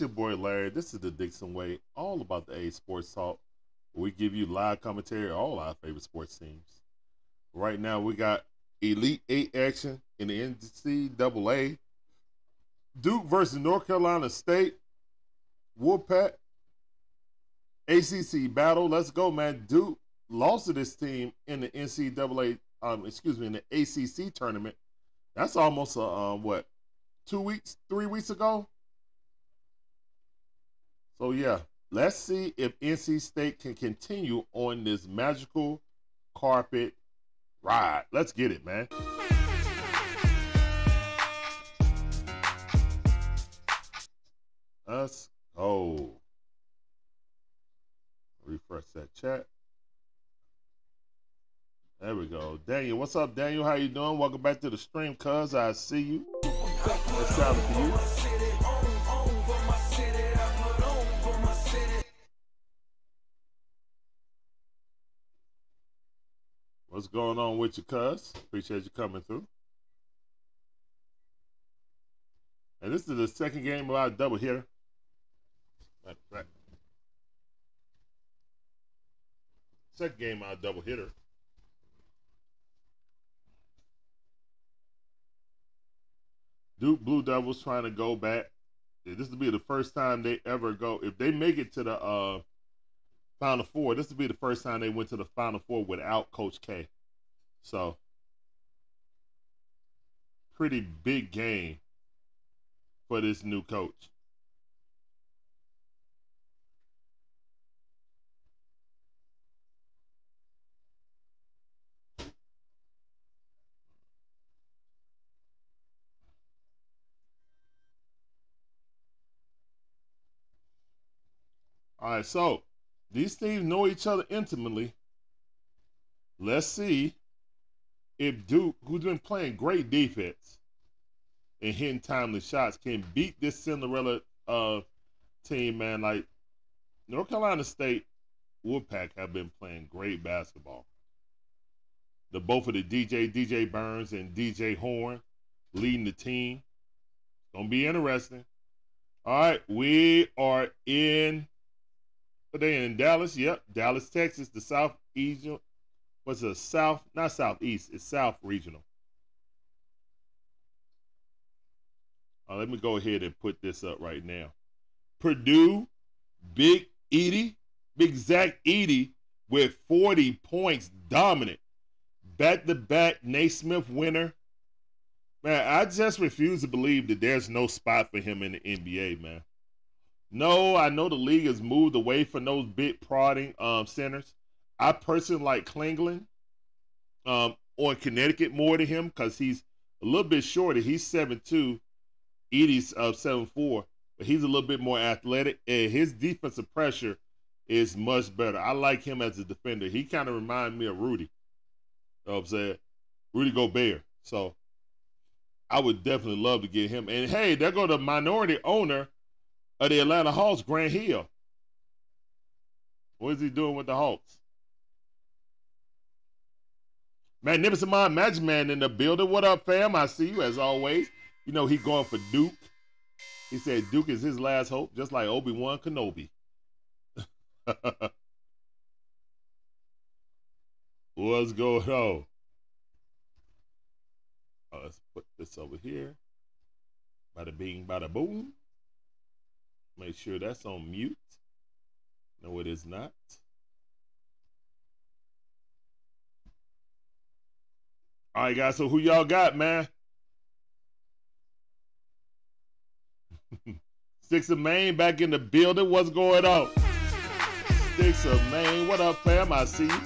your boy Larry. This is the Dixon Way, all about the A Sports Talk. We give you live commentary on all our favorite sports teams. Right now, we got Elite Eight action in the NCAA. Duke versus North Carolina State. Wolfpack. ACC battle. Let's go, man. Duke lost to this team in the NCAA, um, excuse me, in the ACC tournament. That's almost a um, what, two weeks, three weeks ago. So yeah, let's see if NC State can continue on this magical carpet ride. Let's get it, man. Let's go. Refresh that chat. There we go. Daniel, what's up, Daniel? How you doing? Welcome back to the stream, cuz. I see you. Up for you? What's going on with you, cuz? Appreciate you coming through. And this is the second game of our double hitter. Right, right. Second game, our double hitter. Duke Blue Devils trying to go back. This will be the first time they ever go. If they make it to the uh, Final Four, this will be the first time they went to the Final Four without Coach K. So, pretty big game for this new coach. All right, so these teams know each other intimately. Let's see if Duke, who's been playing great defense and hitting timely shots, can beat this Cinderella uh, team, man. Like North Carolina State, Wolfpack have been playing great basketball. The both of the DJ, DJ Burns and DJ Horne leading the team. Gonna be interesting. All right, we are in they in Dallas. Yep, Dallas, Texas, the South Regional. What's the South? Not Southeast. It's South Regional. Uh, let me go ahead and put this up right now. Purdue, Big Edey, Big Zach Edey with 40 points, dominant. Back to back Naismith winner. Man, I just refuse to believe that there's no spot for him in the NBA, man. No, I know the league has moved away from those big prodding um, centers. I personally like Cleveland um, on Connecticut more to him because he's a little bit shorter. He's 7'2", Edey's uh, 7'4", but he's a little bit more athletic, and his defensive pressure is much better. I like him as a defender. He kind of reminds me of Rudy. You know I'm saying? Rudy Gobert. So I would definitely love to get him. And hey, they're going to minority owner of the Atlanta Hawks, Grant Hill. What is he doing with the Hawks? Magnificent Mind Magic Man in the building. What up, fam? I see you as always. You know he going for Duke. He said Duke is his last hope, just like Obi Wan Kenobi. What's going on? Oh, let's put this over here. Bada bing, bada boom. Make sure that's on mute. No, it is not. All right, guys. So who y'all got, man? Six of Maine back in the building. What's going on? Six of Maine. What up, fam? I see you.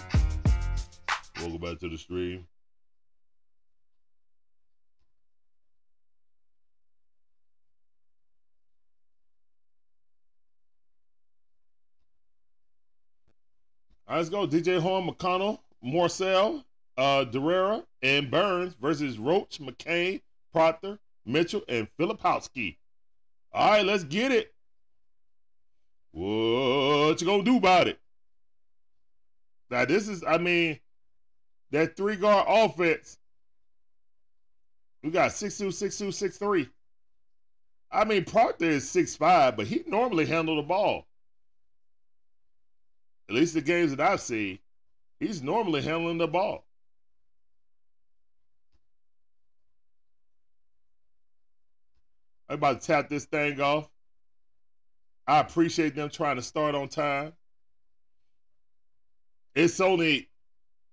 Welcome back to the stream. Right, let's go. DJ Horne, McConnell, Morsell, uh, Diarra, and Burns versus Roach, McCain, Proctor, Mitchell, and Filipowski. All right, let's get it. What you gonna do about it? Now, this is, I mean, that three guard offense. We got 6'2, 6'2, 6'3. I mean, Proctor is six five, but he normally handle the ball. At least the games that I've seen, he's normally handling the ball. I'm about to tap this thing off. I appreciate them trying to start on time. It's only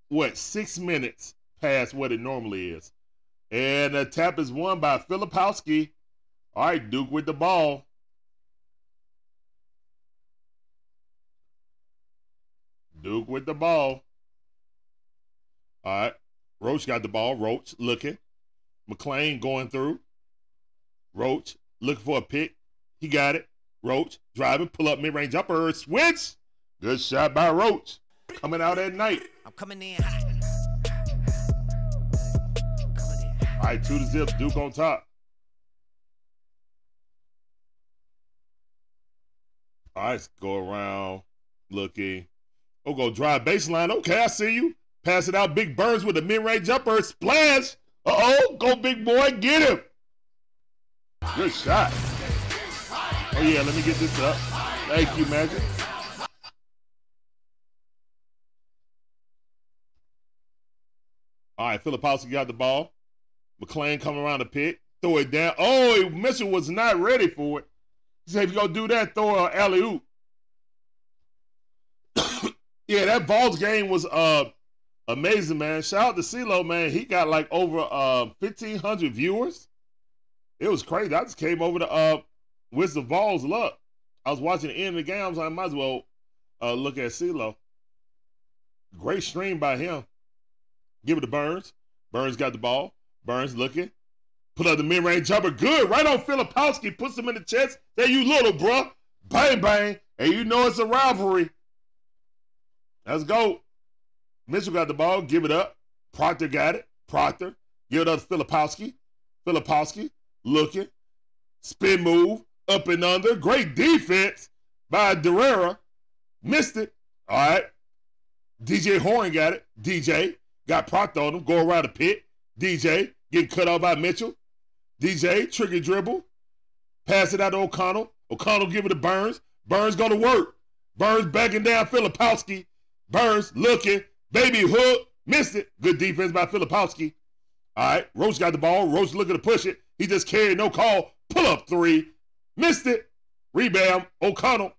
what six minutes past what it normally is. And the tap is won by Filipowski. All right, Duke with the ball. Duke with the ball. All right. Roach got the ball. Roach looking. McLean going through. Roach looking for a pick. He got it. Roach driving, pull up mid range jumper, switch. Good shot by Roach. Coming out at night. I'm coming in. All right, two to zip. Duke on top. All right, go around looking. Oh, go drive baseline. Okay, I see you. Pass it out. Big Burns with a mid-range jumper. Splash. Uh-oh. Go, big boy. Get him. Good shot. Oh, yeah. Let me get this up. Thank you, Magic. All right, Filipowski got the ball. McLean coming around the pit. Throw it down. Oh, Mitchell was not ready for it. He said, if going to do that, throw an alley oop. Yeah, that Vols game was uh amazing, man. Shout out to CeeLo, man. He got like over uh 1,500 viewers. It was crazy. I just came over to uh with the Vols luck. I was watching the end of the game. I was like, I might as well uh, look at CeeLo. Great stream by him. Give it to Burns. Burns got the ball. Burns looking. Put up the mid-range jumper. Good. Right on Filipowski. Puts him in the chest. Say, you little, bruh. Bang, bang. And you know it's a rivalry. Let's go. Mitchell got the ball. Give it up. Proctor got it. Proctor. Give it up to Filipowski. Filipowski looking. Spin move. Up and under. Great defense by Diarra. Missed it. All right. DJ Horne got it. DJ got Proctor on him. Go around the pit. DJ getting cut off by Mitchell. DJ, trigger dribble. Pass it out to O'Connell. O'Connell give it to Burns. Burns go to work. Burns backing down Filipowski. Burns looking. Baby hook. Missed it. Good defense by Filipowski. All right. Roach got the ball. Roach looking to push it. He just carried no call. Pull up three. Missed it. Rebound. O'Connell.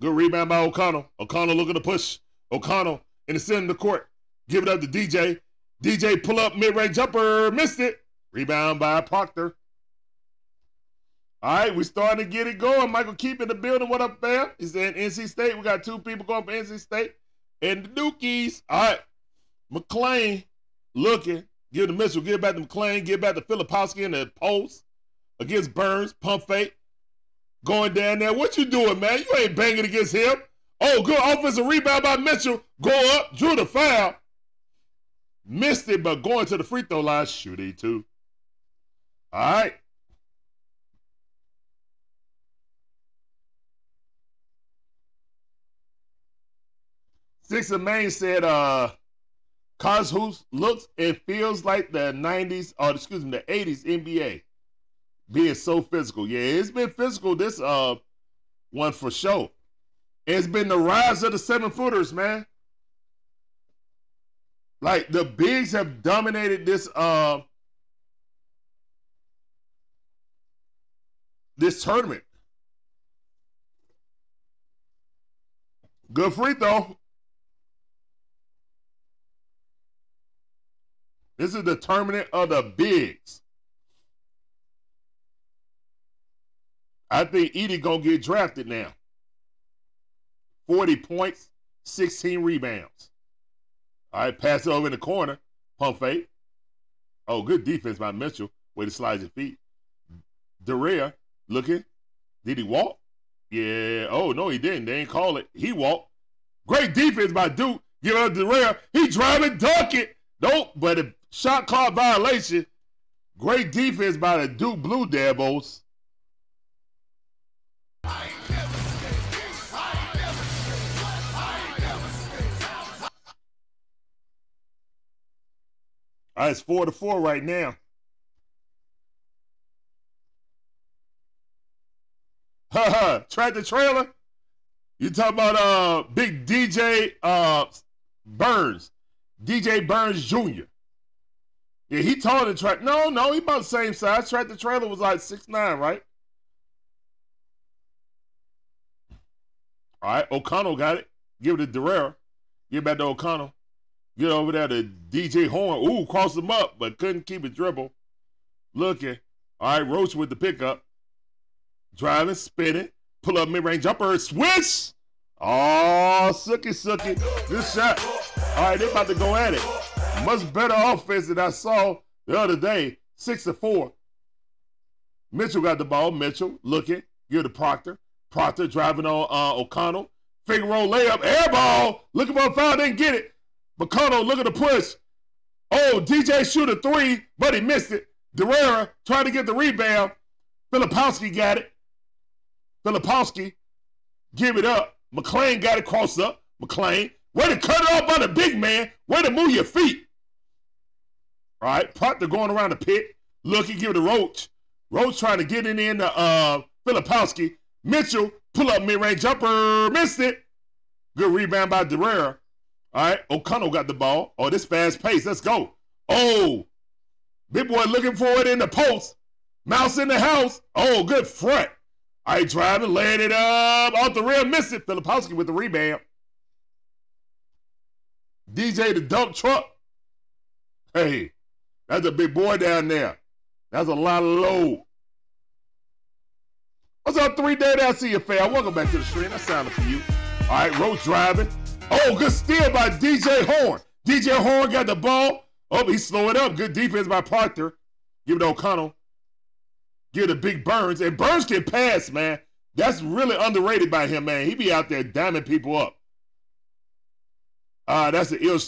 Good rebound by O'Connell. O'Connell looking to push. O'Connell in the center of the court. Give it up to DJ. DJ pull up mid range jumper. Missed it. Rebound by Proctor. All right, we starting to get it going. Michael Keep in the building. What up, fam? He's in NC State. We got two people going for NC State. And the Dukies. All right. McLean looking. Give the Mitchell. Give back to McLean. Give back to Filipowski in the post against Burns. Pump fake. Going down there. What you doing, man? You ain't banging against him. Oh, good offensive rebound by Mitchell. Go up. Drew the foul. Missed it, but going to the free throw line. Shoot it too. All right. Six of Maine said, uh, Coshoos looks and feels like the 90s, or excuse me, the 80s NBA being so physical. Yeah, it's been physical this uh one for sure. It's been the rise of the seven footers, man. Like the bigs have dominated this uh this tournament. Good free throw. This is the tournament of the bigs. I think Edey gonna get drafted now. 40 points, 16 rebounds. All right, pass it over in the corner. Pump fake. Oh, good defense by Mitchell. Way to slide your feet. Diarra looking. Did he walk? Yeah. Oh, no, he didn't. They ain't call it. He walked. Great defense by Duke. Give it up to Diarra. He driving, dunk it. Nope, but a shot clock violation. Great defense by the Duke Blue Devils. All right, it's four to four right now. tractor trailer. You talking about uh big DJ uh Burns, DJ Burns Jr. Yeah, he taller than track. No, no, he about the same size. Track the trailer was like six nine, right? All right, O'Connell got it. Give it to Diarra. Give back to O'Connell. Get over there to DJ Horne. Ooh, cross him up, but couldn't keep it dribble. Looking. All right, Roach with the pickup. Driving, spinning. Pull up mid-range jumper. Switch. Oh, sookie, sookie. Good shot. All right, they're about to go at it. Much better offense than I saw the other day. Six to four. Mitchell got the ball. Mitchell looking. Give to Proctor. Proctor driving on uh, O'Connell. Finger roll layup. Air ball. Looking for a foul. Didn't get it. McConnell look at the push. Oh, DJ shoot a three, but he missed it. Diarra trying to get the rebound. Filipowski got it. Filipowski give it up. McClain got it cross up. McClain, way to cut it off by the big man. Way to move your feet. All right, Proctor going around the pit. Looking, give it to Roach. Roach trying to get it in to uh, Filipowski. Mitchell, pull up mid-range jumper, missed it. Good rebound by Diarra. All right, O'Connell got the ball. Oh, this fast pace. Let's go. Oh, big boy looking for it in the post. Mouse in the house. Oh, good front. All right, driving, laying it up off the rim, miss it. Filipowski with the rebound. DJ the dump truck. Hey, that's a big boy down there. That's a lot of load. What's up, three day? I see you, fam. Welcome back to the stream. That sounded for you. All right, Roach driving. Oh, good steal by DJ Horne. DJ Horne got the ball. Oh, he's slowing up. Good defense by Parker. Give it to O'Connell. Give it to Big Burns. And Burns can pass, man. That's really underrated by him, man. He be out there diming people up. Uh, that's an ill,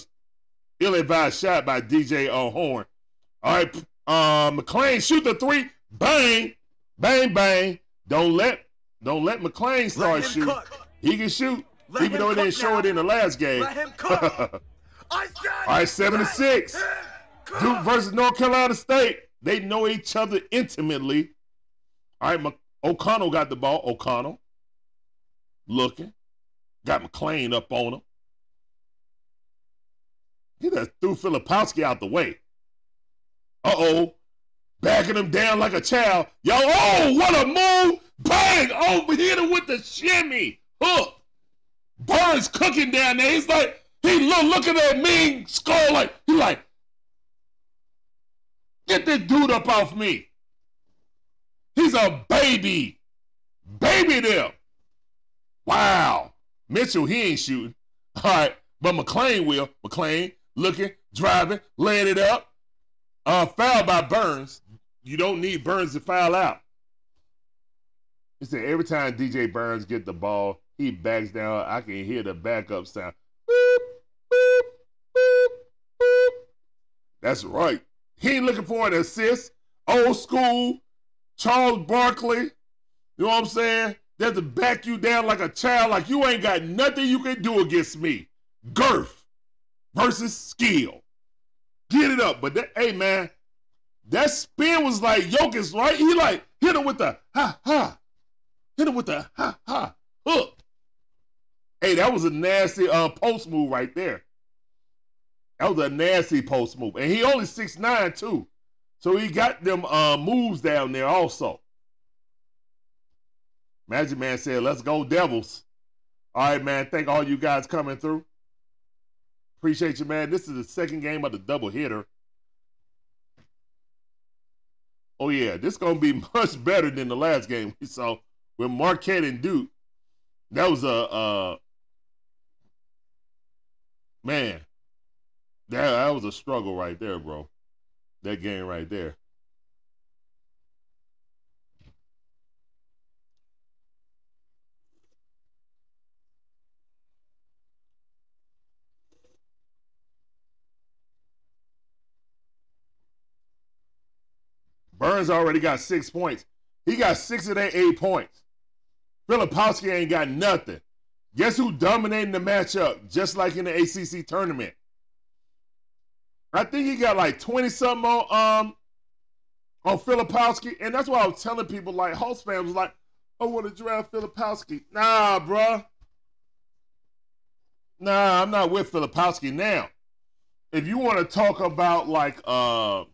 ill-advised shot by DJ uh, Horne. All right, uh, McClain shoot the three. Bang, bang, bang. Don't let, don't let McClain start shooting. He can shoot. Let even though he didn't show now. it in the last game. All right, seven to six. Duke versus North Carolina State. They know each other intimately. All right, O'Connell got the ball. O'Connell looking. Got McClain up on him. He just threw Filipowski out the way. Uh-oh. Backing him down like a child. Yo, oh, what a move. Bang! Oh, hit him with the shimmy. Hook. Burns cooking down there. He's like, he look, looking at me, skull like, he like, get this dude up off me. He's a baby. Baby there. Wow. Mitchell, he ain't shooting. All right. But McLean will. McClain looking, driving, laying it up. Uh, foul by Burns. You don't need Burns to foul out. He said every time DJ Burns get the ball, he backs down. I can hear the backup sound. Boop, boop, boop, That's right. He ain't looking for an assist. Old school, Charles Barkley. You know what I'm saying? They have to back you down like a child, like you ain't got nothing you can do against me. Girth versus skill. Get it up. But that, hey man, that spin was like Jokic, right? He like hit him with the ha ha. Hit him with the ha ha hook. Hey, that was a nasty uh, post move right there. That was a nasty post move. And he only six nine too. So he got them uh, moves down there also. Magic Man said, let's go Devils. All right, man. Thank all you guys coming through. Appreciate you, man. This is the second game of the double hitter. Oh, yeah. This to be much better than the last game we saw with Marquette and Duke. That was a, a man, that that was a struggle right there, bro. That game right there. Burns already got six points. He got six of their eight points. Filipowski ain't got nothing. Guess who dominating the matchup, just like in the ACC tournament? I think he got like 20 something on um on Filipowski, and that's why I was telling people like Host fans was like, I want to draft Filipowski. Nah, bruh. Nah, I'm not with Filipowski now. If you want to talk about like uh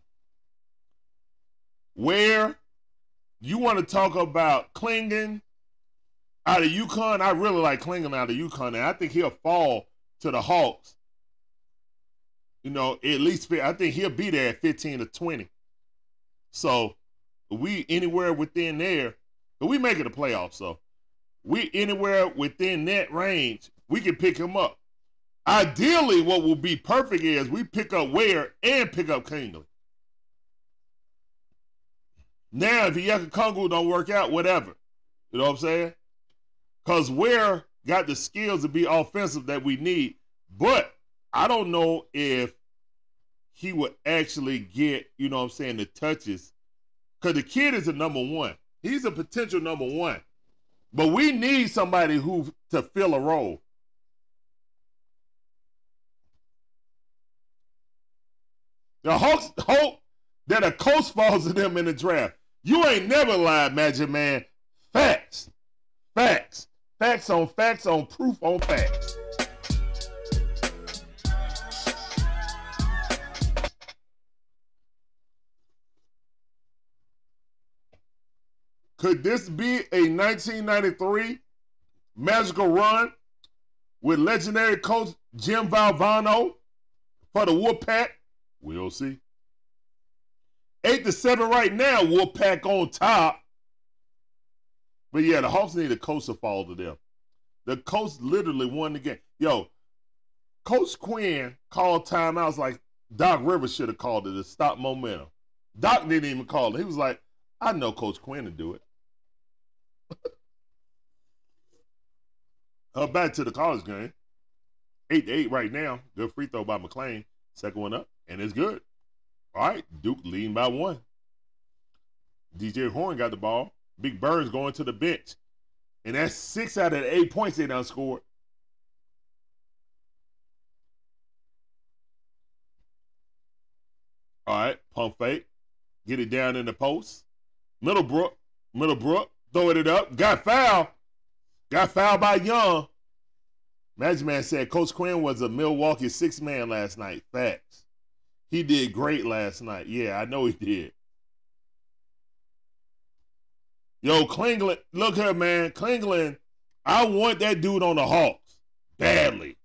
where you want to talk about Clingan out of UConn, I really like Clingan out of UConn, and I think he'll fall to the Hawks. You know, at least I think he'll be there at 15 to 20. So we anywhere within there, but we make it a playoff. So we anywhere within that range, we can pick him up. Ideally, what will be perfect is we pick up Ware and pick up Kingley. Now, if Onyeka Okongwu don't work out, whatever. You know what I'm saying? Because Ware got the skills to be offensive that we need. But I don't know if he would actually get, you know what I'm saying, the touches. Because the kid is a number one. He's a potential number one. But we need somebody who to fill a role. The Hawks hope that a coach falls to them in the draft. You ain't never lied, Magic Man. Facts. Facts. Facts on facts on proof on facts. Could this be a 1993 magical run with legendary coach Jim Valvano for the Wolfpack? We'll see. Eight to seven right now. Wolfpack on top. But yeah, the Hawks need a coach to fall to them. The coach literally won the game. Yo, Coach Quin called timeouts like Doc Rivers should have called it to stop momentum. Doc didn't even call it. He was like, I know Coach Quin to do it. uh, back to the college game. Eight to eight right now. Good free throw by McClain. Second one up, and it's good. All right, Duke leading by one. DJ Horne got the ball. Big Burns going to the bench. And that's six out of the eight points they done scored. All right, pump fake. Get it down in the post. Middlebrook. Middlebrook. Throwing it up. Got foul. Got fouled by Young. Magic Man said Coach Quin was a Milwaukee six man last night. Facts. He did great last night. Yeah, I know he did. Yo, Clingan, look here, man. Clingan, I want that dude on the Hawks badly.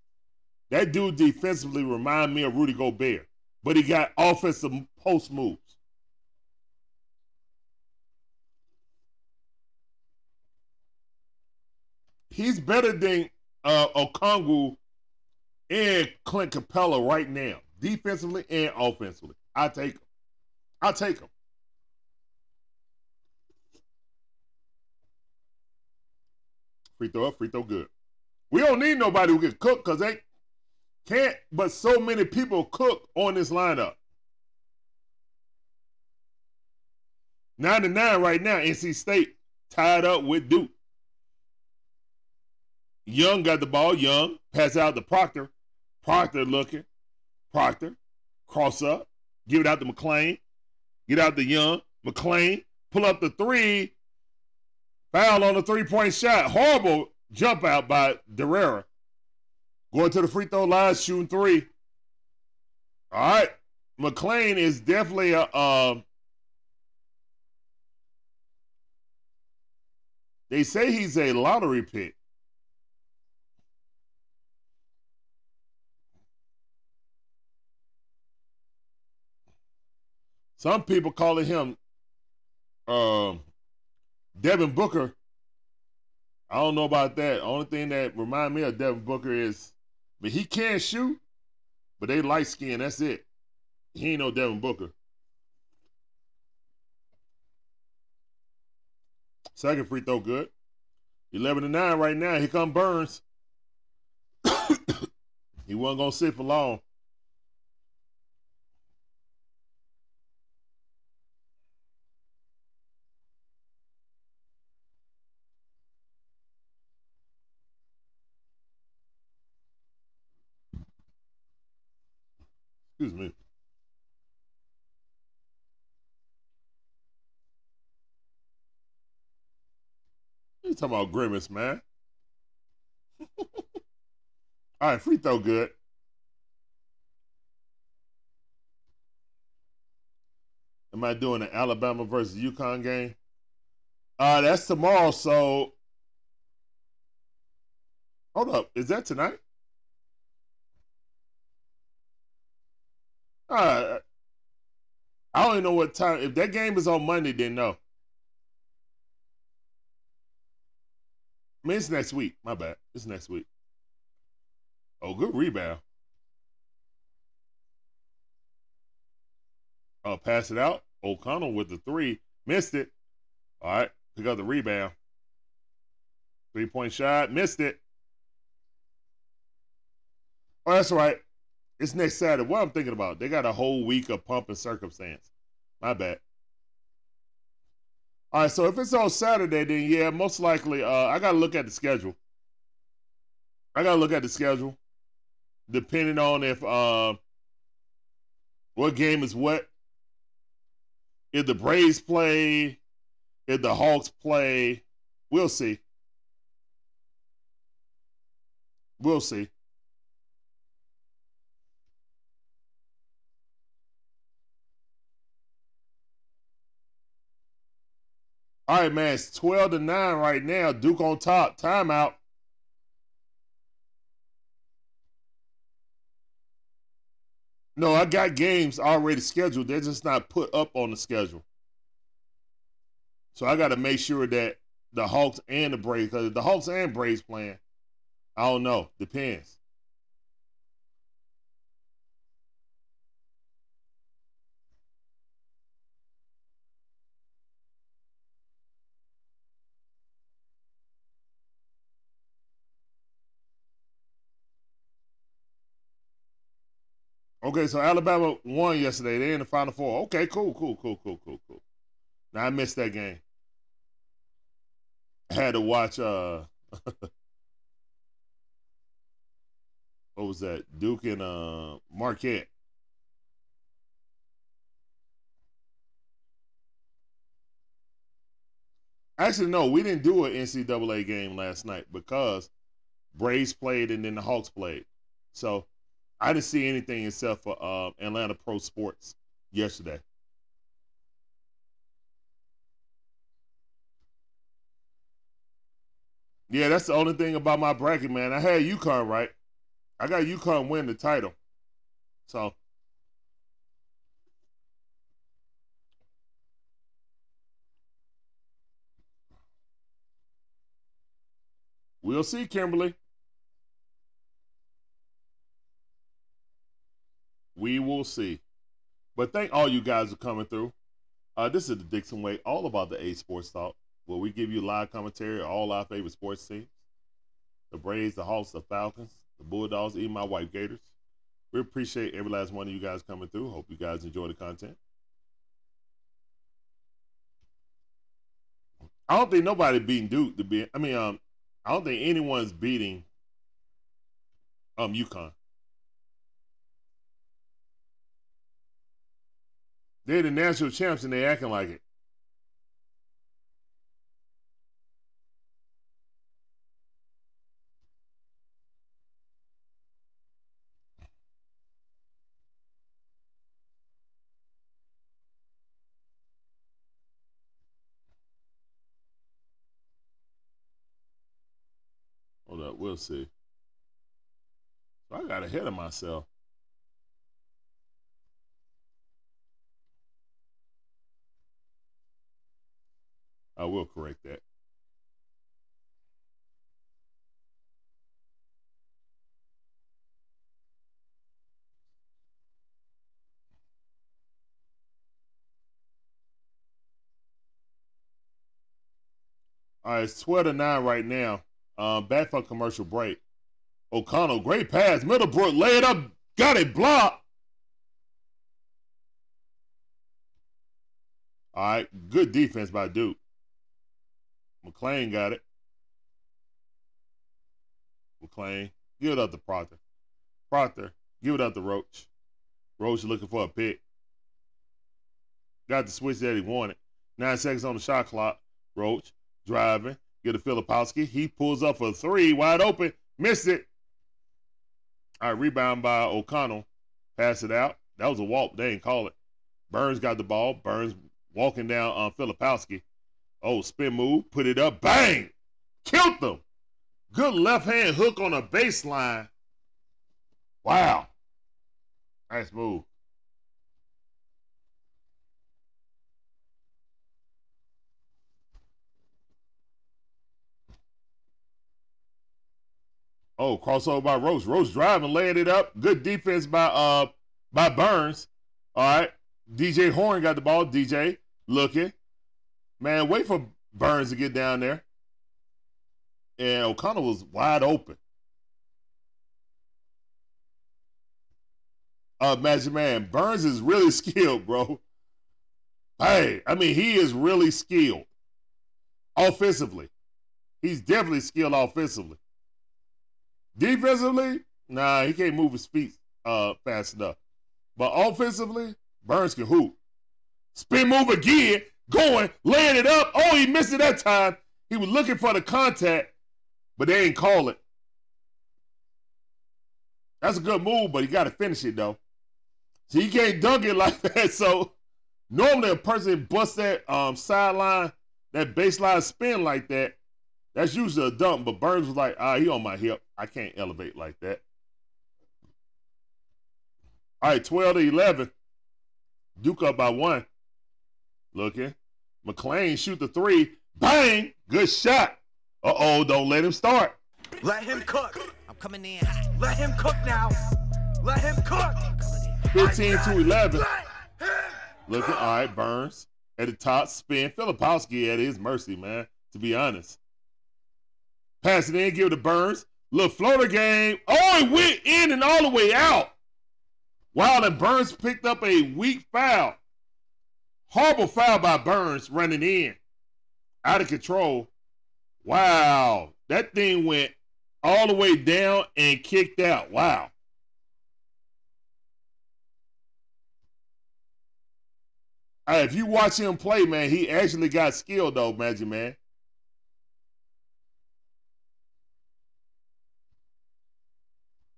That dude defensively remind me of Rudy Gobert, but he got offensive post moves. He's better than uh, and Clint Capela right now defensively and offensively. I take him. I take him. Free throw up, free throw good. We don't need nobody who can cook because they can't, but so many people cook on this lineup. 99 right now, NC State tied up with Duke. Young got the ball. Young pass out to Proctor. Proctor looking. Proctor, cross up, give it out to McLean, get out to Young, McLean, pull up the three, foul on the three point shot. Horrible jump out by Diarra. Going to the free throw line, shooting three. All right. McLean is definitely a. They say he's a lottery pick. Some people calling him uh, Devin Booker. I don't know about that. Only thing that remind me of Devin Booker is, but he can shoot, but they light skin. That's it. He ain't no Devin Booker. Second free throw good. 11 to 9 right now. Here come Burns. he wasn't to sit for long. Excuse me. You talking about grimace, man? All right, free throw good. Am I doing an Alabama versus UConn game? Uh, that's tomorrow. So, hold up, is that tonight? Uh, I don't even know what time. If that game is on Monday, then no. I mean, it's next week. My bad. It's next week. Oh, good rebound. Oh, pass it out. O'Connell with the three. Missed it. All right. Pick up the rebound. Three point shot. Missed it. Oh, that's right. It's next Saturday. What I'm thinking about, they got a whole week of pump and circumstance. My bad. All right, so if it's on Saturday, then yeah, most likely, uh, I gotta look at the schedule. I gotta look at the schedule, depending on if uh, what game is what. If the Braves play, if the Hawks play, we'll see. We'll see. All right, man. It's 12 to 9 right now. Duke on top. Timeout. No, I got games already scheduled. They're just not put up on the schedule. So I got to make sure that the Hawks and the Braves, the Hawks and Braves playing, I don't know. Depends. Okay, so Alabama won yesterday. They're in the Final Four. Okay, cool, cool, cool, cool, cool, cool. Now I missed that game. I had to watch. uh What was that? Duke and uh Marquette. Actually, no, we didn't do an NCAA game last night because Braves played and then the Hawks played. So I didn't see anything except for uh, Atlanta Pro Sports yesterday. Yeah, that's the only thing about my bracket, man. I had UConn right. I got UConn win the title. So we'll see, Kimberly. We will see. But thank all you guys for coming through. Uh, this is the Dixon Way, all about the A Sports Talk, where we give you live commentary on all our favorite sports teams the Braves, the Hawks, the Falcons, the Bulldogs, even my white Gators. We appreciate every last one of you guys coming through. Hope you guys enjoy the content. I don't think nobody beating Duke to be. I mean, um, I don't think anyone's beating um UConn. They're the national champs and they acting like it. Hold up, we'll see. I got ahead of myself. Will correct that. All right, 12 to 9 right now. Um, back from commercial break. O'Connell, great pass. Middlebrook, lay it up, got it blocked. All right, good defense by Duke. McClain got it. McClain, give it up to Proctor. Proctor, give it up to Roach. Roach looking for a pick. Got the switch that he wanted. Nine seconds on the shot clock. Roach driving, Get to Filipowski. He pulls up for three, wide open. Missed it. All right, rebound by O'Connell. Pass it out. That was a walk. They didn't call it. Burns got the ball. Burns walking down on uh, Filipowski. Oh, spin move. Put it up. Bang! Killed them. Good left hand hook on a baseline. Wow. Nice move. Oh, crossover by Rose. Rose driving, laying it up. Good defense by uh by Burns. All right. DJ Horne got the ball. DJ looking. Man, wait for Burns to get down there. And O'Connell was wide open. Uh, Magic Man, Burns is really skilled, bro. Hey, I mean, he is really skilled offensively. He's definitely skilled offensively. Defensively, nah, he can't move his feet uh, fast enough. But offensively, Burns can hoop. Spin move again, going, laying it up. Oh, he missed it that time. He was looking for the contact, but they ain't call it. That's a good move, but he got to finish it though. So he can't dunk it like that. So normally a person busts that um, sideline, that baseline spin like that. That's usually a dunk, but Burns was like, ah, he on my hip. I can't elevate like that. All right, 12 to 11. Duke up by one. Looking. McLean shoot the three. Bang! Good shot. Uh oh, don't let him start. Let him cook. I'm coming in. Let him cook now. Let him cook. 15 to 11. Looking. All right, Burns at the top. Spin. Filipowski at his mercy, man, to be honest. Pass it in, give it to Burns. Little floater game. Oh, it went in and all the way out. Wow, and Burns picked up a weak foul. Horrible foul by Burns running in. Out of control. Wow. That thing went all the way down and kicked out. Wow. Right, if you watch him play, man, he actually got skill though, Magic Man.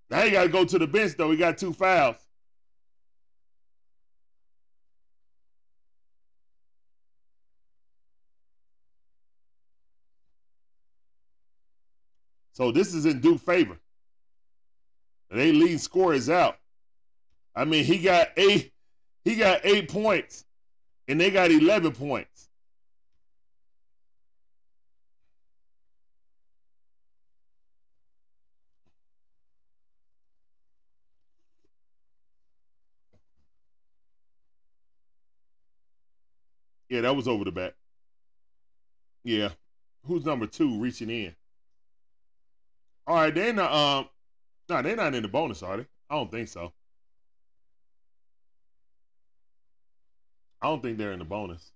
Now he got to go to the bench though. He got two fouls. So this is in Duke favor. They lead score is out. I mean, he got eight. He got eight points, and they got eleven points. Yeah, that was over the back. Yeah. Who's number two reaching in? All right, they're not um no, they're not in the bonus, are they? I don't think so. I don't think they're in the bonus.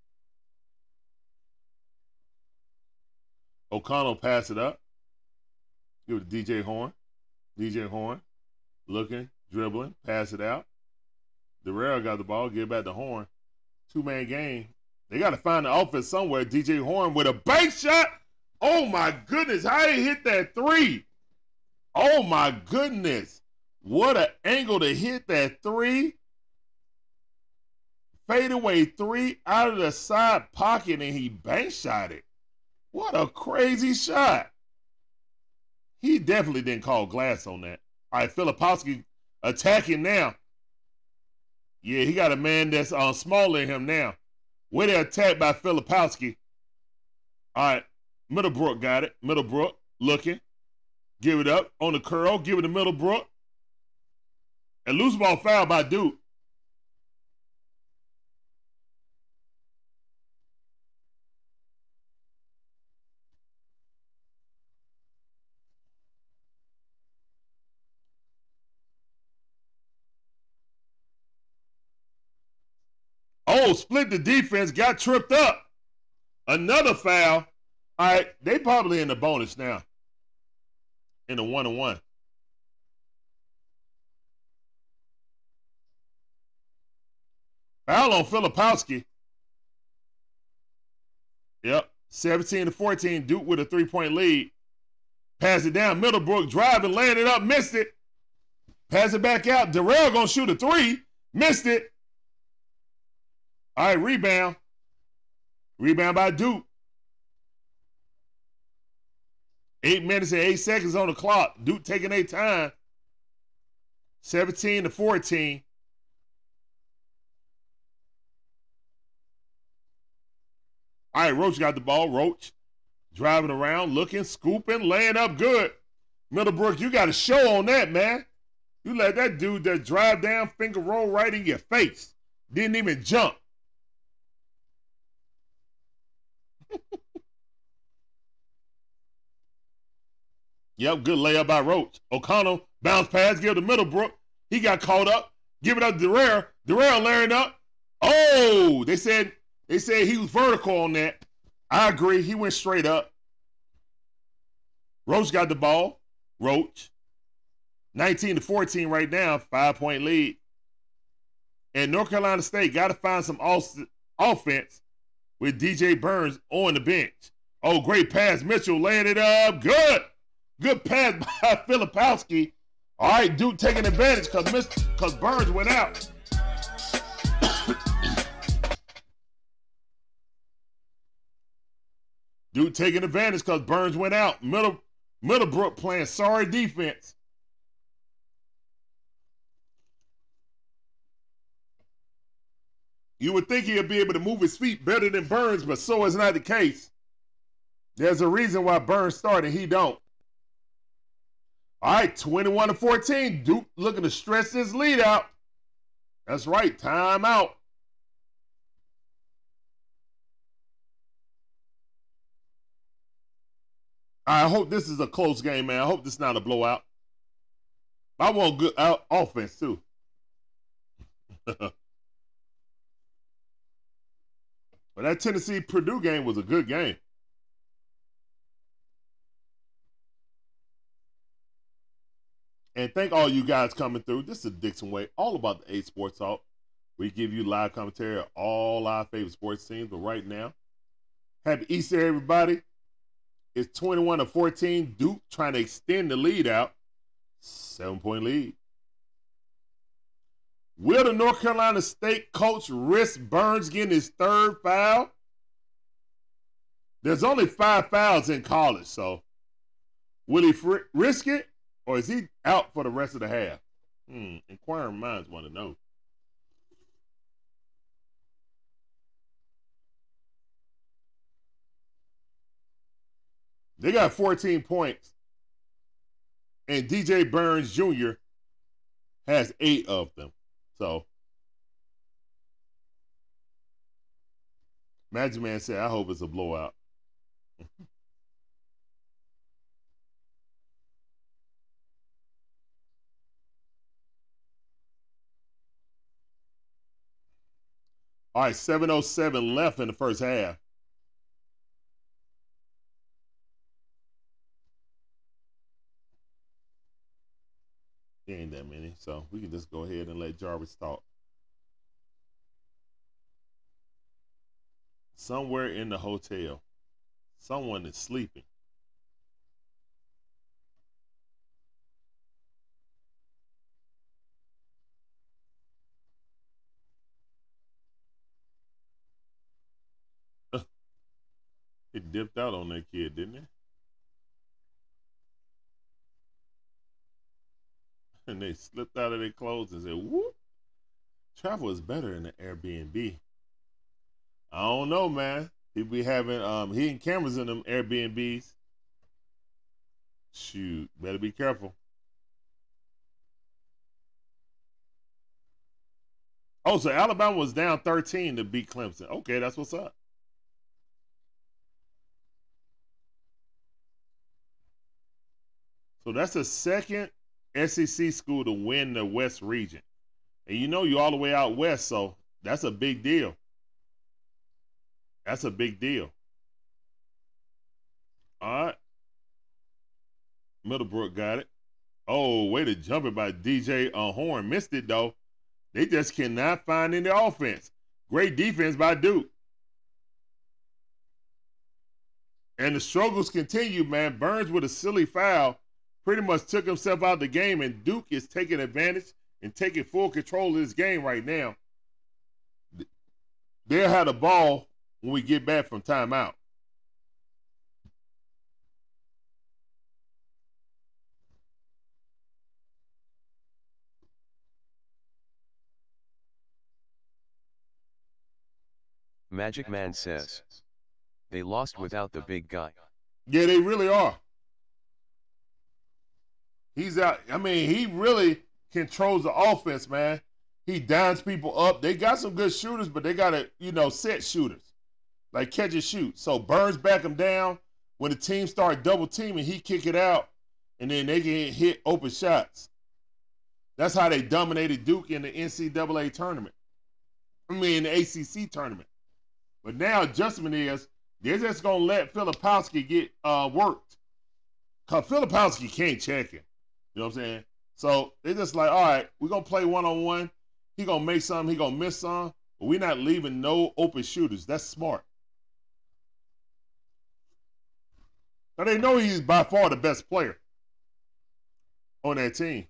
O'Connell pass it up. Give it to DJ Horne. DJ Horne looking, dribbling, pass it out. Darrell got the ball, give it back to Horne. Two man game. They got to find the offense somewhere. DJ Horne with a bank shot. Oh my goodness, how he hit that three. Oh my goodness. What an angle to hit that three. Fade away three out of the side pocket and he bank shot it. What a crazy shot. He definitely didn't call glass on that. All right, Filipowski attacking now. Yeah, he got a man that's uh, smaller than him now. Where they attacked by Filipowski. All right, Middlebrook got it. Middlebrook looking. Give it up on the curl. Give it to Middlebrook. And loose ball foul by Duke. Oh, split the defense, got tripped up. Another foul. All right, they probably in the bonus now. In the one and one. Foul on Filipowski. Yep. 17 to 14. Duke with a three point lead. Pass it down. Middlebrook driving, laying it up, missed it. Pass it back out. Darrell gonna shoot a three, missed it. All right, rebound. Rebound by Duke. Eight minutes and eight seconds on the clock. Duke taking their time. 17 to 14. All right, Roach got the ball. Roach driving around, looking, scooping, laying up good. Middlebrook, you got a show on that, man. You let that dude that drive down, finger roll right in your face. Didn't even jump. yep, good layup by Roach. O'Connell bounce pass, give to Middlebrook. He got caught up. Give it up to Darrell. Darrell laying up. Oh, they said they said he was vertical on that. I agree. He went straight up. Roach got the ball. Roach. 19 to 14 right now, five point lead. And North Carolina State got to find some offense with DJ Burns on the bench. Oh, great pass. Mitchell laying it up. Good. Good pass by Filipowski. All right, Duke taking advantage because Miss because Burns went out. Duke taking advantage because Burns went out. Middle Middlebrook playing sorry defense. You would think he'd be able to move his feet better than Burns, but so is not the case. There's a reason why Burns started, he don't. All right, 21 to 14. Duke looking to stretch this lead out. That's right, time out. I hope this is a close game, man. I hope this is not a blowout. I want good uh, offense too. but that Tennessee Purdue game was a good game. And thank all you guys coming through. This is Dixon Way, all about the A Sports Talk. We give you live commentary of all our favorite sports teams. But right now, happy Easter, everybody. It's 21 to 14. Duke trying to extend the lead out. Seven point lead. Will the North Carolina State coach risk Burns getting his third foul? There's only five fouls in college, so will he fr- risk it? Or is he out for the rest of the half? Hmm. Inquiring minds want to know. They got 14 points. And DJ Burns Jr. has eight of them. So, Magic Man said, I hope it's a blowout. All right, 707 left in the first half. There ain't that many, so we can just go ahead and let Jarvis talk. Somewhere in the hotel, someone is sleeping. It dipped out on that kid, didn't it? And they slipped out of their clothes and said, whoop. Travel is better in the Airbnb. I don't know, man. He be having um hidden cameras in them Airbnbs. Shoot, better be careful. Oh, so Alabama was down 13 to beat Clemson. Okay, that's what's up. So that's the second SEC school to win the West region. And you know you're all the way out west, so that's a big deal. That's a big deal. All right. Middlebrook got it. Oh, way to jump it by DJ uh, Horne. Missed it, though. They just cannot find any offense. Great defense by Duke. And the struggles continue, man. Burns with a silly foul pretty much took himself out of the game, and Duke is taking advantage and taking full control of this game right now. They'll have the ball when we get back from timeout. Magic Man says. They lost without the big guy. Yeah, they really are. He's out. I mean, he really controls the offense, man. He downs people up. They got some good shooters, but they got to, you know, set shooters. Like catch and shoot. So Burns back him down. When the team start double teaming, he kick it out, and then they can hit open shots. That's how they dominated Duke in the NCAA tournament. I mean, the ACC tournament. But now adjustment is they're just gonna let Filipowski get uh, worked. Cause Filipowski can't check him. You know what I'm saying? So they're just like, all right, we're gonna play one on one. He gonna make some, he gonna miss some, but we're not leaving no open shooters. That's smart. Now they know he's by far the best player on that team.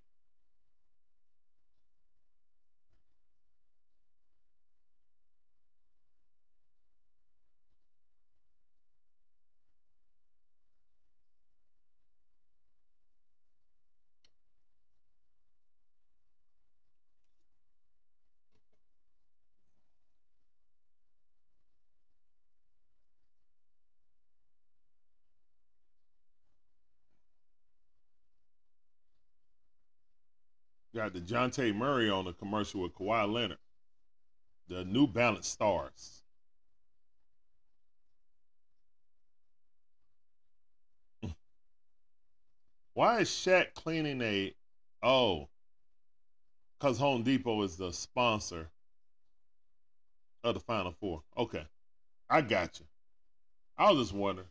The Dejounte Murray on the commercial with Kawhi Leonard. The New Balance Stars. Why is Shaq cleaning a oh because Home Depot is the sponsor of the Final Four. Okay. I got you. I was just wondering.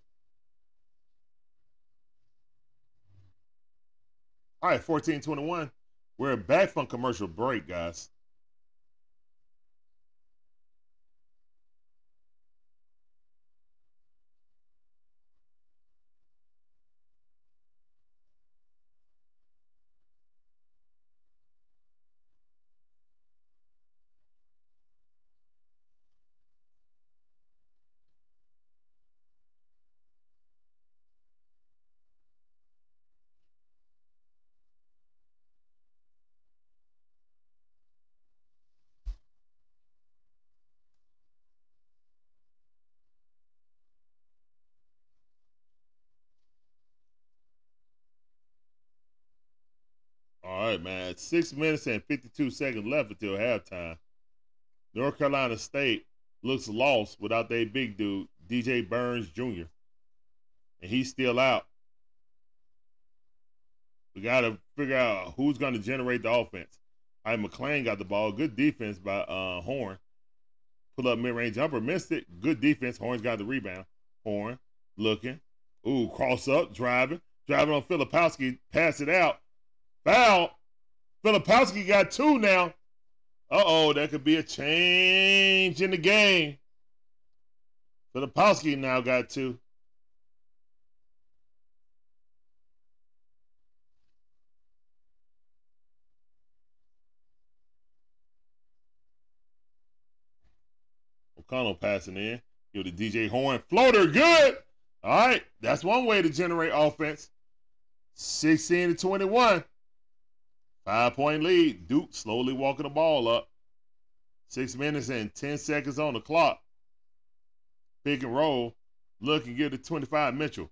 All right, 1421. We're back from commercial break, guys. All right, man. Six minutes and 52 seconds left until halftime. North Carolina State looks lost without their big dude, DJ Burns Jr. And he's still out. We got to figure out who's going to generate the offense. All right, McClain got the ball. Good defense by uh, Horne. Pull up mid range jumper, missed it. Good defense. Horne's got the rebound. Horne looking. Ooh, cross up, driving. Driving on Filipowski. Pass it out. Foul. Filipowski got two now. Uh oh, that could be a change in the game. Filipowski now got two. O'Connell passing in. Give the DJ Horne floater. Good. All right. That's one way to generate offense. 16 to 21. Five point lead. Duke slowly walking the ball up. Six minutes and 10 seconds on the clock. Pick and roll. Look and get to 25 Mitchell.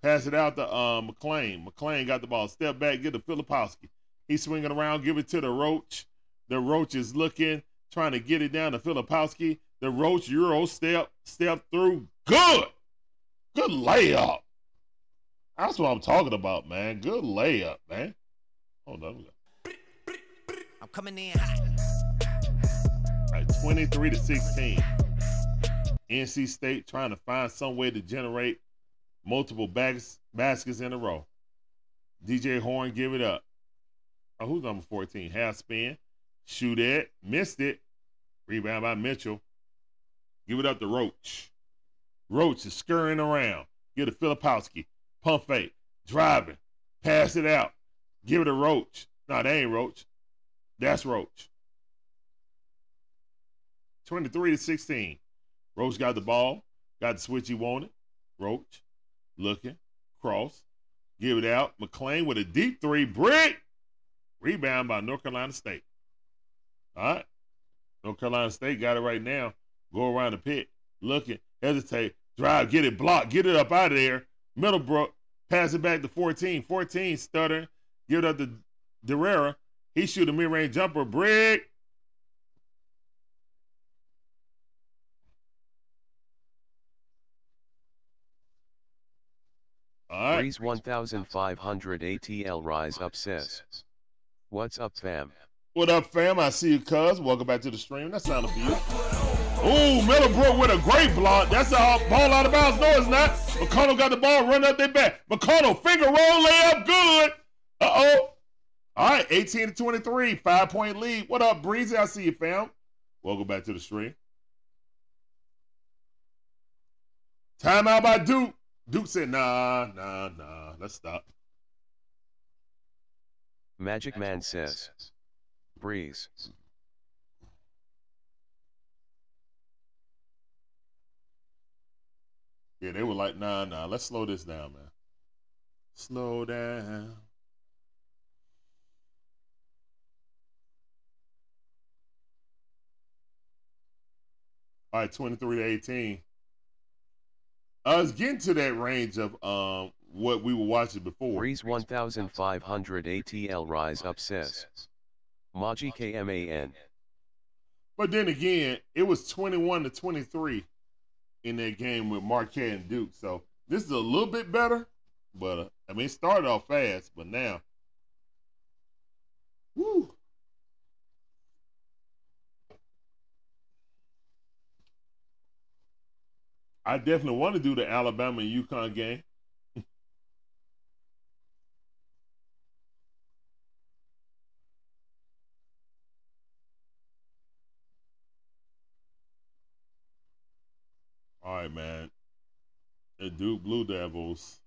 Pass it out to uh, McClain. McClain got the ball. Step back, get to Filipowski. He's swinging around, give it to the Roach. The Roach is looking, trying to get it down to Filipowski. The Roach Euro step, step through. Good. Good layup. That's what I'm talking about, man. Good layup, man. Hold on. I'm coming in hot. All right, 23 to 16. NC State trying to find some way to generate multiple bags, baskets in a row. DJ Horne give it up. Oh, who's number 14? Half spin. Shoot it. Missed it. Rebound by Mitchell. Give it up to Roach. Roach is scurrying around. Get a Filipowski. Pump fake. Driving. Pass it out. Give it to Roach. No, that ain't Roach. That's Roach. 23 to 16. Roach got the ball. Got the switch he wanted. Roach looking. Cross. Give it out. McClain with a deep three. Brick. Rebound by North Carolina State. All right. North Carolina State got it right now. Go around the pit. Looking. Hesitate. Drive. Get it blocked. Get it up out of there. Middlebrook. Pass it back to 14. 14 stuttering. Give it up to Diarra. He shoot a mid-range jumper. Brick. All right. Breeze 1500 ATL Rise Up says. What's up, fam? What up, fam? I see you, cuz. Welcome back to the stream. That sounded you. Ooh, Middlebrook with a great block. That's a ball out of bounds. No, it's not. McConnell got the ball, run up their back. McConnell, finger roll, layup, good. Uh-oh. All right, 18 to 23, five-point lead. What up, Breezy? I see you, fam. Welcome back to the stream. Timeout by Duke. Duke said, nah, nah, nah. Let's stop. Magic Man says. Breeze. Yeah, they were like, nah, nah, let's slow this down, man. Slow down. All right, 23 to 18. I was getting to that range of um what we were watching before. Breeze 1500 ATL Rise Up says. Maji KMAN. But then again, it was 21 to 23 in that game with Marquette and Duke. So this is a little bit better, but uh, I mean, it started off fast, but now, I definitely want to do the Alabama and UConn game. All right, man. The Duke Blue Devils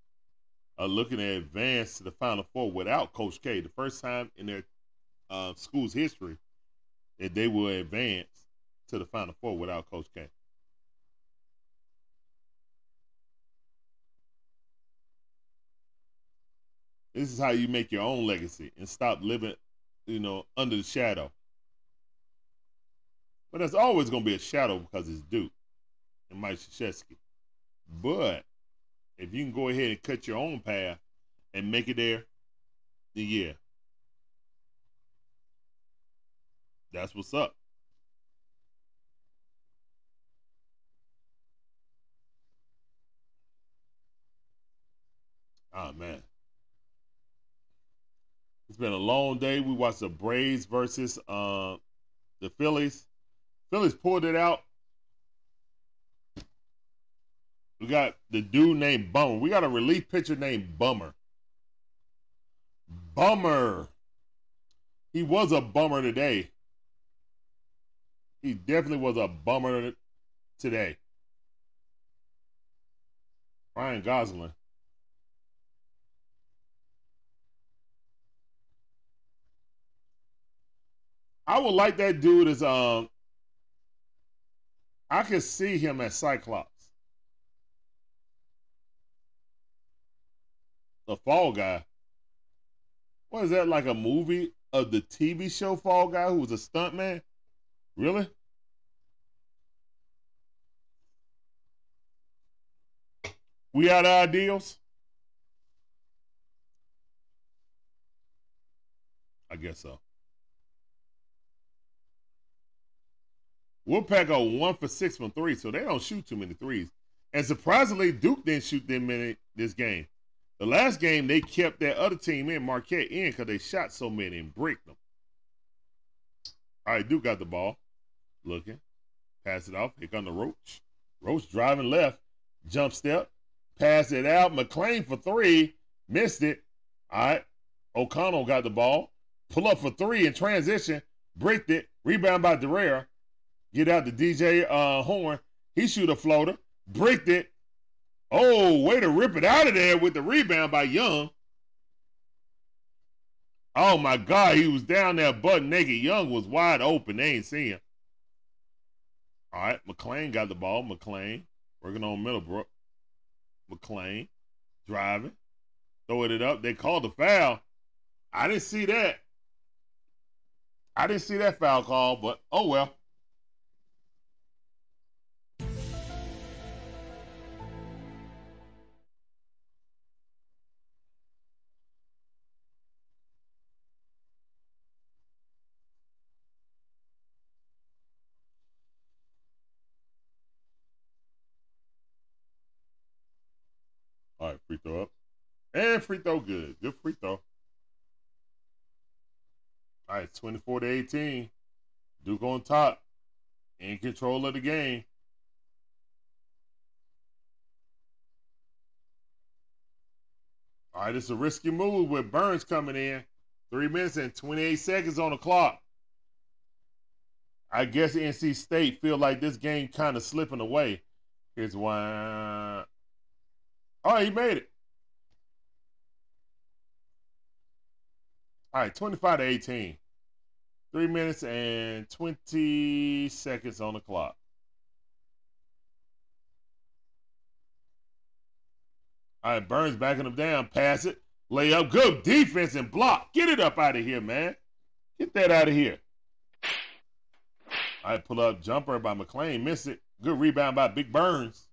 are looking to advance to the Final Four without Coach K. The first time in their uh, school's history that they will advance to the Final Four without Coach K. This is how you make your own legacy and stop living, you know, under the shadow. But there's always going to be a shadow because it's Duke and Mike Krzyzewski. But if you can go ahead and cut your own path and make it there, then yeah. That's what's up. Oh man. It's been a long day. We watched the Braves versus uh, the Phillies. Phillies pulled it out. We got the dude named Bummer. We got a relief pitcher named Bummer. Bummer. He was a bummer today. He definitely was a bummer today. Ryan Gosling. I would like that dude as um I could see him as Cyclops. The Fall Guy. What is that like a movie of the TV show Fall Guy who was a stuntman? Really? We out of ideals? I guess so. Wolfpack are one for six from three, so they don't shoot too many threes. And surprisingly, Duke didn't shoot them many this game. The last game, they kept that other team in, Marquette, in because they shot so many and bricked them. All right, Duke got the ball. Looking. Pass it off. Here come the Roach. Roach driving left. Jump step. Pass it out. McClain for three. Missed it. All right. O'Connell got the ball. Pull up for three in transition. Bricked it. Rebound by Diarra. Get out to DJ uh, Horne. He shoot a floater. Bricked it. Oh, way to rip it out of there with the rebound by Young. Oh my God, he was down there butt naked. Young was wide open. They ain't see him. All right, McLean got the ball. McLean working on Middlebrook. McLean driving, throwing it up. They called the foul. I didn't see that. I didn't see that foul call, but oh well. And free throw good. Good free throw. All right, 24 to 18. Duke on top. In control of the game. All right, it's a risky move with Burns coming in. Three minutes and 28 seconds on the clock. I guess NC State feel like this game kind of slipping away. Here's one. Oh, he made it. All right, 25 to 18. Three minutes and 20 seconds on the clock. All right, Burns backing him down. Pass it. Lay up. Good defense and block. Get it up out of here, man. Get that out of here. All right, pull up jumper by McClain. Miss it. Good rebound by Big Burns.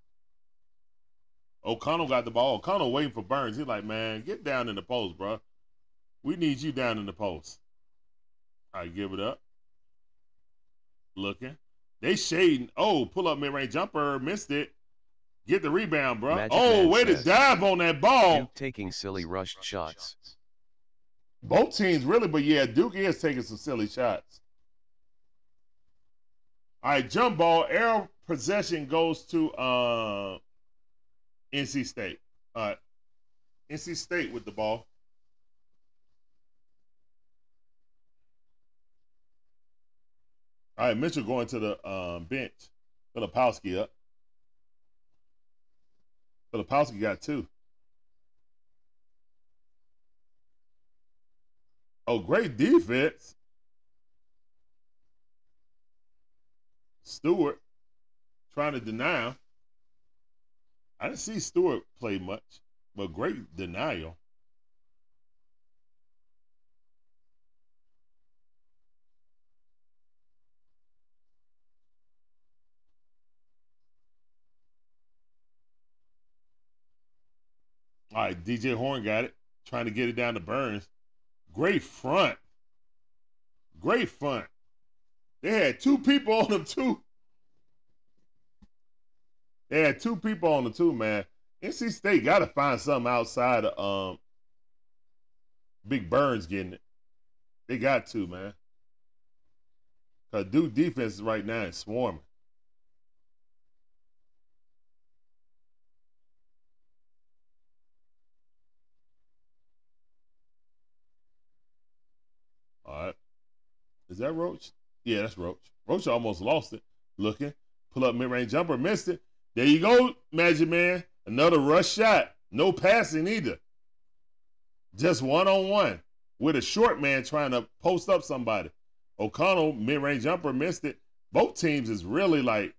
O'Connell got the ball. O'Connell waiting for Burns. He's like, man, get down in the post, bro. We need you down in the post. I give it up. Looking. They shading. Oh, pull up mid range jumper. Missed it. Get the rebound, bro. Magic oh, way to dive on that ball. Duke taking silly rushed shots. Both teams really, but yeah, Duke is taking some silly shots. All right, jump ball. Arrow possession goes to uh, NC State. All right. NC State with the ball. All right, Mitchell going to the um, bench. Filipowski up. Filipowski got two. Oh, great defense. Stewart trying to deny. I didn't see Stewart play much, but great denial. Right, DJ Horne got it. Trying to get it down to Burns. Great front. Great front. They had two people on them too. They had two people on the two, man. NC State got to find something outside of um, Big Burns getting it. They got to, man. Cause Duke defense right now is swarming. All right. Is that Roach? Yeah, that's Roach. Roach almost lost it. Looking. Pull up mid range jumper. Missed it. There you go, Magic Man. Another rush shot. No passing either. Just one on one with a short man trying to post up somebody. O'Connell, mid range jumper, missed it. Both teams is really like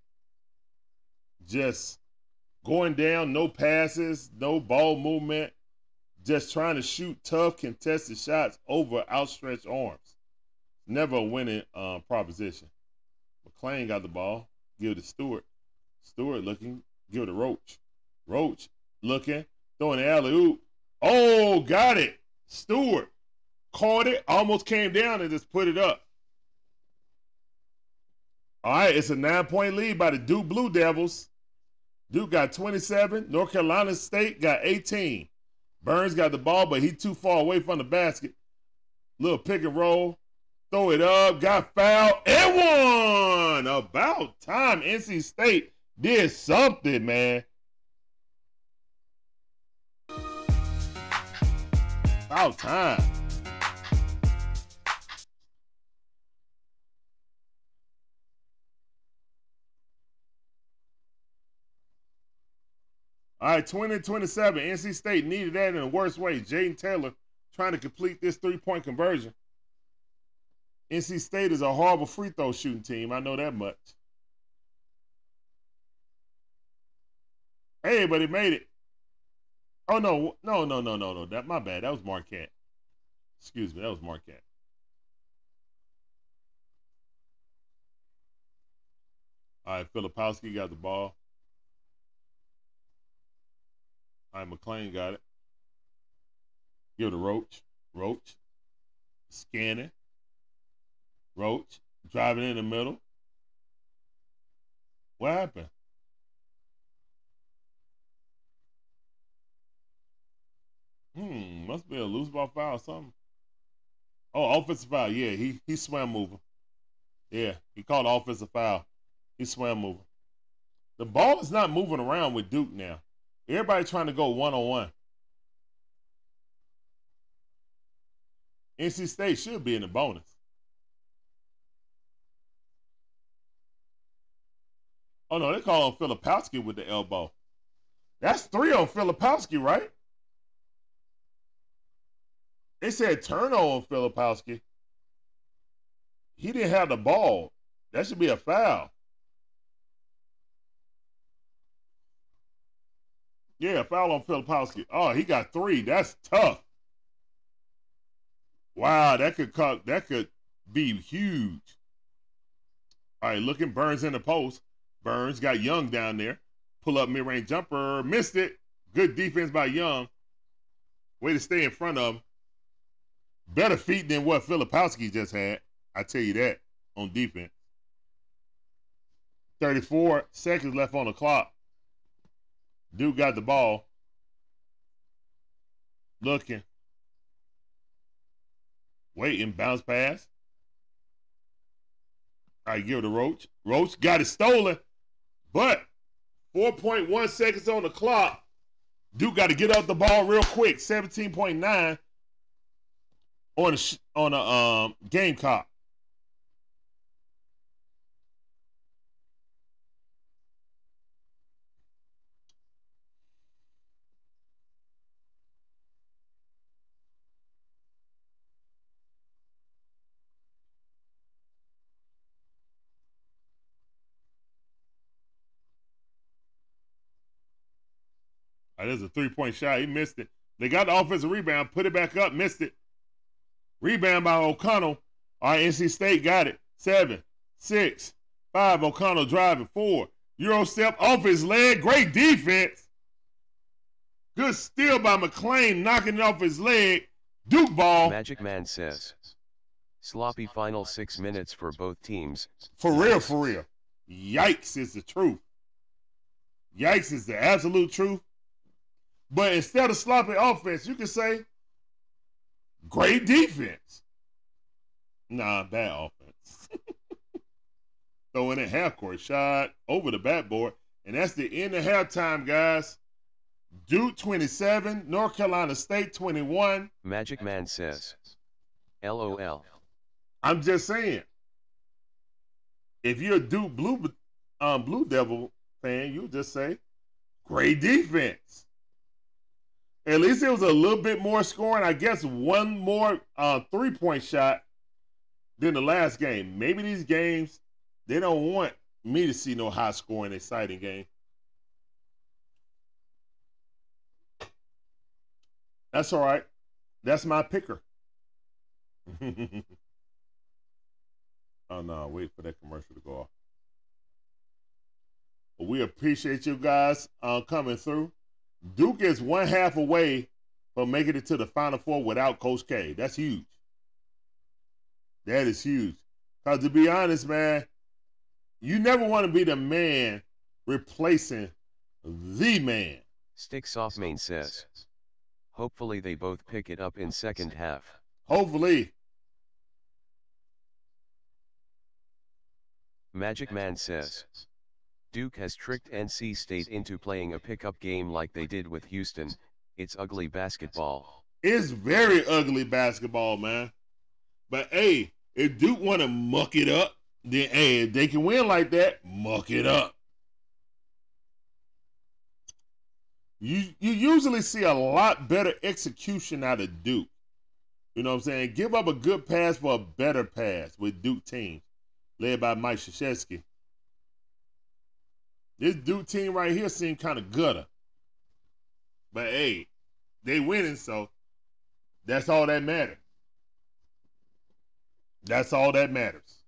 just going down, no passes, no ball movement, just trying to shoot tough, contested shots over outstretched arms. Never a winning uh, proposition. McClain got the ball, give it to Stewart. Stewart looking, give it to Roach. Roach looking, throwing the alley oop. Oh, got it. Stewart caught it, almost came down and just put it up. All right, it's a nine point lead by the Duke Blue Devils. Duke got 27. North Carolina State got 18. Burns got the ball, but he too far away from the basket. Little pick and roll. Throw it up. Got fouled and one. About time NC State did something, man. About time. All right, 20 27. NC State needed that in the worst way. Jayden Taylor trying to complete this three point conversion. NC State is a horrible free throw shooting team. I know that much. Hey, but he made it. Oh no, no, no, no, no, no. That my bad. That was Marquette. Excuse me, that was Marquette. All right, Filipowski got the ball. All right, McLean got it. Give it to Roach. Roach. Scanning. Roach. Driving in the middle. What happened? Hmm, must be a loose ball foul or something. Oh, offensive foul. Yeah, he he swam mover. Yeah, he called offensive foul. He swam mover. The ball is not moving around with Duke now. Everybody trying to go one on one. NC State should be in the bonus. Oh no, they call him Filipowski with the elbow. That's three on Filipowski, right? They said turn on Filipowski. He didn't have the ball. That should be a foul. Yeah, foul on Filipowski. Oh, he got three. That's tough. Wow, that could cut. That could be huge. All right, looking Burns in the post. Burns got Young down there. Pull up mid range jumper. Missed it. Good defense by Young. Way to stay in front of him. Better feet than what Filipowski just had. I tell you that on defense. 34 seconds left on the clock. Duke got the ball. Looking. Waiting. Bounce pass. All right, give it to Roach. Roach got it stolen, but 4.1 seconds on the clock. Duke got to get out the ball real quick. 17.9 on a on a um, Gamecock. There's a three point shot. He missed it. They got the offensive rebound, put it back up, missed it. Rebound by O'Connell. All right, NC State got it. Seven, six, five. O'Connell driving. Four. Euro step off his leg. Great defense. Good steal by McClain, knocking it off his leg. Duke ball. Magic Man says. Sloppy final six minutes for both teams. For real, for real. Yikes is the truth. Yikes is the absolute truth. But instead of sloppy offense, you can say great defense. Nah, bad offense. Throwing a half court shot over the backboard. And that's the end of halftime, guys. Duke 27, North Carolina State 21. Magic Man says. LOL. I'm just saying. If you're a Duke Blue um, Blue Devil fan, you just say, great defense. At least it was a little bit more scoring. I guess one more uh, three point shot than the last game. Maybe these games, they don't want me to see no high scoring, exciting game. That's all right. That's my picker. oh no, wait for that commercial to go off. We appreciate you guys uh, coming through. Duke is one half away from making it to the Final Four without Coach K. That's huge. That is huge. Because to be honest, man, you never want to be the man replacing the man. Sticks off main says. Hopefully they both pick it up in second half. Hopefully. Magic Man says. Duke has tricked NC State into playing a pickup game like they did with Houston. It's ugly basketball. It's very ugly basketball, man. But hey, if Duke want to muck it up, then hey, if they can win like that, muck it up. You you usually see a lot better execution out of Duke. You know what I'm saying? Give up a good pass for a better pass with Duke teams, led by Mike Krzyzewski. This Duke team right here seemed kind of gutter. But hey, they winning, so that's all that matters. That's all that matters.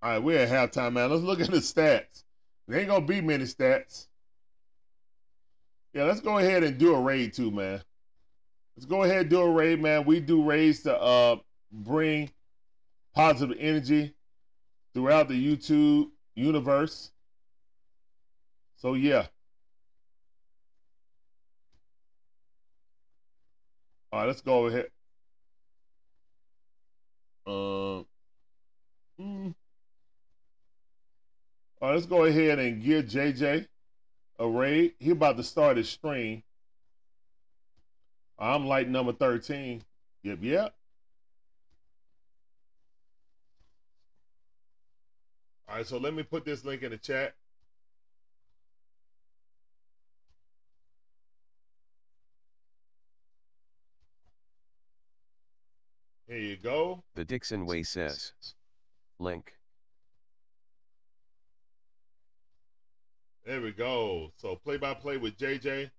All right, we're at halftime, man. Let's look at the stats. There ain't gonna be many stats. Yeah, let's go ahead and do a raid too, man. Let's go ahead and do a raid, man. We do raids to uh bring positive energy throughout the YouTube universe. So yeah. All right, let's go over here. Um, mm. All right, let's go ahead and give JJ a raid. He about to start his stream. I'm light number 13. Yep, yep. Right, so let me put this link in the chat. Here you go. The Dixon Way says. Link. There we go. So play by play with JJ.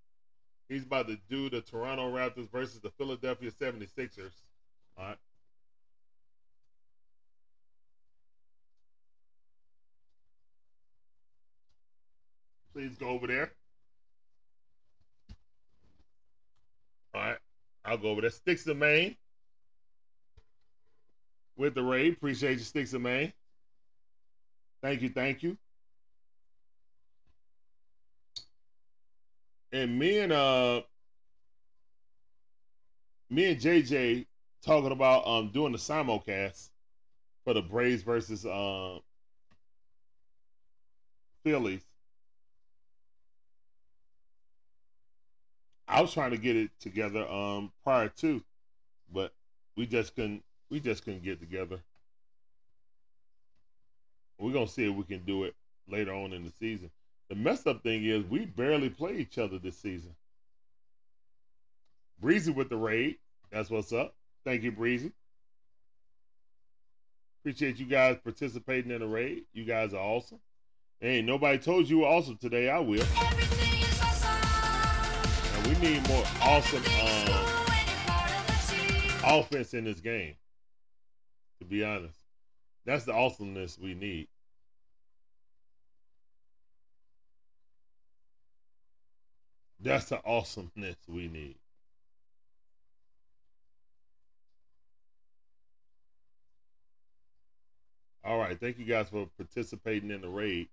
He's about to do the Toronto Raptors versus the Philadelphia 76ers. All right. Please go over there. All right. I'll go over there. Sticks of Maine with the raid. Appreciate you, Sticks of Maine. Thank you. Thank you. and me and uh me and JJ talking about um doing the simulcast for the Braves versus um Phillies. I was trying to get it together um prior to, but we just couldn't we just couldn't get together. We're gonna see if we can do it later on in the season. The messed up thing is we barely play each other this season. Breezy with the raid. That's what's up. Thank you, Breezy. Appreciate you guys participating in the raid. You guys are awesome. Hey, nobody told you were awesome today. I will. We need more awesome um, offense in this game. To be honest, that's the awesomeness we need. That's the awesomeness we need. All right. Thank you guys for participating in the raid.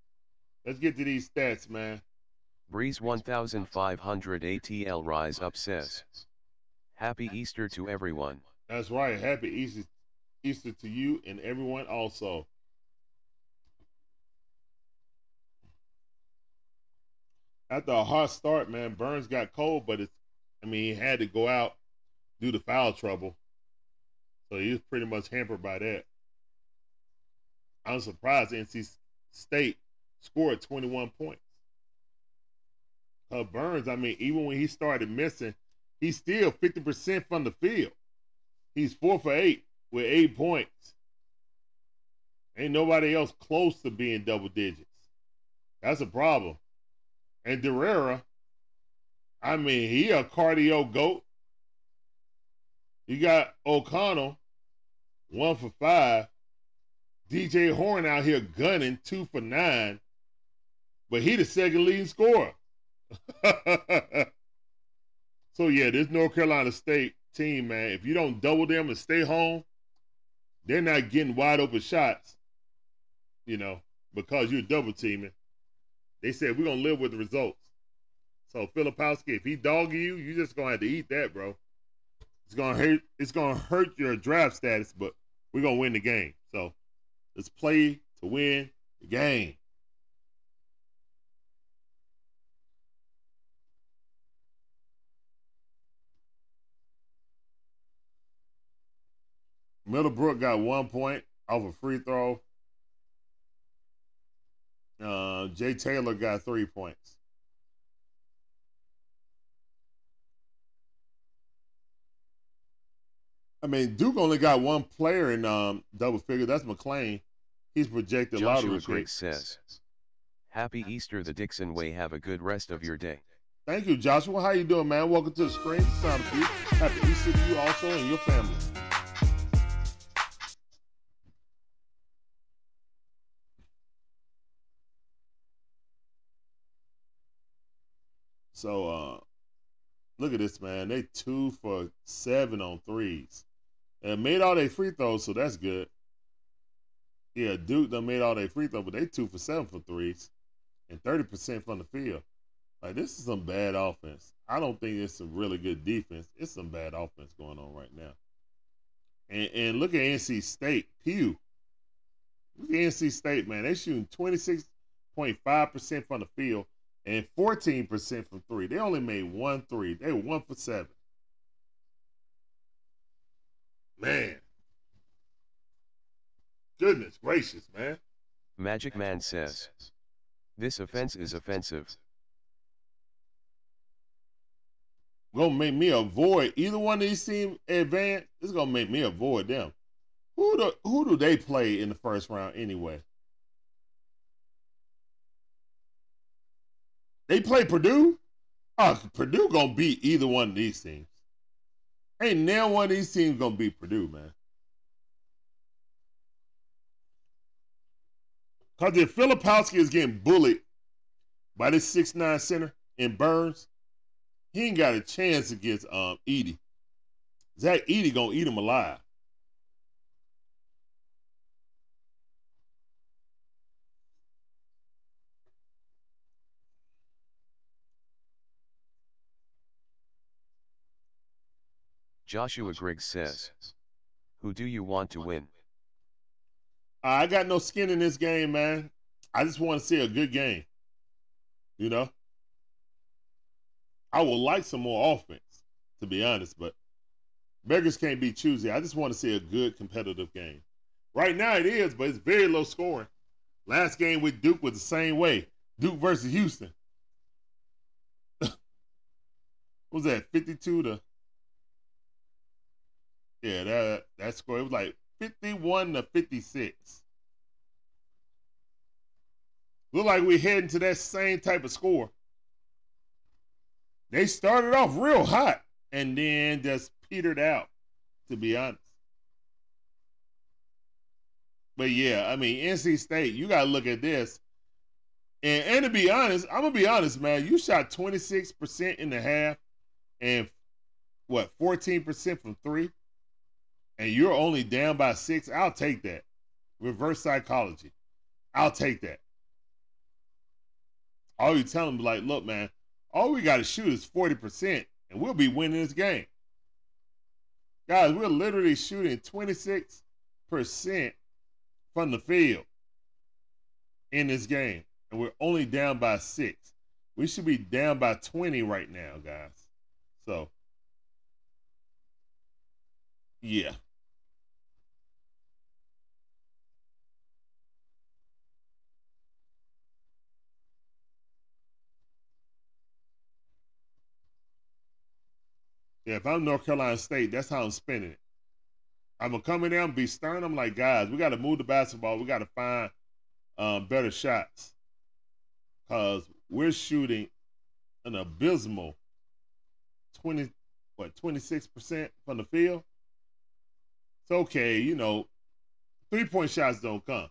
Let's get to these stats, man. Breeze 1500 ATL Rise Up says. Happy Easter to everyone. That's right. Happy Easter, Easter to you and everyone also. after a hot start, man, Burns got cold, but it's I mean, he had to go out due to foul trouble. So he was pretty much hampered by that. I'm surprised NC State scored 21 points. Uh, Burns, I mean, even when he started missing, he's still 50% from the field. He's four for eight with eight points. Ain't nobody else close to being double digits. That's a problem. And Diarra, I mean, he a cardio goat. You got O'Connell, one for five. DJ Horne out here gunning, two for nine. But he the second leading scorer. so yeah, this North Carolina State team, man, if you don't double them and stay home, they're not getting wide open shots, you know, because you're double teaming. They said we're gonna live with the results. So Filipowski, if he dog you, you just gonna have to eat that, bro. It's gonna hurt. It's gonna hurt your draft status, but we're gonna win the game. So let's play to win the game. Middlebrook got one point off a free throw. uh, Jay Taylor got three points. I mean, Duke only got one player in um, double figure. That's McLean. He's projected Joshua lottery Griggs pick. says, Happy Easter the Dixon way have a good rest of your day. Thank you, Joshua. How you doing, man? Welcome to the screen. It's time you. Happy Easter to you also and your family. So uh look at this man. They two for seven on threes. And made all their free throws, so that's good. Yeah, Duke done made all their free throws, but they two for seven for threes and 30% from the field. Like this is some bad offense. I don't think it's a really good defense. It's some bad offense going on right now. And and look at NC State. Pew. Look at NC State, man. They shooting 26.5% from the field and 14% from three. They only made one three. They were one for seven. Man. Goodness gracious, man. Magic Man says, This offense is offensive. gonna make me avoid either one of these teams advance. It's gonna make me avoid them. Who do who do they play in the first round anyway? They play Purdue. Oh, Purdue gonna beat either one of these teams. Ain't now one of these teams gonna beat Purdue, man. Cause if Filipowski is getting bullied by this six nine center in Burns, he ain't got a chance against um Edey. Zach Edey gonna eat him alive. Joshua Griggs says, Who do you want to win? I got no skin in this game, man. I just want to see a good game. You know? I would like some more offense, to be honest, but beggars can't be choosy. I just want to see a good competitive game. Right now it is, but it's very low scoring. Last game with Duke was the same way. Duke versus Houston. what was that? 52 to Yeah, that that score. It was like 51 to 56. Look like we're heading to that same type of score. They started off real hot and then just petered out, to be honest. But yeah, I mean, NC State, you got to look at this. And, and to be honest, I'm to be honest, man. You shot 26% in the half and what, 14% from three? And you're only down by six. I'll take that. Reverse psychology. I'll take that. All you tell them, like, look, man, all we got to shoot is 40%, and we'll be winning this game. Guys, we're literally shooting 26% from the field in this game, and we're only down by six. We should be down by 20 right now, guys. So, yeah. Yeah, if I'm North Carolina State, that's how I'm spending it. I'm gonna come in there and be stern. I'm like, guys, we got to move the basketball. We got to find um, better shots because we're shooting an abysmal twenty, what, twenty six percent from the field. It's okay, you know, three point shots don't come.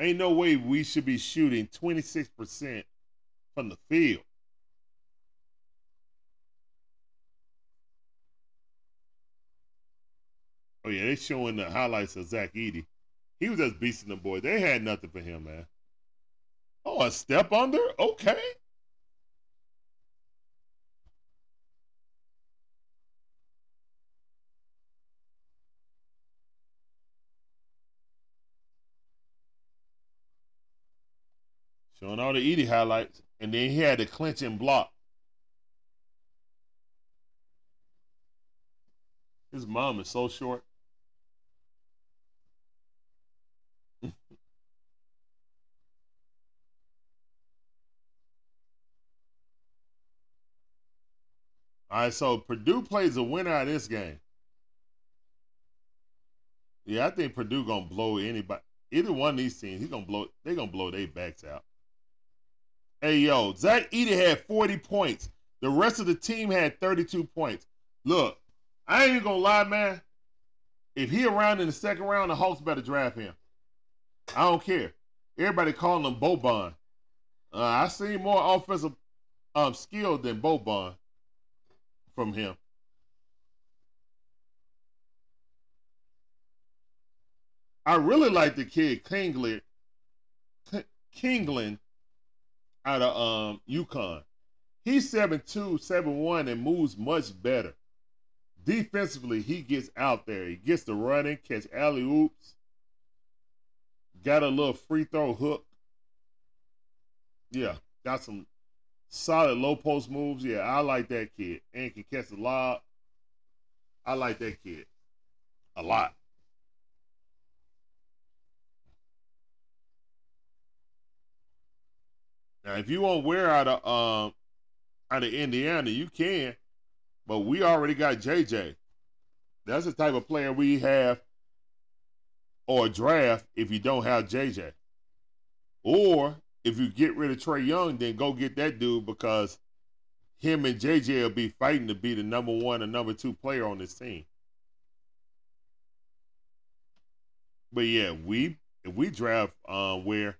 Ain't no way we should be shooting twenty six percent from the field. Oh yeah, they showing the highlights of Zach Edey. He was just beasting the boy. They had nothing for him, man. Oh, a step under? Okay. Showing all the Edey highlights. And then he had to clinch and block. His mom is so short. All right, so Purdue plays a winner out of this game. Yeah, I think Purdue gonna blow anybody. Either one of these teams, he gonna blow. They gonna blow their backs out. Hey yo, Zach Edey had 40 points. The rest of the team had 32 points. Look, I ain't even gonna lie, man. If he around in the second round, the Hawks better draft him. I don't care. Everybody calling him Boban. Uh, I seen more offensive um, skill than Boban from him. I really like the kid Kingler, Clingan out of um UConn. He's 7'2", 7'1", and moves much better. Defensively, he gets out there. He gets the running, catch alley oops. Got a little free throw hook. Yeah, got some solid low post moves. Yeah, I like that kid. And can catch a lot. I like that kid a lot. Now, if you want Ware out of um out of Indiana, you can, but we already got JJ. That's the type of player we have or draft if you don't have JJ. Or if you get rid of Trae Young, then go get that dude because him and JJ will be fighting to be the number one and number two player on this team. But yeah, we if we draft uh, Ware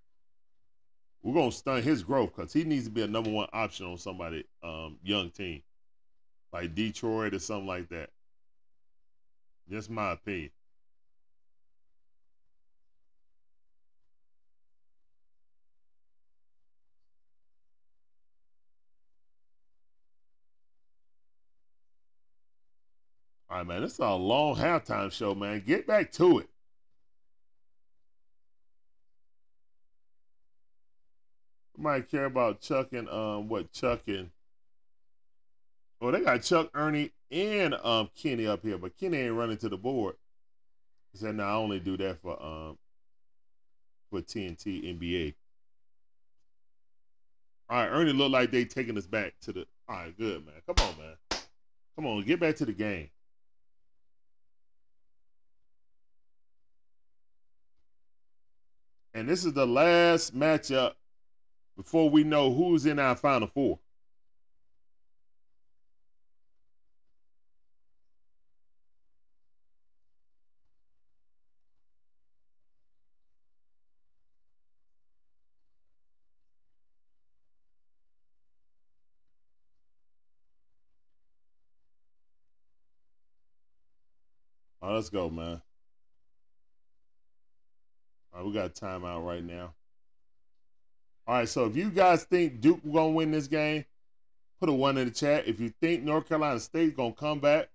we're gonna stunt his growth because he needs to be a number one option on somebody um, young team like Detroit or something like that. Just my opinion. All right, man. This is a long halftime show, man. Get back to it. might care about Chuck and um what Chuck and well they got Chuck Ernie and um Kenny up here, but Kenny ain't running to the board. He said, "No, I only do that for um for TNT NBA." All right, Ernie look like they taking us back to the. All right, good man. Come on, man. Come on, get back to the game. And this is the last matchup before we know who's in our Final Four. Let's go, man. All right, we got a timeout right now. All right, so if you guys think Duke gonna win this game, put a one in the chat. If you think North Carolina State gonna come back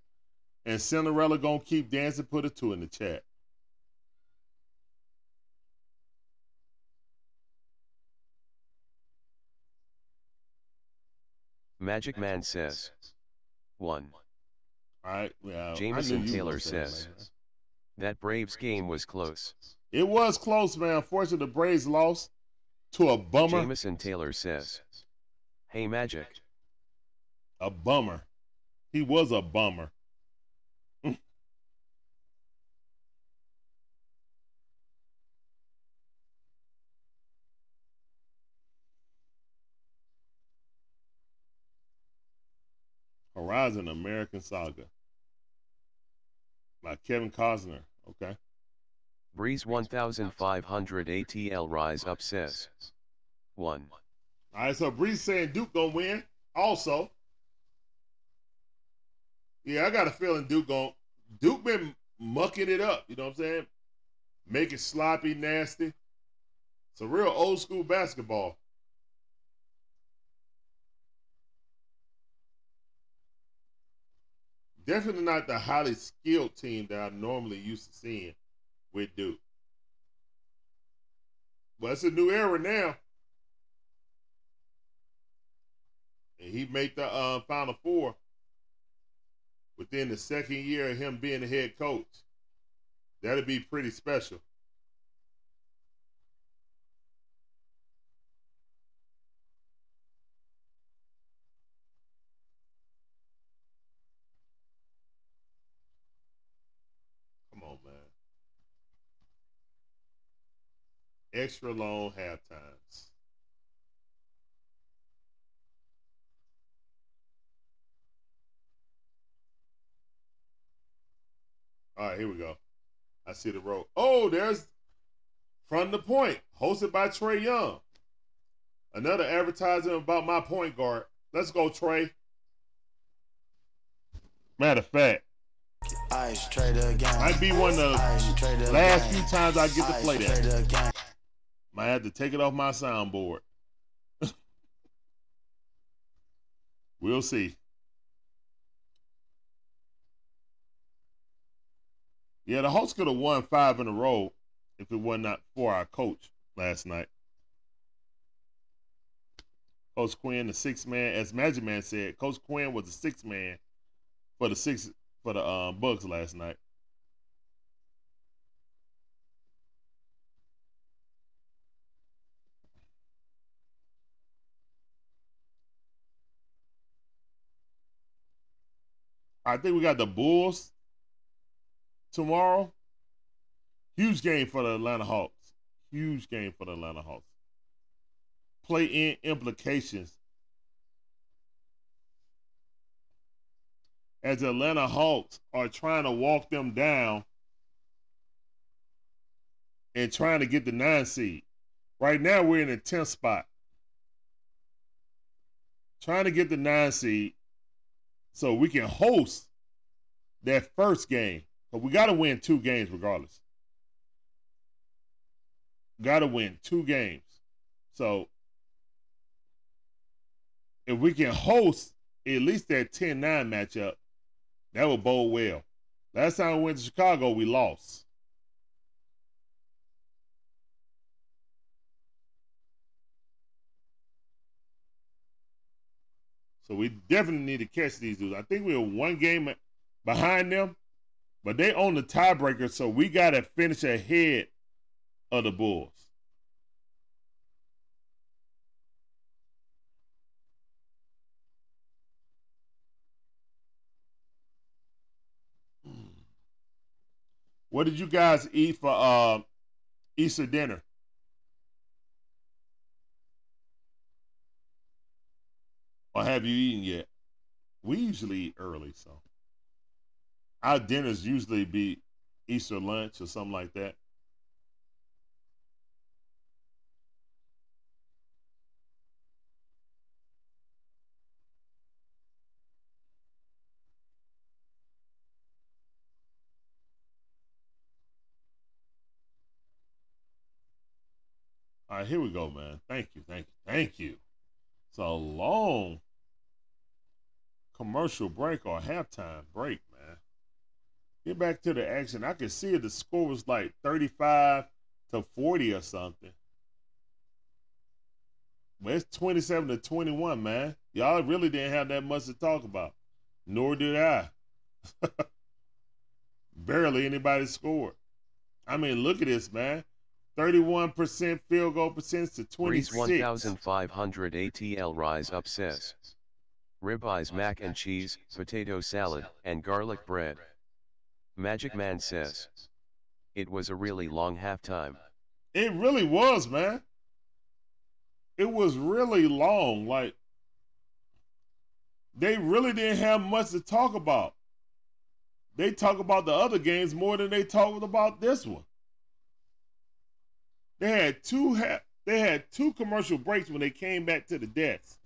and Cinderella gonna keep dancing, put a two in the chat. Magic Man says. 1. All right. Well, Jameson Taylor says. That Braves game was close. It was close, man. Unfortunately, the Braves lost to a bummer. Jameson Taylor says. Hey, Magic. A bummer. He was a bummer. Horizon American Saga by Kevin Costner. Okay. Breeze 1500 ATL Rise Up says 1. All right, so Breeze saying Duke gonna win. Also, yeah, I got a feeling Duke going Duke been mucking it up. You know what I'm saying? Make it sloppy, nasty. It's a real old school basketball. Definitely not the highly skilled team that I'm normally used to seeing with Duke. But it's a new era now. And he made the uh, Final Four within the second year of him being the head coach. That'd be pretty special. Extra long half times. All right, here we go. I see the road. Oh, there's from the point, hosted by Trae Young. Another advertisement about my point guard. Let's go, Trae. Matter of fact, Ice might be one of the last few times I get to play that. Might have to take it off my soundboard. we'll see. Yeah, the Hawks could have won five in a row if it were not for our coach last night. Coach Quin, the sixth man, as Magic Man said, Coach Quin was the sixth man for the six for the um, Bucks last night. I think we got the Bulls tomorrow. Huge game for the Atlanta Hawks. Huge game for the Atlanta Hawks. Play in implications. As Atlanta Hawks are trying to walk them down and trying to get the nine seed. Right now, we're in the 10th spot. Trying to get the nine seed so we can host that first game. But we got to win two games regardless. Got to win two games. So if we can host at least that 10 9 matchup, that would bode well. Last time we went to Chicago, we lost. So we definitely need to catch these dudes. I think we are one game behind them, but they own the tiebreaker, so we got to finish ahead of the Bulls. What did you guys eat for uh, Easter dinner? Or have you eaten yet? We usually eat early, so our dinners usually be Easter lunch or something like that. All right, here we go, man. Thank you, thank you, thank you. It's a long commercial break or halftime break, man. Get back to the action. I can see it. The score was like 35 to 40 or something. But it's 27 to 21, man. Y'all really didn't have that much to talk about. Nor did I. Barely anybody scored. I mean, look at this, man. 31% field goal percentage to Breeze 26. 1500 ATL Rise Up says. Ribeyes mac and cheese, potato salad, and garlic bread. Magic Man says. It was a really long halftime. It really was, man. It was really long. Like they really didn't have much to talk about. They talk about the other games more than they talked about this one. They had two ha- they had two commercial breaks when they came back to the desk.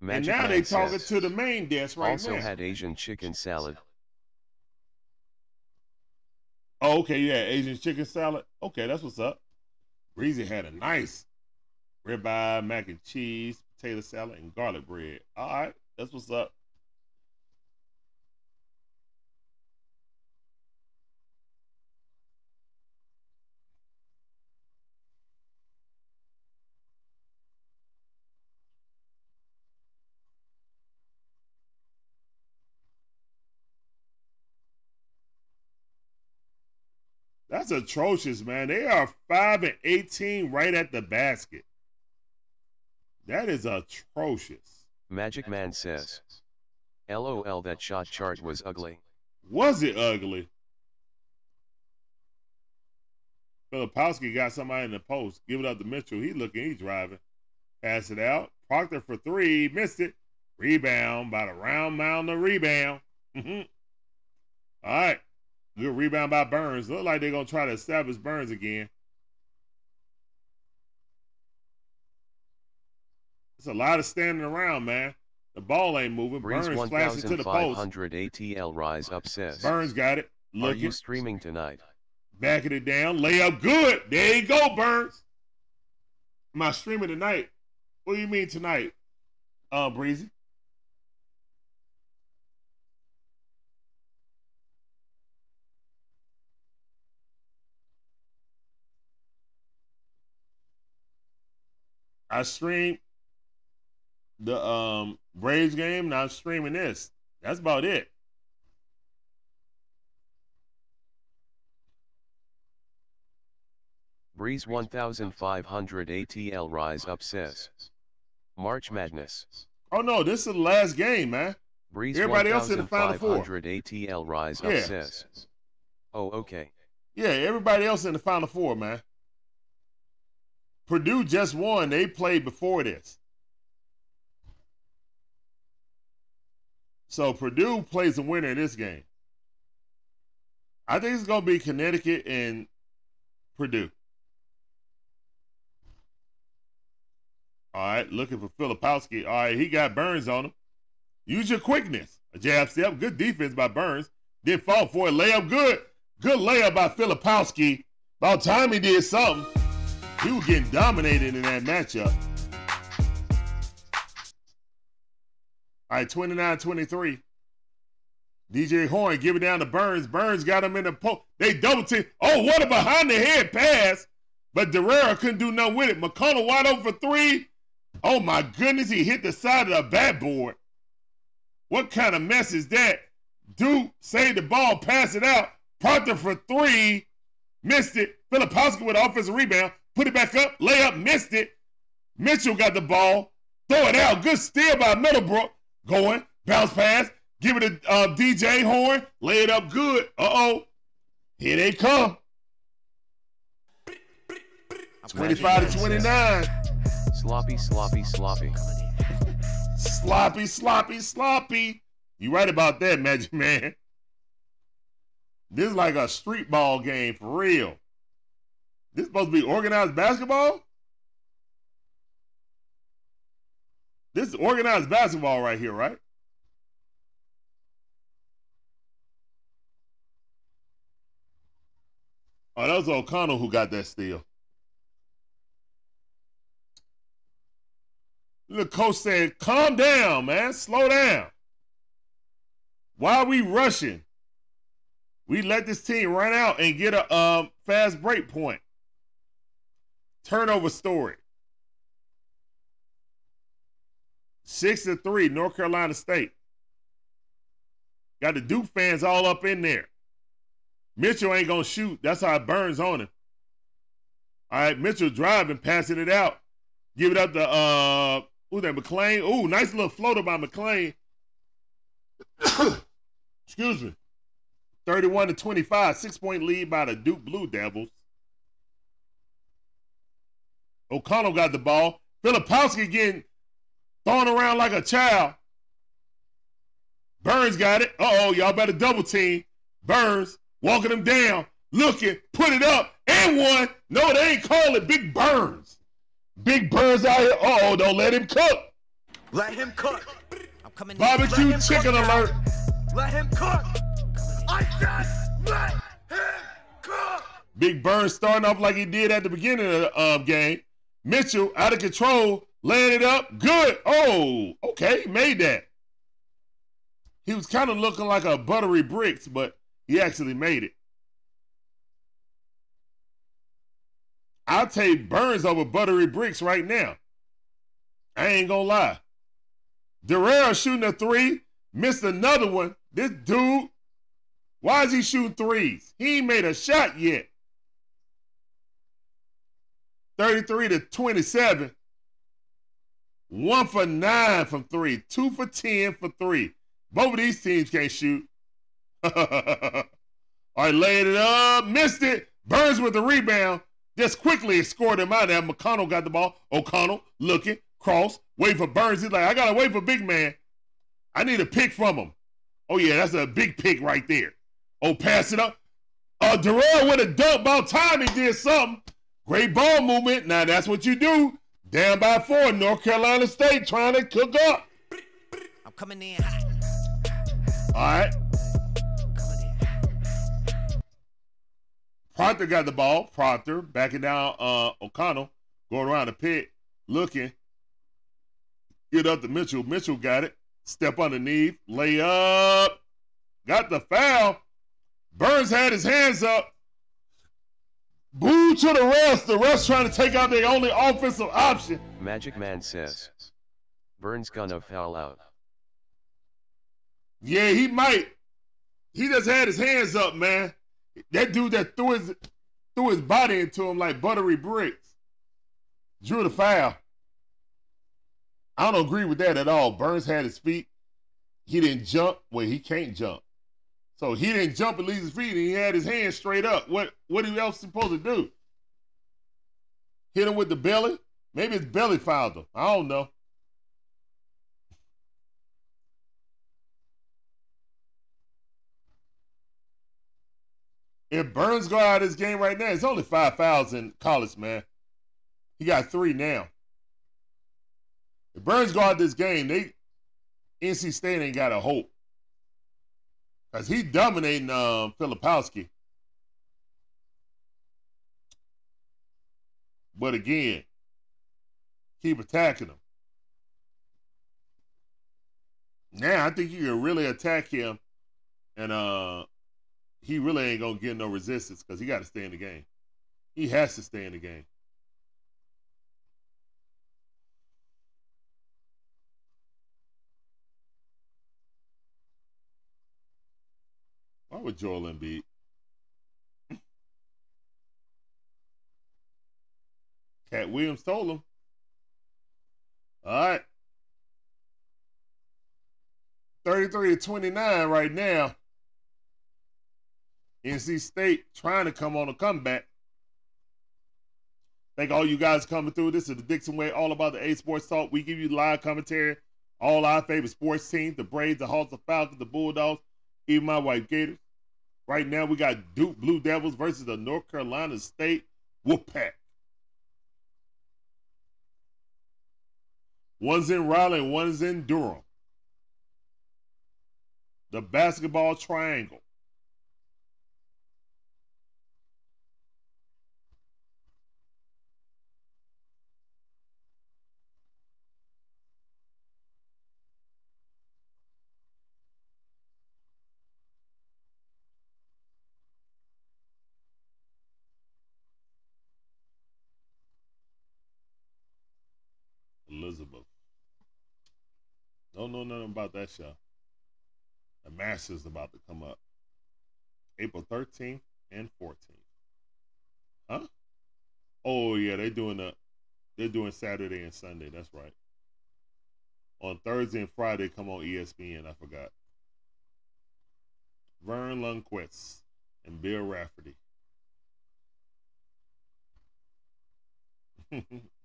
Magic and now they talking to the main desk right also now. had Asian chicken salad. Oh, okay, yeah, Asian chicken salad. Okay, that's what's up. Breezy had a nice ribeye, mac and cheese, potato salad, and garlic bread. All right, that's what's up. That's atrocious, man. They are five and eighteen right at the basket. That is atrocious. Magic Man says. LOL that shot chart was ugly. Was it ugly? Filipowski got somebody in the post. Give it up to Mitchell. He looking, he's driving. Pass it out. Proctor for three. Missed it. Rebound by the round mound of rebound. Mm-hmm. All right. Good rebound by Burns. Look like they're going to try to establish Burns again. It's a lot of standing around, man. The ball ain't moving. Breeze Burns flashing to the post. 1500 ATL Rise up says. Burns got it. Are you streaming tonight? Backing it down. Layup good. There you go, Burns. Am I streaming tonight? What do you mean tonight, uh, Breezy? I streamed the um Braves game. Now I'm streaming this. That's about it. Breeze 1500 ATL Rise up says. March Madness. Oh no, this is the last game, man. Breeze Everybody else in the Final Four. 1500 ATL Rise up Yeah. says. Oh, okay. Yeah, everybody else in the Final Four, man. Purdue just won. They played before this. So Purdue plays the winner in this game. I think it's going to be Connecticut and Purdue. All right, looking for Filipowski. All right, he got Burns on him. Use your quickness. A jab step. Good defense by Burns. Didn't fall for it. Layup good. Good layup by Filipowski. About time he did something. He was getting dominated in that matchup. All right, 29 23. DJ Horne give it down to Burns. Burns got him in the post. They double team. Oh, what a behind the head pass. But Diarra couldn't do nothing with it. McConnell wide open for three. Oh my goodness, he hit the side of the backboard. What kind of mess is that? Duke saved the ball, pass it out. Proctor for three. Missed it. Filipowski with offensive rebound. Put it back up. Layup. Missed it. Mitchell got the ball. Throw it out. Good steal by Middlebrook. Going. Bounce pass. Give it to uh, DJ Horne. Lay it up good. Uh-oh. Here they come. I'm coming in 25 to Man 29. Sloppy, sloppy, sloppy. Sloppy, sloppy, sloppy. You right about that, Magic Man. This is like a street ball game for real. This supposed to be organized basketball? This is organized basketball right here, right? Oh, that was O'Connell who got that steal. The coach said, calm down, man. Slow down. Why are we rushing? We let this team run out and get a um, fast break point. Turnover story. Six to three, North Carolina State. Got the Duke fans all up in there. Mitchell ain't gonna shoot. That's how it burns on him. All right, Mitchell driving, passing it out. Give it up to uh who's that? McLean. Ooh, nice little floater by McLean. Excuse me. 31 to 25, six-point lead by the Duke Blue Devils. O'Connell got the ball. Filipowski getting thrown around like a child. Burns got it. Uh-oh, y'all better double team. Burns walking him down, looking, put it up, and one. No, they ain't call it Big Burns. Big Burns out here. Uh-oh, don't let him cook. Let him cook. I'm coming. Barbecue Let chicken alert. Let him cook. I said, let him cook. Big Burns starting off like he did at the beginning of the uh, game. Mitchell out of control, laying it up. Good. Oh, okay, made that. He was kind of looking like a buttery bricks, but he actually made it. I'll take Burns over buttery bricks right now. I ain't gonna lie. Diarra shooting a three, missed another one. This dude, why is he shooting threes? He ain't made a shot yet. 33 to 27. One for nine from three. Two for 10 for three. Both of these teams can't shoot. Right, laid it up. Missed it. Burns with the rebound. Just quickly scored him out there. McConnell got the ball. O'Connell looking, cross, wait for Burns. He's like, I gotta wait for big man. I need a pick from him. Oh yeah, that's a big pick right there. Oh, pass it up. Uh, Diarra with a dunk. About time he did something. Great ball movement. Now that's what you do. Down by four, North Carolina State trying to cook up. I'm coming in. All right. Proctor got the ball. Proctor backing down uh, O'Connell, going around the pit, looking. Get up to Mitchell. Mitchell got it. Step underneath. Lay up. Got the foul. Burns had his hands up. Boo to the rest. The rest trying to take out their only offensive option. Magic Man says. Burns gonna foul out. Yeah, he might. He just had his hands up, man. That dude that threw his threw his body into him like buttery bricks. Drew the foul. I don't agree with that at all. Burns had his feet. He didn't jump. Well, he can't jump. So he didn't jump and leave his feet, and he had his hands straight up. What what else supposed to do? Hit him with the belly? Maybe his belly fouled him. I don't know. If Burns go out of this game right now, it's only five fouls in college, man. He got three now. If Burns go out this game, they NC State ain't got a hope. Cause he dominating um Filipowski. But again, keep attacking him. Now I think you can really attack him and uh he really ain't gonna get no resistance because he got to stay in the game. He has to stay in the game. Why would Joel Embiid? Katt Williams told him. All right. 33 to 29 right now. NC State trying to come on a comeback. Thank all you guys coming through. This is the Dixon Way, all about the A Sports Talk. We give you live commentary, all our favorite sports teams, the Braves, the Hawks, the Falcons, the Bulldogs, even my white Gators. Right now, we got Duke Blue Devils versus the North Carolina State Wolfpack. One's in Raleigh, one's in Durham. The basketball triangle. Elizabeth. Don't know nothing about that show. The Masters about to come up. April 13th and 14th. Huh? Oh yeah, they're doing a they're doing Saturday and Sunday, that's right. On Thursday and Friday come on ESPN, I forgot. Vern Lundquist and Bill Rafferty.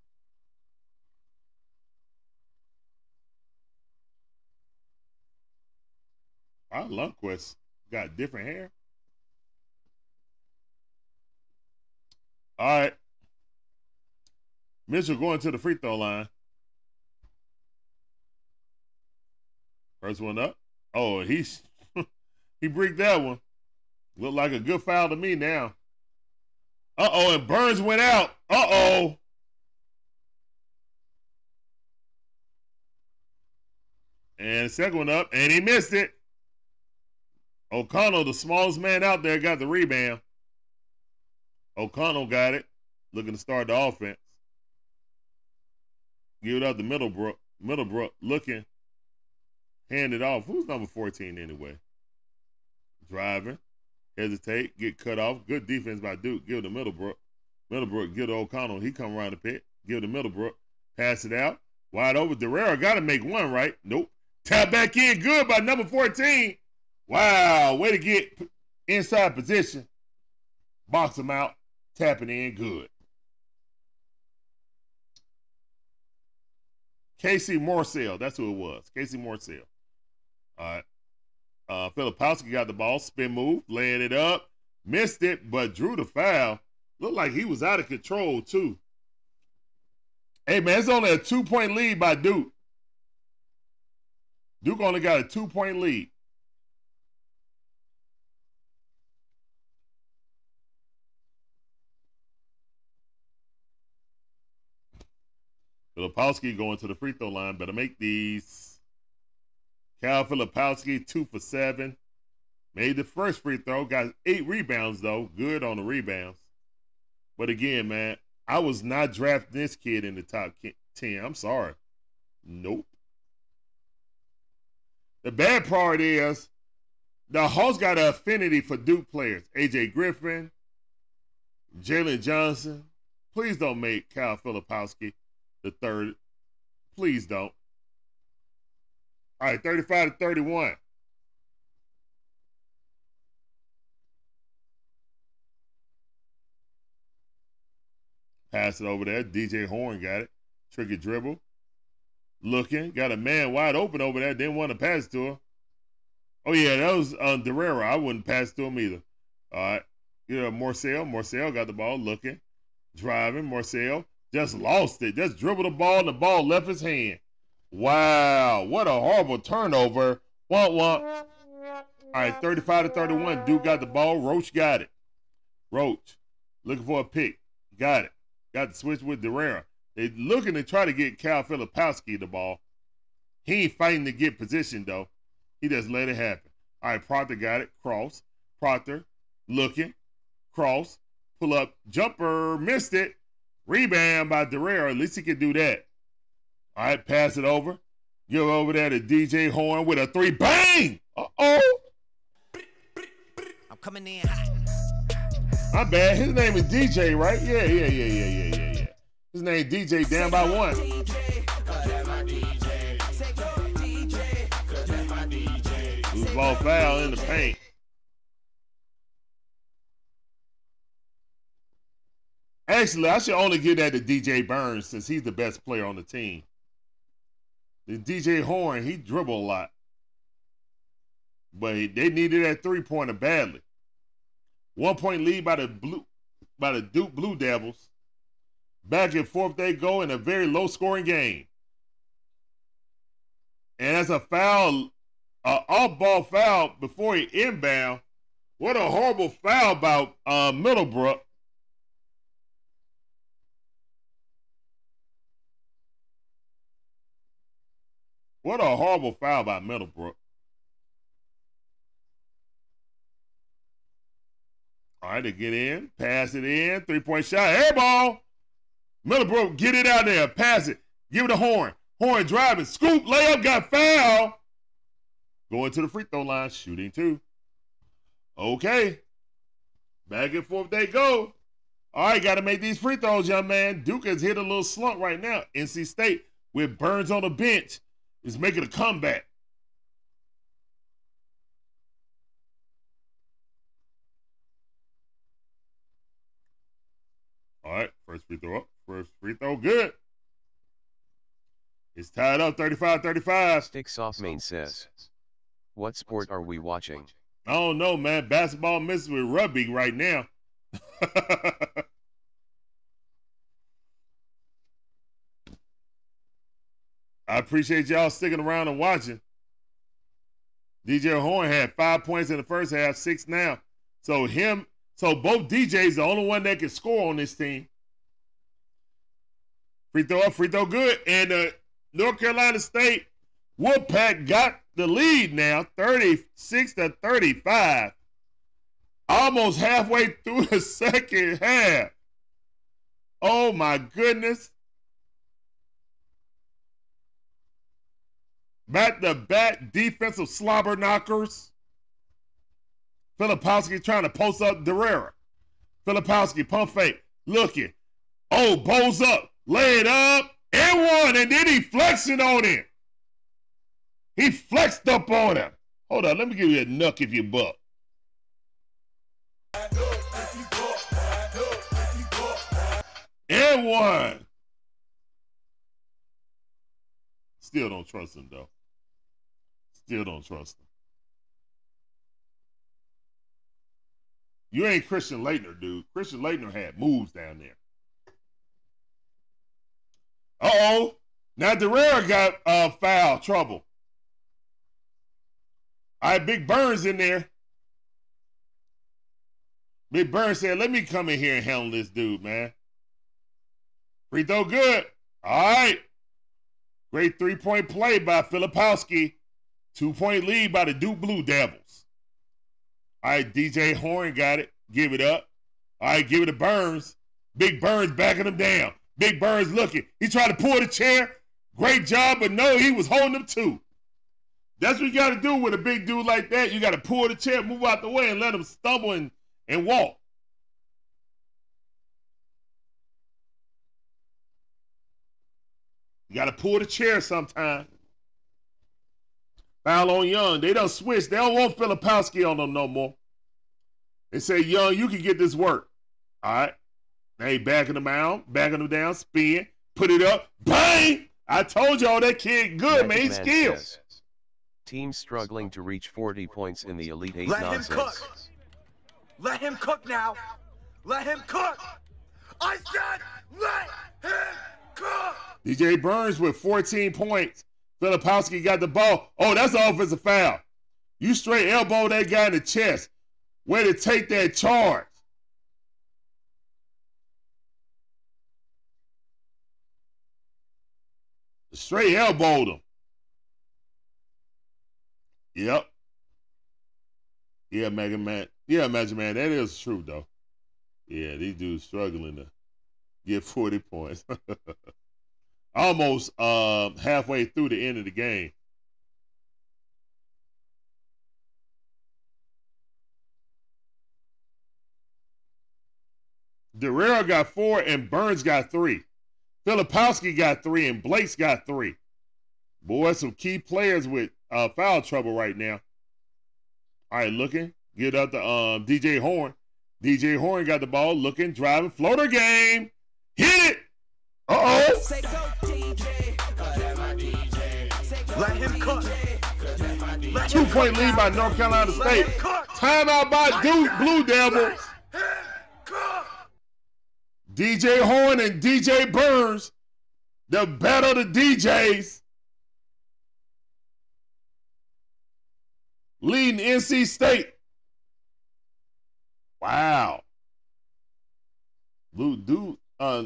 Wow, Lundquist got different hair. All right. Mitchell going to the free throw line. First one up. Oh, he's he bricked that one. Looked like a good foul to me now. Uh oh, and Burns went out. Uh oh. And second one up, and he missed it. O'Connell, the smallest man out there, got the rebound. O'Connell got it, looking to start the offense. Give it up to Middlebrook. Middlebrook looking, hand it off. Who's number 14 anyway? Driving, hesitate, get cut off. Good defense by Duke. Give it to Middlebrook. Middlebrook, give it to O'Connell. He come around the pit. Give it to Middlebrook. Pass it out. Wide over. Diarra got to make one, right? Nope. Tap back in. Good by number 14. Wow, way to get inside position. box him out, tapping in good. Casey Morsell, that's who it was. Casey Morsell. All right. Uh, Filipowski got the ball, spin move, laying it up, missed it, but drew the foul. Looked like he was out of control too. Hey man, it's only a two point lead by Duke. Duke only got a two point lead. Filipowski going to the free throw line. Better make these. Cal Filipowski, two for seven. Made the first free throw. Got eight rebounds, though. Good on the rebounds. But again, man, I was not drafting this kid in the top 10. I'm sorry. Nope. The bad part is the Hawks got an affinity for Duke players. AJ Griffin, Jalen Johnson. Please don't make Cal Filipowski the third. Please don't. All right, 35 to 31. Pass it over there. DJ Horne got it. Tricky dribble. Looking. Got a man wide open over there. Didn't want to pass to him. Oh, yeah, that was um, Diarra. I wouldn't pass to him either. All right. You know, Morsell. Morsell got the ball looking. Driving. Morsell just lost it. Just dribbled the ball and the ball left his hand. Wow. What a horrible turnover. Womp womp. All right, 35 to 31. Duke got the ball. Roach got it. Roach looking for a pick. Got it. Got the switch with Diarra. They looking to try to get Cal Filipowski the ball. He ain't fighting to get position though. He just let it happen. All right, Proctor got it. Cross. Proctor looking. Cross. Pull up. Jumper. Missed it. Rebound by Diarra. At least he can do that. All right, pass it over. Give over there to DJ Horne with a three. Bang! Uh oh. I'm coming in. My bad. His name is DJ, right? Yeah, yeah, yeah, yeah, yeah, yeah, yeah. His name DJ down by one. Loose ball foul in the paint. Actually, I should only give that to DJ Burns since he's the best player on the team. The DJ Horne, he dribble a lot. But they needed that three pointer badly. One point lead by the blue by the Duke Blue Devils. Back and forth they go in a very low scoring game. And as a foul, a off ball foul before he inbound. What a horrible foul by uh, Middlebrook. What a horrible foul by Middlebrook. All right, to get in, pass it in, three point shot, air ball. Middlebrook, get it out there, pass it, give it a Horne. Horne driving, scoop, layup, got foul. Going to the free throw line, shooting two. Okay. Back and forth they go. All right, got to make these free throws, young man. Duke has hit a little slump right now. NC State with Burns on the bench is making a comeback. All right, first free throw up. First free throw, good. It's tied up 35 35. Stick Soft Main says. What sport are we watching? I don't know, man. Basketball misses with rugby right now. I appreciate y'all sticking around and watching. DJ Horne had five points in the first half, six now. So him, so both DJs the only one that can score on this team. Free throw up, free throw good. And uh, North Carolina State Wolfpack got the lead now, 36 to 35. Almost halfway through the second half. Oh my goodness. Back to back defensive slobber knockers. Filipowski trying to post up Diarra. Filipowski pump fake. Looking. Oh, bows up. Lay it up. And one. And then he flexing on him. He flexed up on him. Hold on. Let me give you a knuck if you buck. and one. Still don't trust him though. Still don't trust him. You ain't Christian Laettner, dude. Christian Laettner had moves down there. Uh oh. Now Diarra got uh, foul trouble. All right, Big Burns in there. Big Burns said, let me come in here and handle this dude, man. Free throw good. All right. Great three point play by Filipowski. Two point lead by the Duke Blue Devils. All right, DJ Horne got it. Give it up. All right, give it to Burns. Big Burns backing him down. Big Burns looking. He tried to pull the chair. Great job, but no, he was holding him too. That's what you got to do with a big dude like that. You got to pull the chair, move out the way, and let him stumble and, and walk. You got to pull the chair sometime. Foul on Young. They don't switch. They don't want Filipowski on them no more. They say, Young, you can get this work. All right. They he backing them out, backing them down, spin, put it up, bang! I told y'all that kid good, man. He's skilled. Team struggling to reach 40 points in the Elite Eight Let him nonsense. cook. Let him cook now. Let him cook. I said, let him cook. DJ Burns with 14 points. Filipowski got the ball. Oh, that's an offensive foul. You straight elbow that guy in the chest. Way to take that charge. Straight elbowed him. Yep. Yeah, Mega Man. Yeah, Magic Man. That is true, though. Yeah, these dudes struggling to get 40 points. Almost um, halfway through the end of the game. Diarra got four and Burns got three. Filipowski got three and Blake's got three. Boy, some key players with uh, foul trouble right now. All right, looking. Get up to um, DJ Horne. DJ Horne got the ball, looking, driving, floater game. Hit it. Uh oh. Cook. Two point lead by North Carolina State. Timeout by Duke Blue Devils. Let him cook. DJ Horne and DJ Burns, the battle of the DJs. Leading NC State. Wow. Duke, Duke, uh,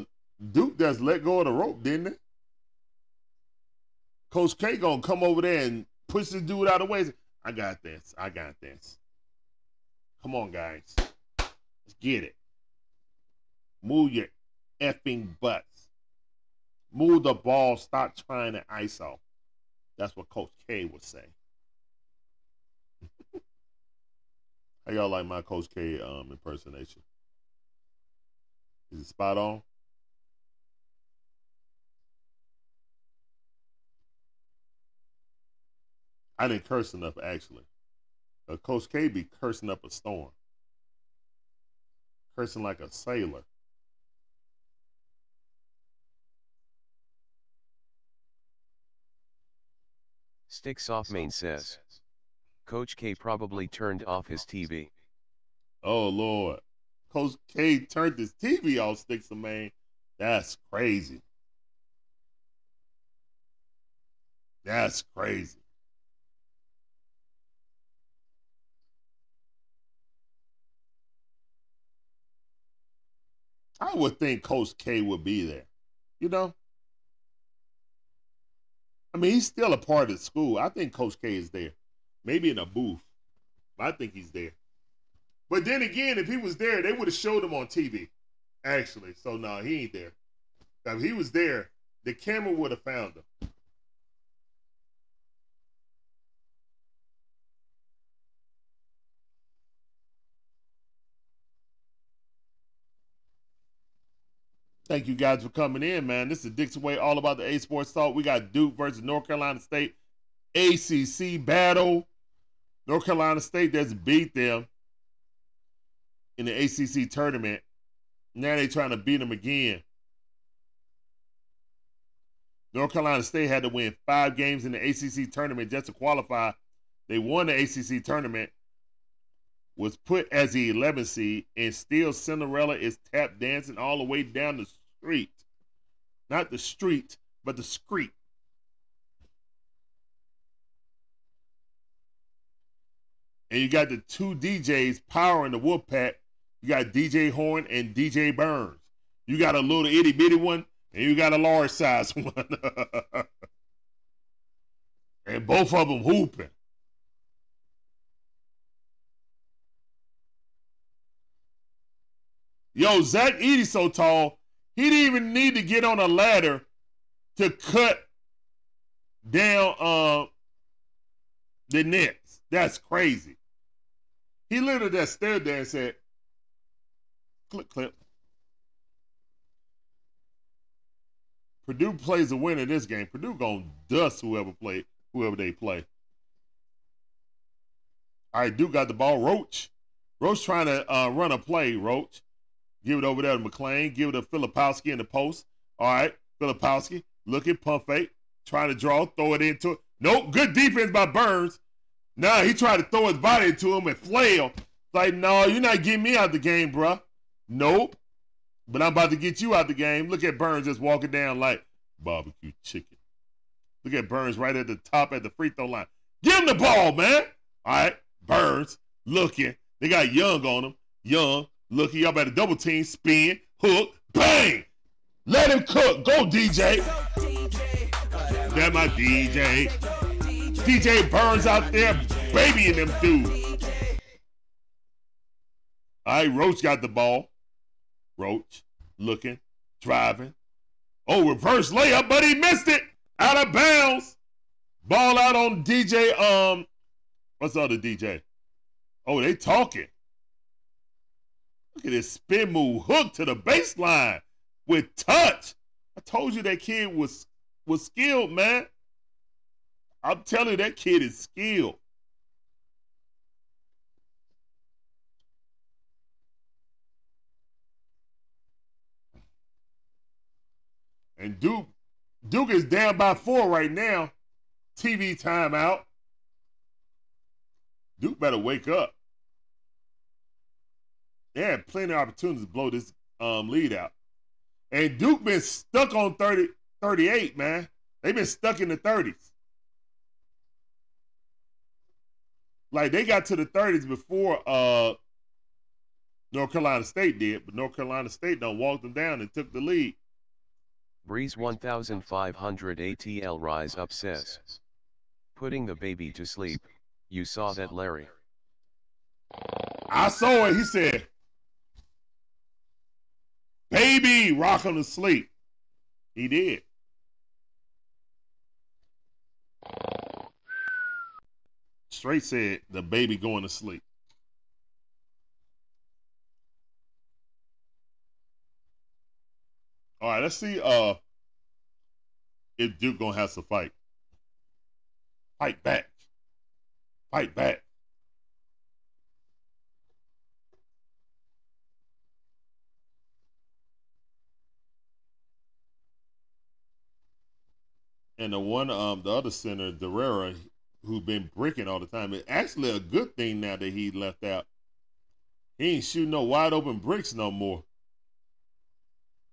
Duke just let go of the rope, didn't it? Coach K gonna come over there and push this dude out of the way. I got this. I got this. Come on, guys. Let's get it. Move your effing butts. Move the ball. Stop trying to ISO. That's what Coach K would say. How y'all like my Coach K um, impersonation? Is it spot on? I didn't curse enough actually. Uh, Coach K be cursing up a storm, cursing like a sailor. Stick Soft Main says. Coach K probably turned off his TV. Oh Lord, Coach K turned his TV off. Sticks of man, that's crazy. That's crazy. I would think Coach K would be there. You know? I mean, he's still a part of the school. I think Coach K is there. Maybe in a booth. I think he's there. But then again, if he was there, they would have showed him on TV. Actually. So no, he ain't there. If he was there, the camera would have found him. Thank you guys for coming in, man. This is Dixon Way, all about the A Sports Talk. We got Duke versus North Carolina State ACC battle. North Carolina State just beat them in the ACC tournament. Now they trying to beat them again. North Carolina State had to win five games in the ACC tournament just to qualify. They won the ACC tournament, was put as the 11th seed, and still Cinderella is tap dancing all the way down the street. Not the street, but the street. And you got the two DJs powering the Wolfpack. You got DJ Horne and DJ Burns. You got a little itty bitty one, and you got a large size one. and both of them hooping. Yo, Zach Edey so tall, he didn't even need to get on a ladder to cut down uh, the nets. That's crazy. He literally just stood there and said, click, clip. Purdue plays a win in this game. Purdue gonna dust whoever play, whoever they play. All right, Duke got the ball. Roach. Roach trying to uh, run a play, Roach. Give it over there to McCain. Give it to Filipowski in the post. All right, Filipowski looking pump fake, trying to draw, throw it into it. Nope, good defense by Burns. Nah, he tried to throw his body into him and flail. Like, no, you're not getting me out the game, bruh. Nope. But I'm about to get you out the game. Look at Burns just walking down like barbecue chicken. Look at Burns right at the top at the free throw line. Give him the ball, man. All right, Burns looking. They got Young on him. Young looking. Y'all better double team, spin, hook, bang. Let him cook. Go, DJ. That my DJ. DJ Burns out there babying them dudes. All right, Roach got the ball. Roach looking, driving. Oh, reverse layup, but he missed it. Out of bounds. Ball out on DJ. Um, what's the other DJ? Oh, they talking. Look at this spin move, hook to the baseline with touch. I told you that kid was was skilled, man. I'm telling you, that kid is skilled. And Duke, Duke is down by four right now. TV timeout. Duke better wake up. They had plenty of opportunities to blow this um, lead out. And Duke been stuck on 30, 38, man. They've been stuck in the 30s. Like they got to the 30s before uh North Carolina State did, but North Carolina State done walked them down and took the lead. Breeze 1500 ATL Rise Up says. Putting the baby to sleep, you saw that Larry. I saw it. He said, Baby, rock him to sleep. He did. Straight said the baby going to sleep. All right, let's see uh if Duke gonna have to fight. Fight back. Fight back. And the one um the other center, Diarra, who been bricking all the time. It's actually a good thing now that he left out. He ain't shooting no wide open bricks no more.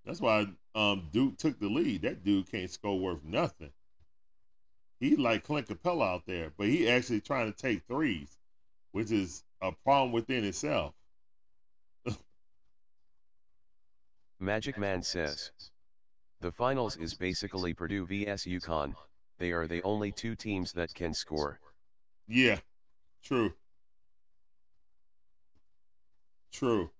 That's why um, Duke took the lead. That dude can't score worth nothing. He like Clint Capela out there, but he actually trying to take threes, which is a problem within itself. Magic Man says. The finals is basically Purdue vs UConn. They are the only two teams that can score. Yeah, true. True.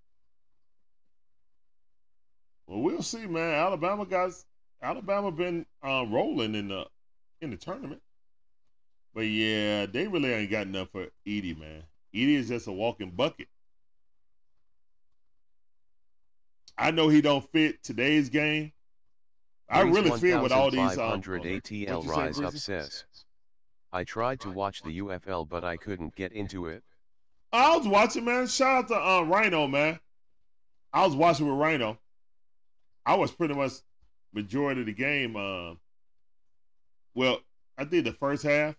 Well, we'll see, man. Alabama guys, Alabama been uh, rolling in the in the tournament, but yeah, they really ain't got enough for Edey, man. Edey is just a walking bucket. I know he don't fit today's game. I really feel with all these. Um, ATL rise up says. I tried to watch the UFL, but I couldn't get into it. I was watching, man. Shout out to uh, Rhino, man. I was watching with Rhino. I was pretty much majority of the game. Uh, well, I did the first half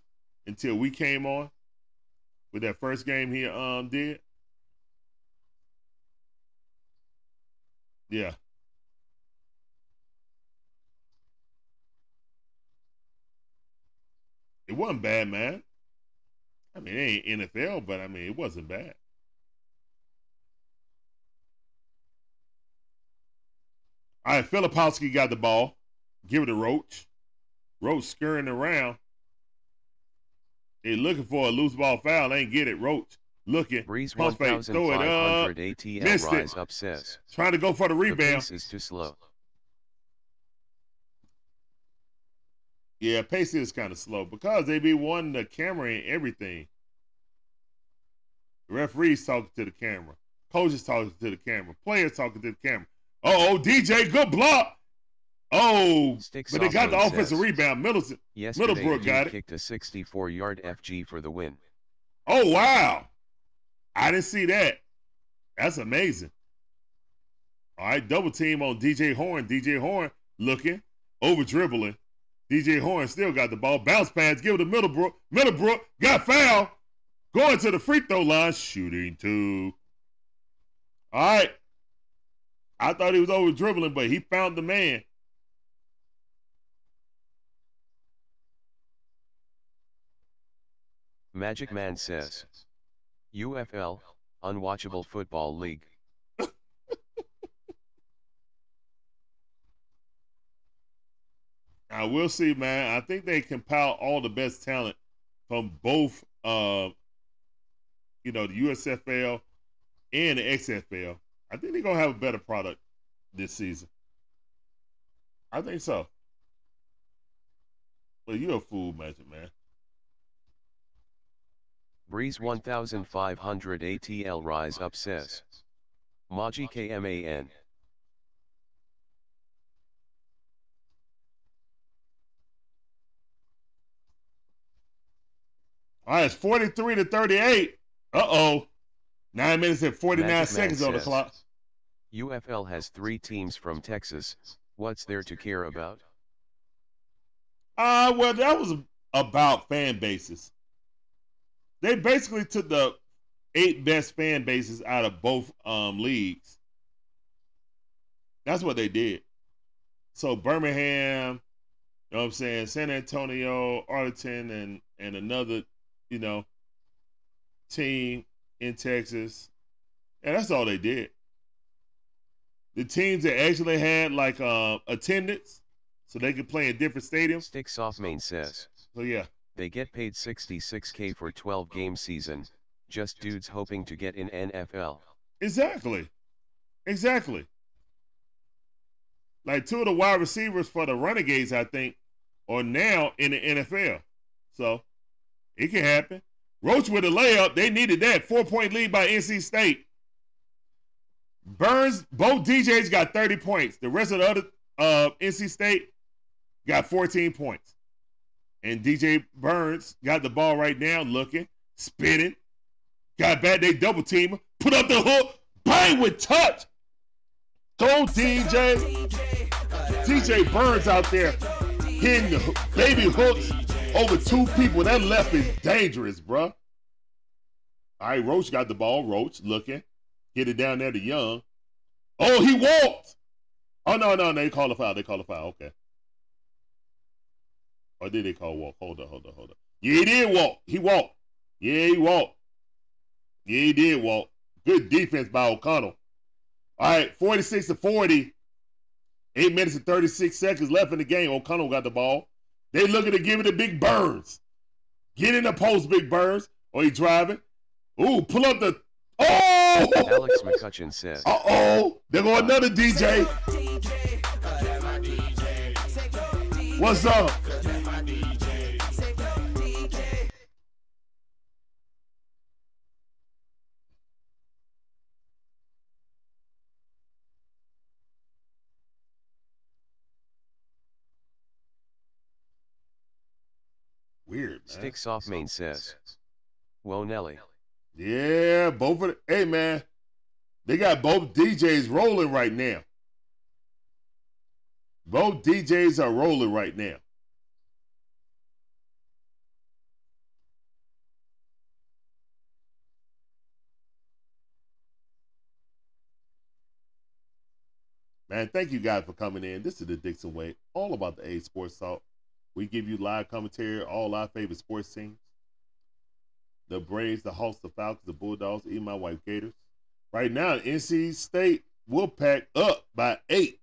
until we came on with that first game he um did. Yeah. It wasn't bad, man. I mean, it ain't NFL, but I mean, it wasn't bad. All right, Filipowski got the ball. Give it to Roach. Roach scurrying around. He looking for a loose ball foul. Ain't get it. Roach looking. Breeze Pump fake. Throw it up. 1500 ATL Missed it. rise up says. Trying to go for the The rebound. pace is too slow. Yeah, pace is kind of slow because they be wanting the camera and everything. The referees talking to the camera. Coaches talking to the camera. Players talking to the camera. Oh, DJ, good block. Oh, Sticks but they got the offensive rebound. Middleton. Yesterday, Middlebrook got it. kicked a 64-yard FG for the win. Oh, wow. I didn't see that. That's amazing. All right, double team on DJ Horne. DJ Horne looking, over dribbling. DJ Horne still got the ball. Bounce pass, give it to Middlebrook. Middlebrook got foul. Going to the free throw line, shooting two. All right. I thought he was over dribbling, but he found the man. Magic Man says. UFL, Unwatchable Football League. I will see, man. I think they compile all the best talent from both, uh, you know, the USFL and the XFL. I think they're gonna have a better product this season. I think so. But you're a fool, Magic Man. Breeze 1500 ATL rise up says. Maji KMAN. All right, it's 43 to 38. Uh oh. Nine minutes and 49 Magic seconds on the clock. UFL has three teams from Texas. What's there to care about? Uh, well, that was about fan bases. They basically took the eight best fan bases out of both um, leagues. That's what they did. So Birmingham, you know what I'm saying, San Antonio, Arlington, and and another, you know, team in Texas. And that's all they did. The teams that actually had like uh, attendance, so they could play in different stadiums. Sticks off main says. So yeah. They get paid 66k for 12 game season. Just dudes hoping to get in NFL. Exactly. Exactly. Like two of the wide receivers for the Renegades, I think, are now in the NFL. So it can happen. Roach with a layup. They needed that. Four point lead by NC State. Burns, both DJs got 30 points. The rest of the other uh, NC State got 14 points. And DJ Burns got the ball right now, looking, spinning. Got back, they double team, put up the hook, bang with touch. Go DJ. DJ Burns out there hitting the baby hooks over two people. That left is dangerous, bruh. All right, Roach got the ball. Roach looking, Get it down there to Young. Oh, he walked. Oh no, no, no, they call a foul. They call a foul. Okay. Or did they call walk? Hold on, hold on, hold on. Yeah, he did walk. He walked. Yeah, he walked. Yeah, he did walk. Good defense by O'Connell. All right, 46 to 40. Eight minutes and 36 seconds left in the game. O'Connell got the ball. They looking to give it to Big Burns. Get in the post, Big Burns. Or he driving. Ooh, pull up the. Oh! Alex McCutcheon says. Uh oh. There go another DJ. What's up? Sticks off main says. Whoa, Nelly. Yeah, both of the, hey man, they got both DJs rolling right now. Both DJs are rolling right now. Man, thank you guys for coming in. This is the Dixon Way, all about the A Sports Talk. We give you live commentary, all our favorite sports teams. The Braves, the Hawks, the Falcons, the Bulldogs, even my wife Gators. Right now, NC State Wolfpack up by eight.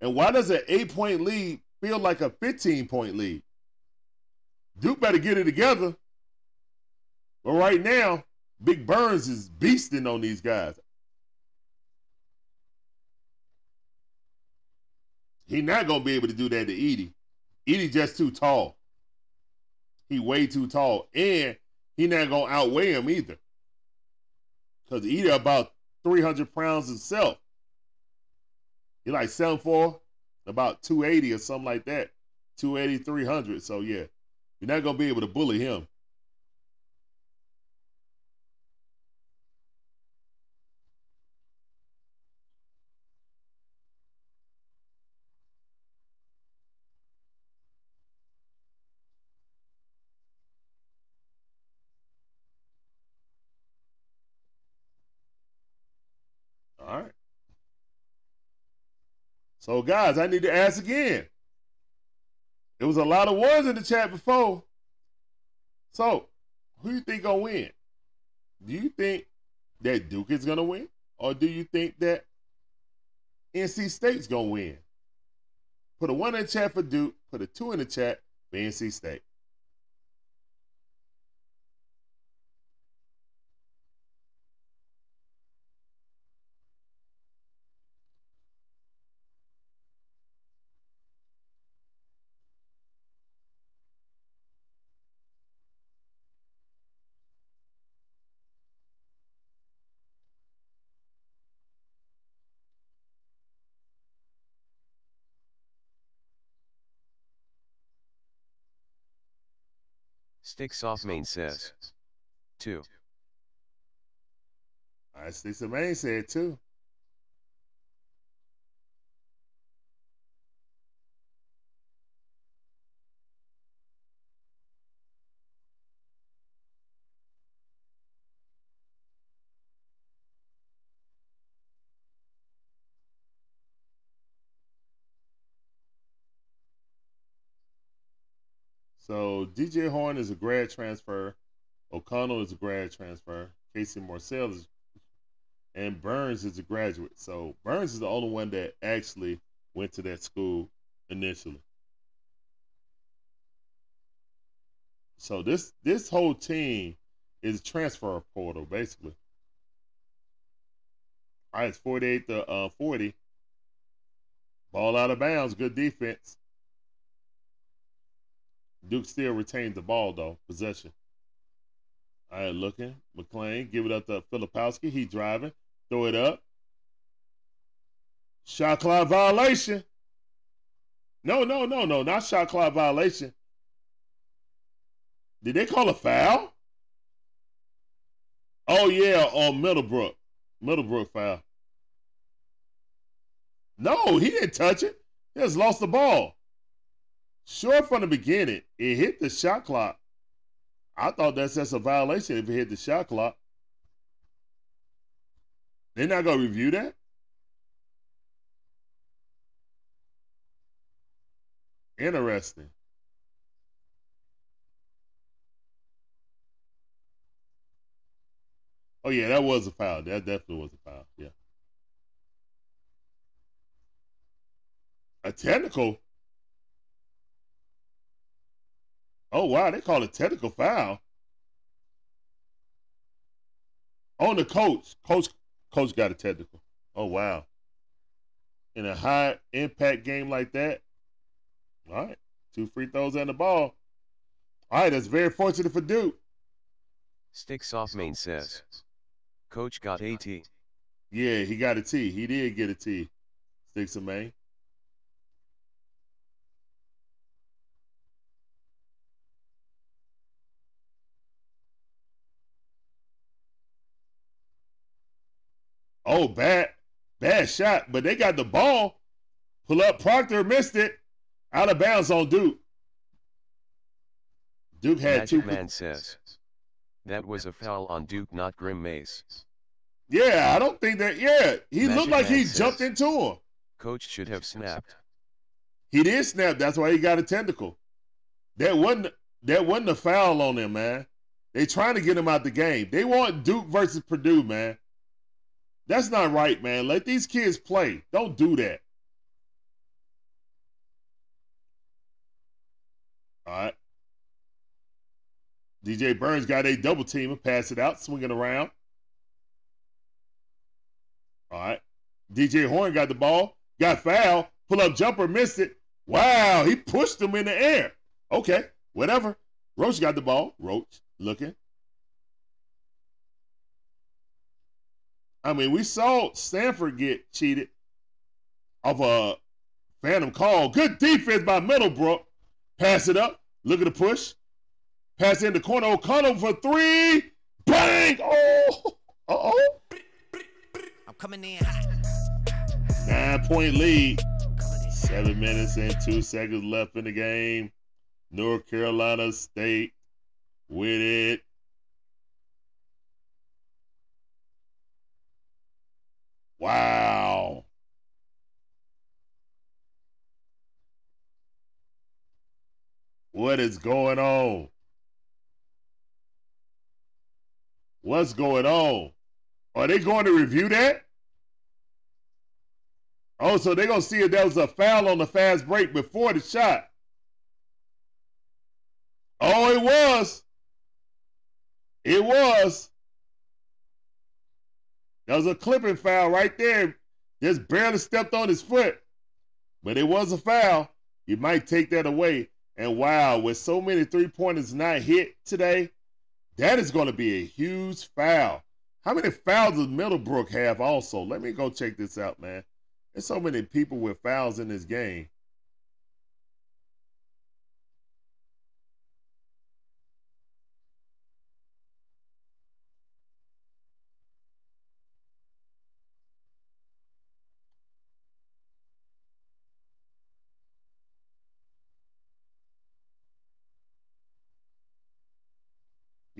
And why does an eight point lead feel like a 15 point lead? Duke better get it together. But right now, Big Burns is beasting on these guys. He not gonna be able to do that to Edey. Edey just too tall. He way too tall, and he not gonna outweigh him either. Cause Edey about three hundred pounds himself. He like seven four, about two eighty or something like that. 280, 300. So yeah, you're not gonna be able to bully him. All right. So, guys, I need to ask again. There was a lot of words in the chat before. So, who you think gonna win? Do you think that Duke is gonna win, or do you think that NC State's gonna win? Put a one in the chat for Duke. Put a two in the chat for NC State. Sticks off main says. 2. I see some main said too. So DJ Horne is a grad transfer. O'Connell is a grad transfer. Casey Morsell is and Burns is a graduate. So Burns is the only one that actually went to that school initially. So this this whole team is transfer portal basically. All right, it's 48 to uh, 40. Ball out of bounds, good defense. Duke still retains the ball though, possession. All right, looking. McCain, give it up to Filipowski. He driving. Throw it up. Shot clock violation. No, no, no, no, not shot clock violation. Did they call a foul? Oh yeah, on Middlebrook. Middlebrook foul. No, he didn't touch it. He just lost the ball. Sure, from the beginning, it hit the shot clock. I thought that's just a violation if it hit the shot clock. They're not gonna review that. Interesting. Oh yeah, that was a foul. That definitely was a foul. Yeah. A technical. Oh wow, they call it technical foul. On the coach. Coach coach got a technical. Oh wow. In a high impact game like that. All right. Two free throws and the ball. All right, that's very fortunate for Duke. Sticks off main says. Coach got AT. Yeah, he got a T. He did get a T. Sticks of Maine. Oh, bad, bad shot, but they got the ball. Pull up, Proctor missed it. Out of bounds on Duke. Duke had Magic two. Man says. That was a foul on Duke, not Grim Mace. Yeah, I don't think that. Yeah, he Magic looked like he Man jumped into him. Coach should have snapped. He did snap. That's why he got a tentacle. That wasn't that wasn't a foul on him, man. They trying to get him out the game. They want Duke versus Purdue, man. That's not right, man. Let these kids play. Don't do that. All right. DJ Burns got a double team and pass it out, swinging around. All right. DJ Horne got the ball, got foul, pull up jumper, missed it. Wow, he pushed him in the air. Okay, whatever. Roach got the ball. Roach looking. I mean, we saw Stanford get cheated of a phantom call. Good defense by Middlebrook. Pass it up. Look at the push. Pass in the corner. O'Connell for three. Bang! Oh! Uh-oh. I'm coming in. Nine point lead. Seven minutes and two seconds left in the game. North Carolina State with it. Wow. What is going on? What's going on? Are they going to review that? Oh, so they're going to see if there was a foul on the fast break before the shot. Oh, it was. It was. There was a clipping foul right there. Just barely stepped on his foot. But it was a foul. You might take that away. And wow, with so many three pointers not hit today, that is going to be a huge foul. How many fouls does Middlebrook have also? Let me go check this out, man. There's so many people with fouls in this game.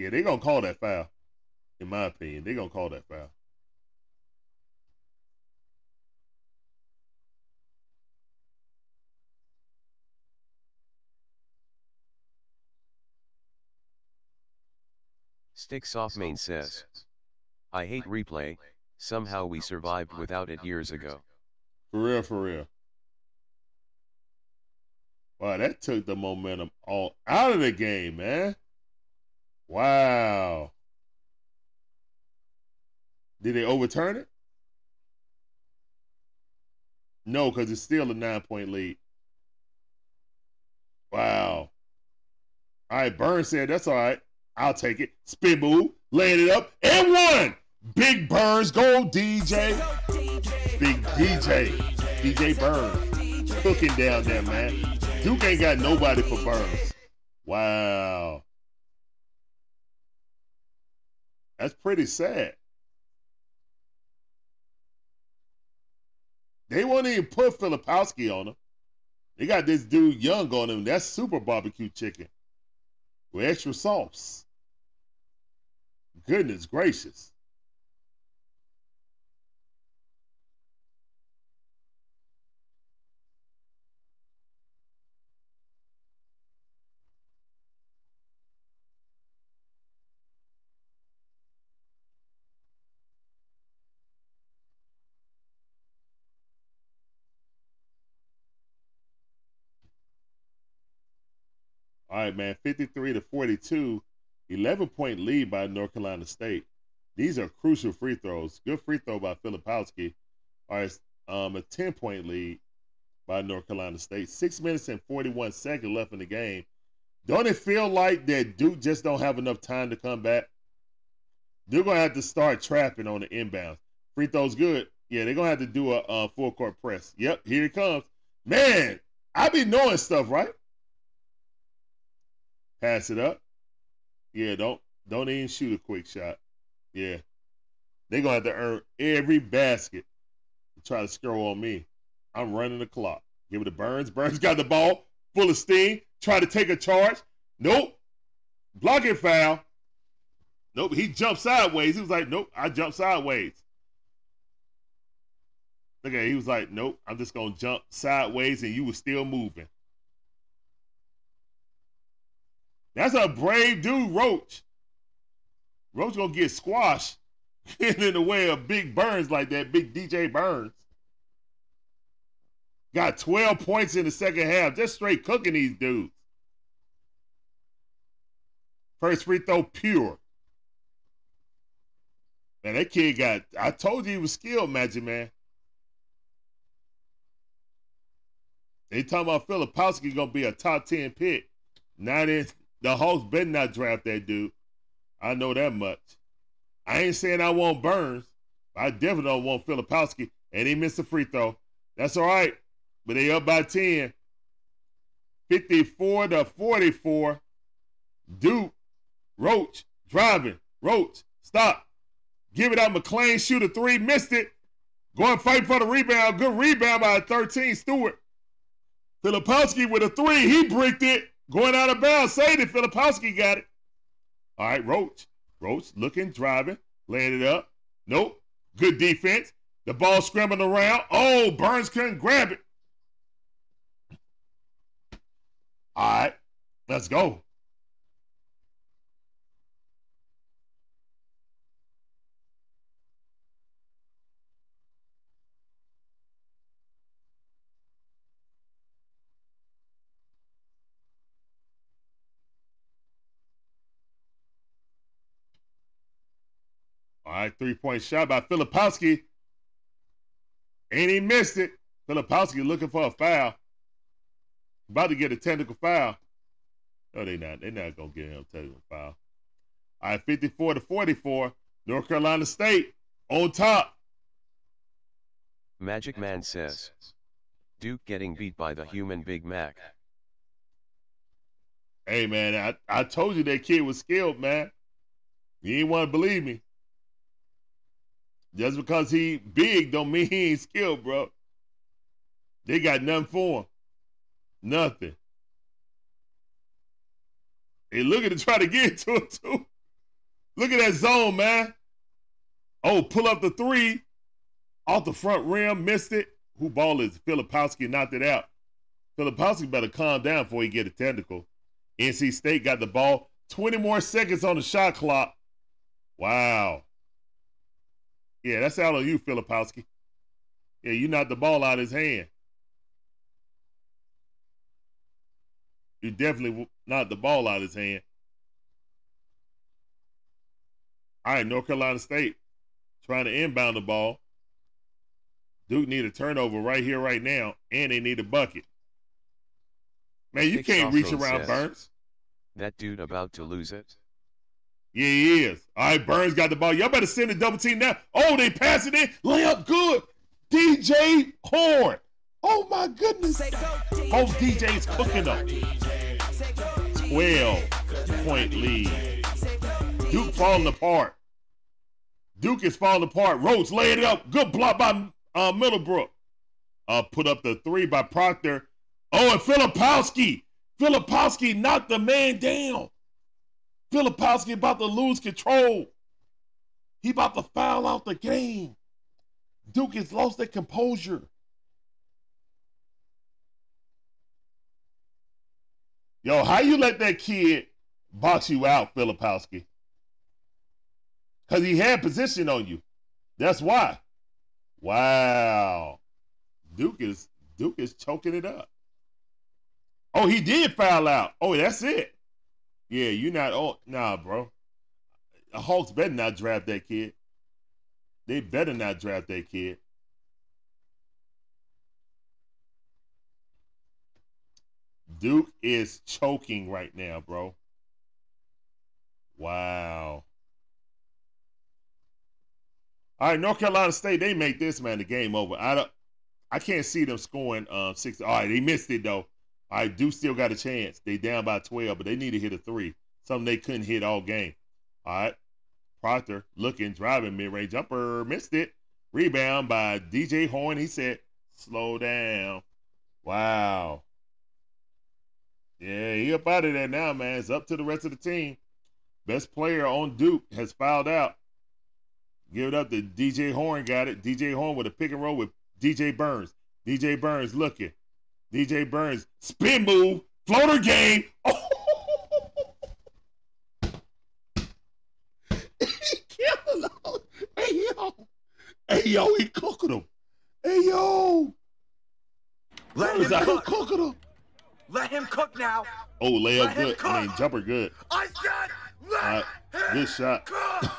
Yeah, they're gonna call that foul. In my opinion, they're gonna call that foul. Stick Soft Main says. I hate replay, somehow we survived without it years ago. For real, for real. Wow, that took the momentum all out of the game, man. Wow. Did they overturn it? No, because it's still a nine point lead. Wow. All right, Burns said, that's all right. I'll take it. Spin move, laying it up, and one. Big Burns, go DJ. Big DJ. DJ Burns. Cooking down there, man. Duke ain't got nobody for Burns. Wow. That's pretty sad. They won't even put Filipowski on him. They got this dude Young on him. That's super barbecue chicken with extra sauce. Goodness gracious. Man, 53 to 42, 11 point lead by North Carolina State. These are crucial free throws. Good free throw by Filipowski. All right, um, a 10 point lead by North Carolina State. Six minutes and 41 seconds left in the game. Don't it feel like that Duke just don't have enough time to come back? They're gonna have to start trapping on the inbounds. Free throws good. Yeah, they're gonna have to do a, a full court press. Yep, here it comes. Man, I be knowing stuff, right? Pass it up. Yeah, don't don't even shoot a quick shot. Yeah. They're gonna have to earn every basket to try to score on me. I'm running the clock. Give it to Burns. Burns got the ball, full of steam. Try to take a charge. Nope. Blocking foul. Nope. He jumped sideways. He was like, nope, I jumped sideways. It. He was like, nope, I'm just gonna jump sideways and you were still moving. That's a brave dude, Roach. Roach gonna get squashed in the way of big Burns like that, big DJ Burns. Got 12 points in the second half, just straight cooking these dudes. First free throw, pure. Man, that kid got, I told you he was skilled, Magic Man. They talking about Filipowski gonna be a top 10 pick. Not in the Hawks better not draft that dude. I know that much. I ain't saying I want Burns. I definitely don't want Filipowski. And he missed a free throw. That's all right. But they up by 10. 54 to 44. Duke. Roach driving. Roach. Stop. Give it up. McCain shoot a three. Missed it. Going fight for the rebound. Good rebound by 13. Stewart. Filipowski with a three. He bricked it. Going out of bounds. Saved it. Filipowski got it. All right, Roach. Roach looking, driving, laying it up. Nope. Good defense. The ball scrambling around. Oh, Burns couldn't grab it. All right, let's go. All right, three point shot by Filipowski. And he missed it. Filipowski looking for a foul. About to get a technical foul. No, they not. They're not gonna get him a technical foul. All right, 54 to 44. North Carolina State on top. Magic Man says. Duke getting beat by the human Big Mac. Hey man, I, I told you that kid was skilled, man. You ain't want to believe me. Just because he big don't mean he ain't skilled, bro. They got nothing for him. Nothing. They looking to try to get to it too. Look at that zone, man. Oh, pull up the three off the front rim, missed it. Who ball is Filipowski knocked it out. Filipowski better calm down before he get a tentacle. NC State got the ball. 20 more seconds on the shot clock. Wow. Yeah, that's out on you, Filipowski. Yeah, you knocked the ball out of his hand. You definitely knocked the ball out of his hand. All right, North Carolina State trying to inbound the ball. Duke need a turnover right here, right now, and they need a bucket. Man, you can't reach around says. Burns. That dude about to lose it. Yeah, he is. All right, Burns got the ball. Y'all better send a double team now. Oh, they pass it in. Layup good. DJ Horne. Oh, my goodness. Oh, DJ's cooking up. 12 point lead. Duke falling apart. Duke is falling apart. Rhodes laid it up. Good block by uh, Middlebrook. Uh, put up the three by Proctor. Oh, and Filipowski. Filipowski knocked the man down. Filipowski about to lose control. He about to foul out the game. Duke has lost their composure. Yo, how you let that kid box you out, Filipowski? Because he had position on you. That's why. Wow. Duke is Duke is choking it up. Oh, he did foul out. Oh, that's it. Yeah, you're not. Oh, nah, bro. The Hawks better not draft that kid. They better not draft that kid. Duke is choking right now, bro. Wow. All right, North Carolina State, they make this man the game over. I don't I can't see them scoring um six. All right, they missed it though. Right, do still got a chance. They down by 12, but they need to hit a three. Something they couldn't hit all game. All right. Proctor looking, driving mid-range jumper, missed it. Rebound by DJ Horne. He said, slow down. Wow. Yeah, he up out of there now, man. It's up to the rest of the team. Best player on Duke has fouled out. Give it up to DJ Horne. Got it. DJ Horne with a pick and roll with DJ Burns. DJ Burns looking. DJ Burns spin move, floater game. Oh. he killed him. Hey yo, hey yo, he cooking him. Hey yo, Let Burns him cook. cooking him. Let him cook now. Oh, layup Let good. I mean, jumper good. I said let All right, him good shot. cook. All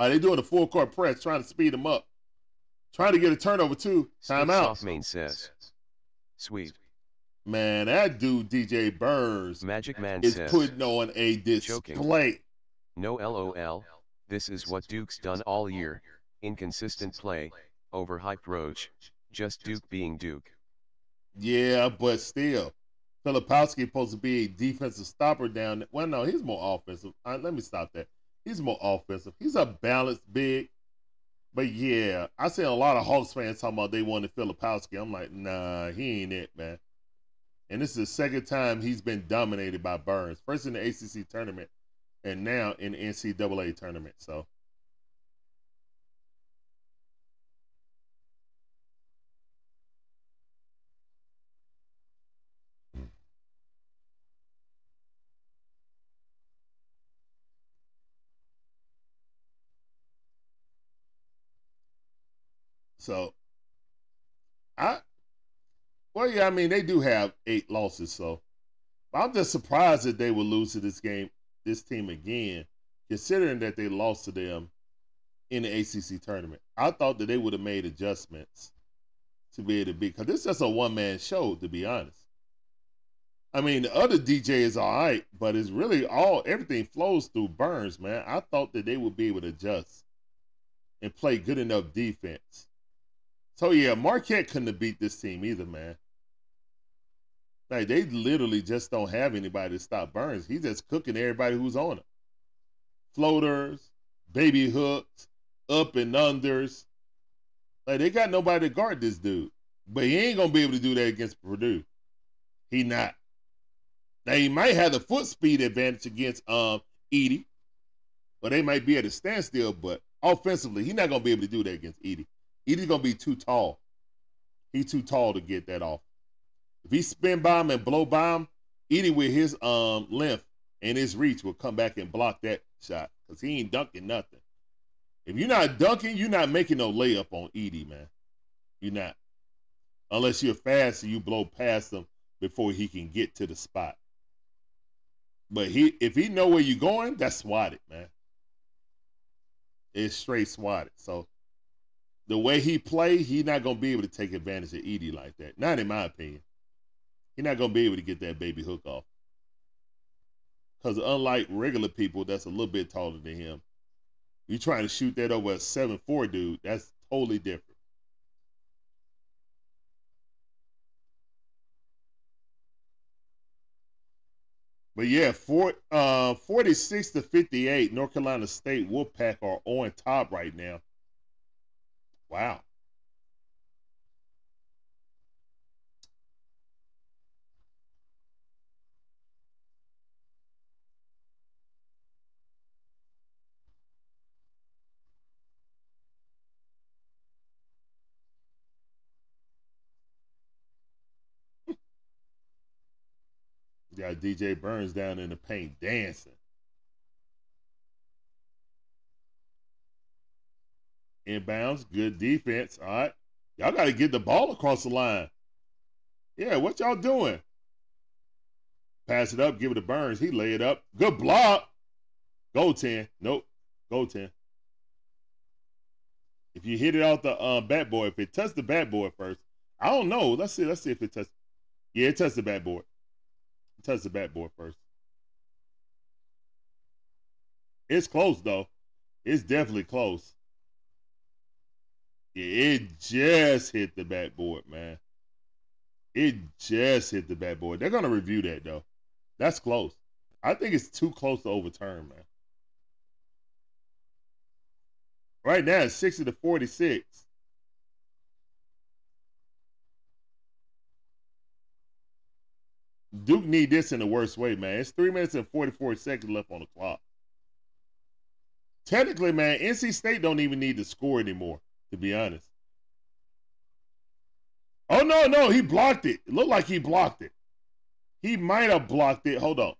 right, they doing a full court press, trying to speed him up, trying to get a turnover too. Timeout. Soft main says. Sweet. Man, that dude DJ Burns Magic Man is says. putting on a display. No LOL. This is what Duke's done all year. Inconsistent play, overhyped Roach. Just Duke being Duke. Yeah, but still, Filipowski supposed to be a defensive stopper down. there. Well, no, he's more offensive. Uh, let me stop that. He's more offensive. He's a balanced big. But yeah, I see a lot of Hawks fans talking about they wanted Filipowski. I'm like, nah, he ain't it, man. And this is the second time he's been dominated by Burns. First in the ACC tournament, and now in the NCAA tournament. So So, well, yeah, I mean, they do have eight losses, so but I'm just surprised that they would lose to this game, this team again, considering that they lost to them in the ACC tournament. I thought that they would have made adjustments to be able to be, because this is just a one man show, to be honest. I mean, the other DJ is all right, but it's really all everything flows through Burns, man. I thought that they would be able to adjust and play good enough defense. So yeah, Marquette couldn't have beat this team either, man. Like they literally just don't have anybody to stop Burns. He's just cooking everybody who's on him. Floaters, baby hooks, up and unders. Like they got nobody to guard this dude. But he ain't gonna be able to do that against Purdue. He not. Now he might have the foot speed advantage against um Edey. But they might be at a standstill, but offensively, he's not gonna be able to do that against Edey. Edey's gonna be too tall. He's too tall to get that off. If he spin him and blow by him, Edey with his um length and his reach will come back and block that shot because he ain't dunking nothing. If you're not dunking, you're not making no layup on Edey, man. You're not. Unless you're fast and you blow past him before he can get to the spot. But he if he know where you're going, that's swatted, man. It's straight swatted. So the way he play, he not gonna be able to take advantage of Edey like that. Not in my opinion. He's not gonna be able to get that baby hook off. Because unlike regular people that's a little bit taller than him, You're trying to shoot that over a seven four dude, that's totally different. But yeah, four, uh, 46 to 58, North Carolina State Wolfpack are on top right now. Wow. Got DJ Burns down in the paint dancing. Inbounds, good defense. All right. Y'all got to get the ball across the line. Yeah, what y'all doing? Pass it up, give it to Burns. He lay it up. Good block. Go 10. Nope. Go 10. If you hit it off the uh, bat boy, if it touched the bat boy first, I don't know. Let's see. Let's see if it touched. Yeah, it touched the bat board. It touched the bat board first. It's close though. It's definitely close. Yeah, it just hit the backboard, man. It just hit the backboard. They're gonna review that though. That's close. I think it's too close to overturn, man. Right now it's 60 to 46. Duke need this in the worst way, man. It's three minutes and 44 seconds left on the clock. Technically, man, NC State don't even need to score anymore, to be honest. Oh no, no, he blocked it. It looked like he blocked it. He might have blocked it. Hold on.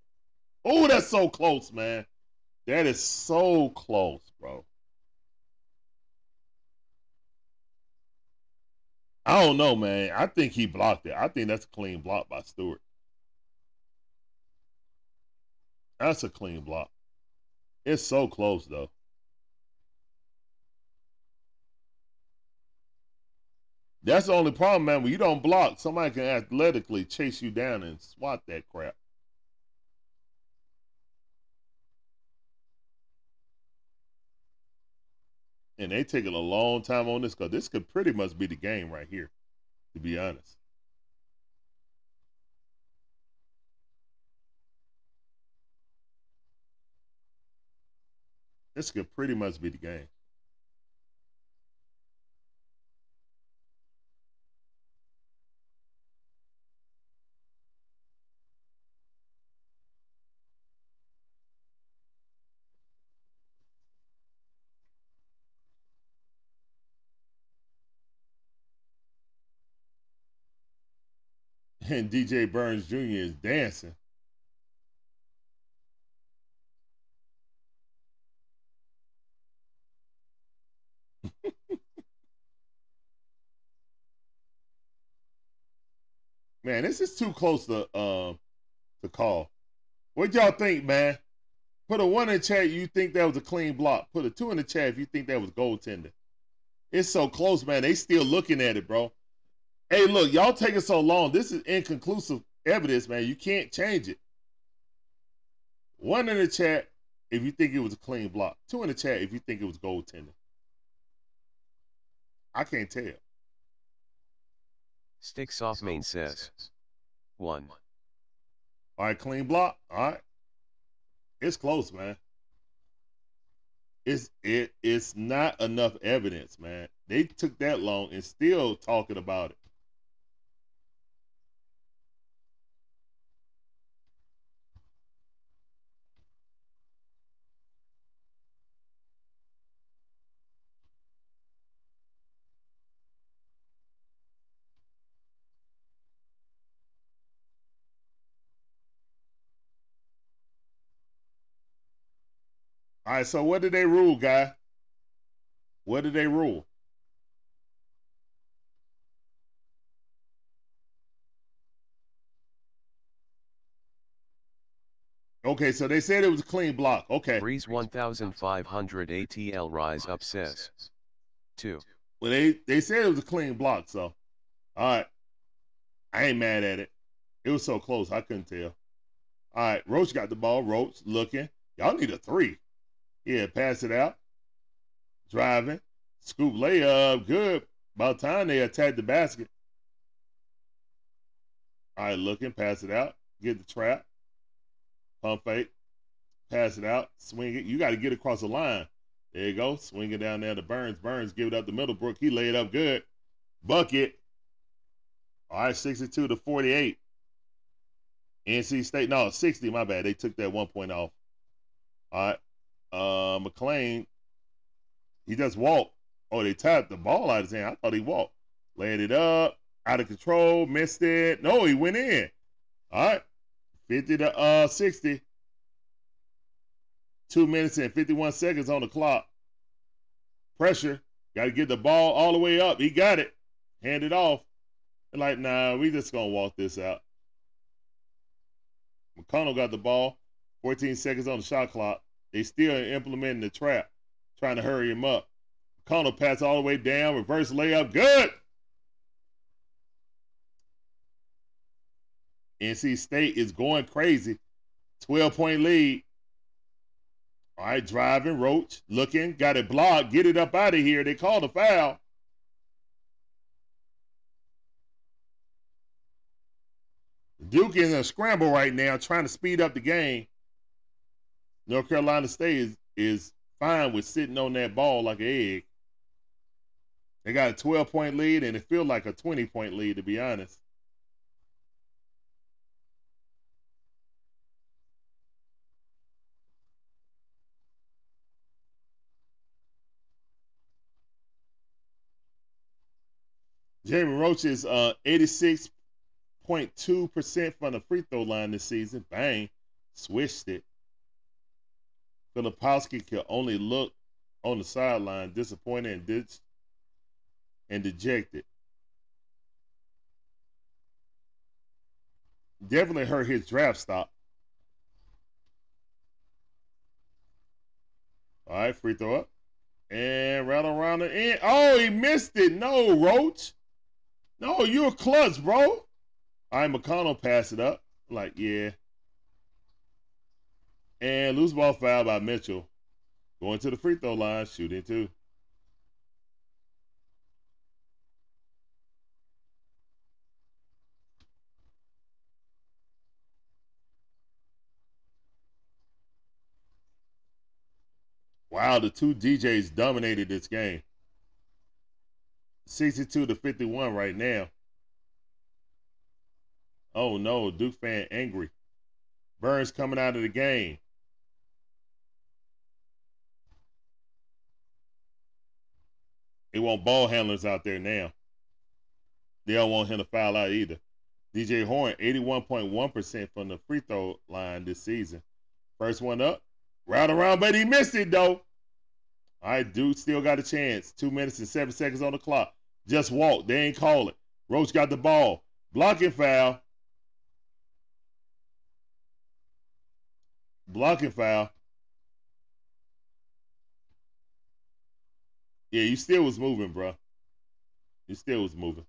Oh, that's so close, man. That is so close, bro. I don't know, man. I think he blocked it. I think that's a clean block by Stewart. That's a clean block. It's so close, though. That's the only problem, man. When you don't block, somebody can athletically chase you down and swat that crap. And they taking a long time on this because this could pretty much be the game right here, to be honest. This could pretty much be the game. and DJ Burns Jr. is dancing. Man, this is too close to um to call. What y'all think, man? Put a one in the chat. You think that was a clean block? Put a two in the chat if you think that was goaltender. It's so close, man. They still looking at it, bro. Hey, look, y'all taking so long. This is inconclusive evidence, man. You can't change it. One in the chat if you think it was a clean block. Two in the chat if you think it was goaltender. I can't tell. Stick soft main says. 1. All right, clean block. All right. It's close, man. It's it it's not enough evidence, man. They took that long and still talking about it. All right, so what did they rule, guy? What did they rule? Okay, so they said it was a clean block. Okay. Breeze 1500 ATL rise up says. 2. Well, they, they said it was a clean block, so. All right. I ain't mad at it. It was so close, I couldn't tell. All right, Roach got the ball. Roach looking. Y'all need a three. Yeah, pass it out. Driving. Scoop layup. Good. About time they attack the basket. All right, looking. Pass it out. Get the trap. Pump fake. Pass it out. Swing it. You got to get across the line. There you go. Swing it down there to Burns. Burns give it up to Middlebrook. He laid up good. Bucket. All right, 62 to 48. NC State, no, 60, my bad. They took that one point off. All right. Uh, McCain, he just walked. Oh, they tapped the ball out of his hand. I thought he walked. Laid it up, out of control, missed it. No, he went in. All right. 50 to uh 60. Two minutes and 51 seconds on the clock. Pressure. Got to get the ball all the way up. He got it. Hand it off. And like, nah, we just gonna walk this out. O'Connell got the ball. 14 seconds on the shot clock. They still implementing the trap, trying to hurry him up. O'Connell pass all the way down, reverse layup, good. NC State is going crazy. 12 point lead. All right, driving, Roach, looking, got it blocked, get it up out of here. They called a foul. Duke is in a scramble right now, trying to speed up the game. North Carolina State is, is fine with sitting on that ball like an egg. They got a 12 point lead, and it feels like a 20 point lead, to be honest. Jeremy Roach is uh 86.2% from the free throw line this season. Bang. Switched it. Filipowski can only look on the sideline, disappointed and, and dejected. Definitely hurt his draft stock. All right, free throw up. And right around the end. Oh, he missed it. No, Roach. No, you're a clutch, bro. All right, O'Connell pass it up. Like, yeah. And loose ball foul by Mitchell. Going to the free throw line, shooting two. Wow, the two DJs dominated this game. 62 to 51 right now. Oh no, Duke fan angry. Burns coming out of the game. They want ball handlers out there now. They don't want him to foul out either. DJ Horne, 81.1% from the free throw line this season. First one up, round around, but he missed it though. All right, dude still got a chance. Two minutes and seven seconds on the clock. Just walk. They ain't call it. Roach got the ball. Blocking foul. Blocking foul. Yeah, you still was moving, bro. You still was moving.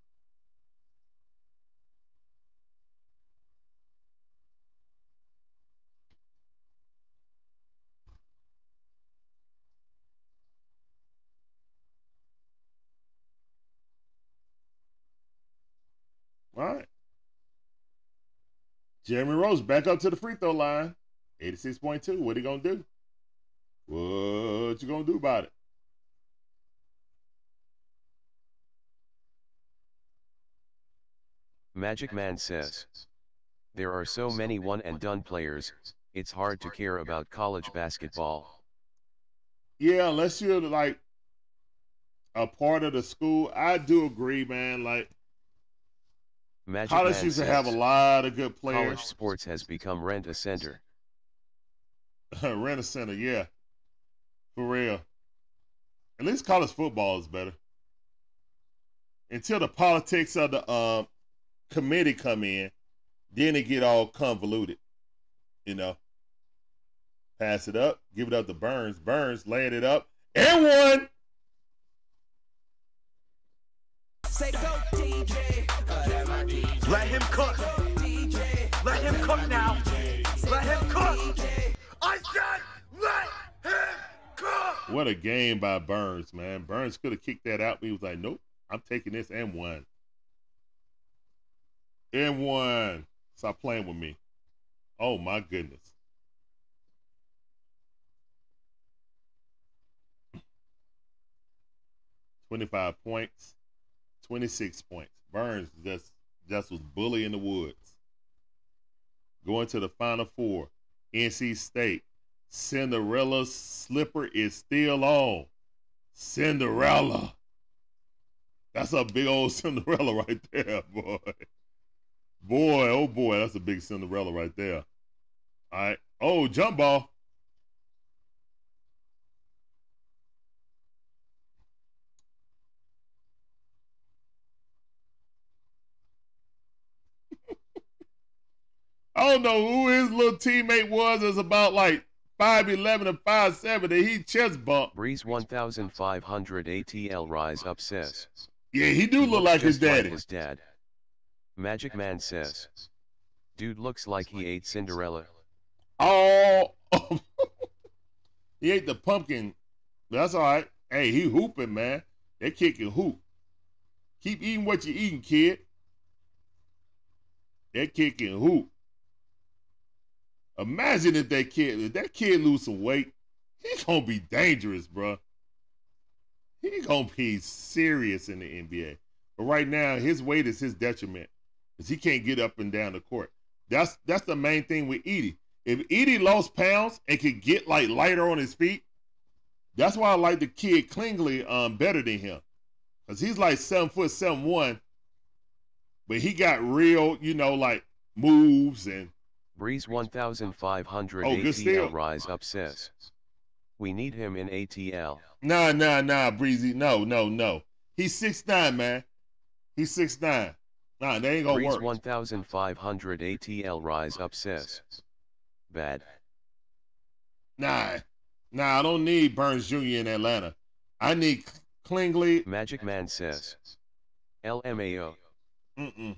All right. Jeremy Roach back up to the free throw line. 86.2. What he gonna do? What you gonna do about it? Magic Man says. There are so many one and done players, it's hard to care about college basketball. Yeah, unless you're like a part of the school, I do agree, man. Like Magic college Man used to have a lot of good players. College sports has become rent a center. Rent a center, yeah, for real. At least college football is better. Until the politics of the uh, committee come in, then it get all convoluted. You know, pass it up, give it up to Burns. Burns laying it up and one. Say go DJ. Let him cook. Let him cook now. Let him cook. I said let him cook. What a game by Burns, man. Burns could have kicked that out, but he was like, nope, I'm taking this and one. And one. Stop playing with me. Oh my goodness. Twenty-five points, twenty-six points. Burns just just was bully in the woods. Going to the final four. NC State. Cinderella's slipper is still on. Cinderella. That's a big old Cinderella right there, boy. Boy, oh boy, that's a big Cinderella right there. All right. Oh, jump ball. I don't know who his little teammate was. It's about like 5'11 and 5'7 and he chest bumped. Breeze 1500 ATL Rise Up says. Yeah, he do "He look like his just like daddy. his dad. Magic Man says. Dude looks like he ate Cinderella. Oh, he ate the pumpkin. That's all right. Hey, he hooping, man. That kid can hoop. Keep eating what you eating, kid. That kid can hoop. Imagine if that kid, if that kid lose some weight, he gonna be dangerous, bro. He gonna be serious in the NBA. But right now, his weight is his detriment, cause he can't get up and down the court. That's that's the main thing with Edey. If Edey lost pounds and could get like lighter on his feet, that's why I like the kid Clingan um better than him, cause he's like seven foot seven one, but he got real, you know, like moves and Breeze 1500 Oh, steal. ATL rise up says. We need him in ATL. nah, nah, nah, breezy. No, no, no. He's six nine, man. He's six nine. Nah, they ain't gonna Breeze work. 1500 ATL rise up says. Bad. Nah, nah, I don't need Burns Jr. in Atlanta. I need Clingan. Magic Man says. LMAO. Mm-mm.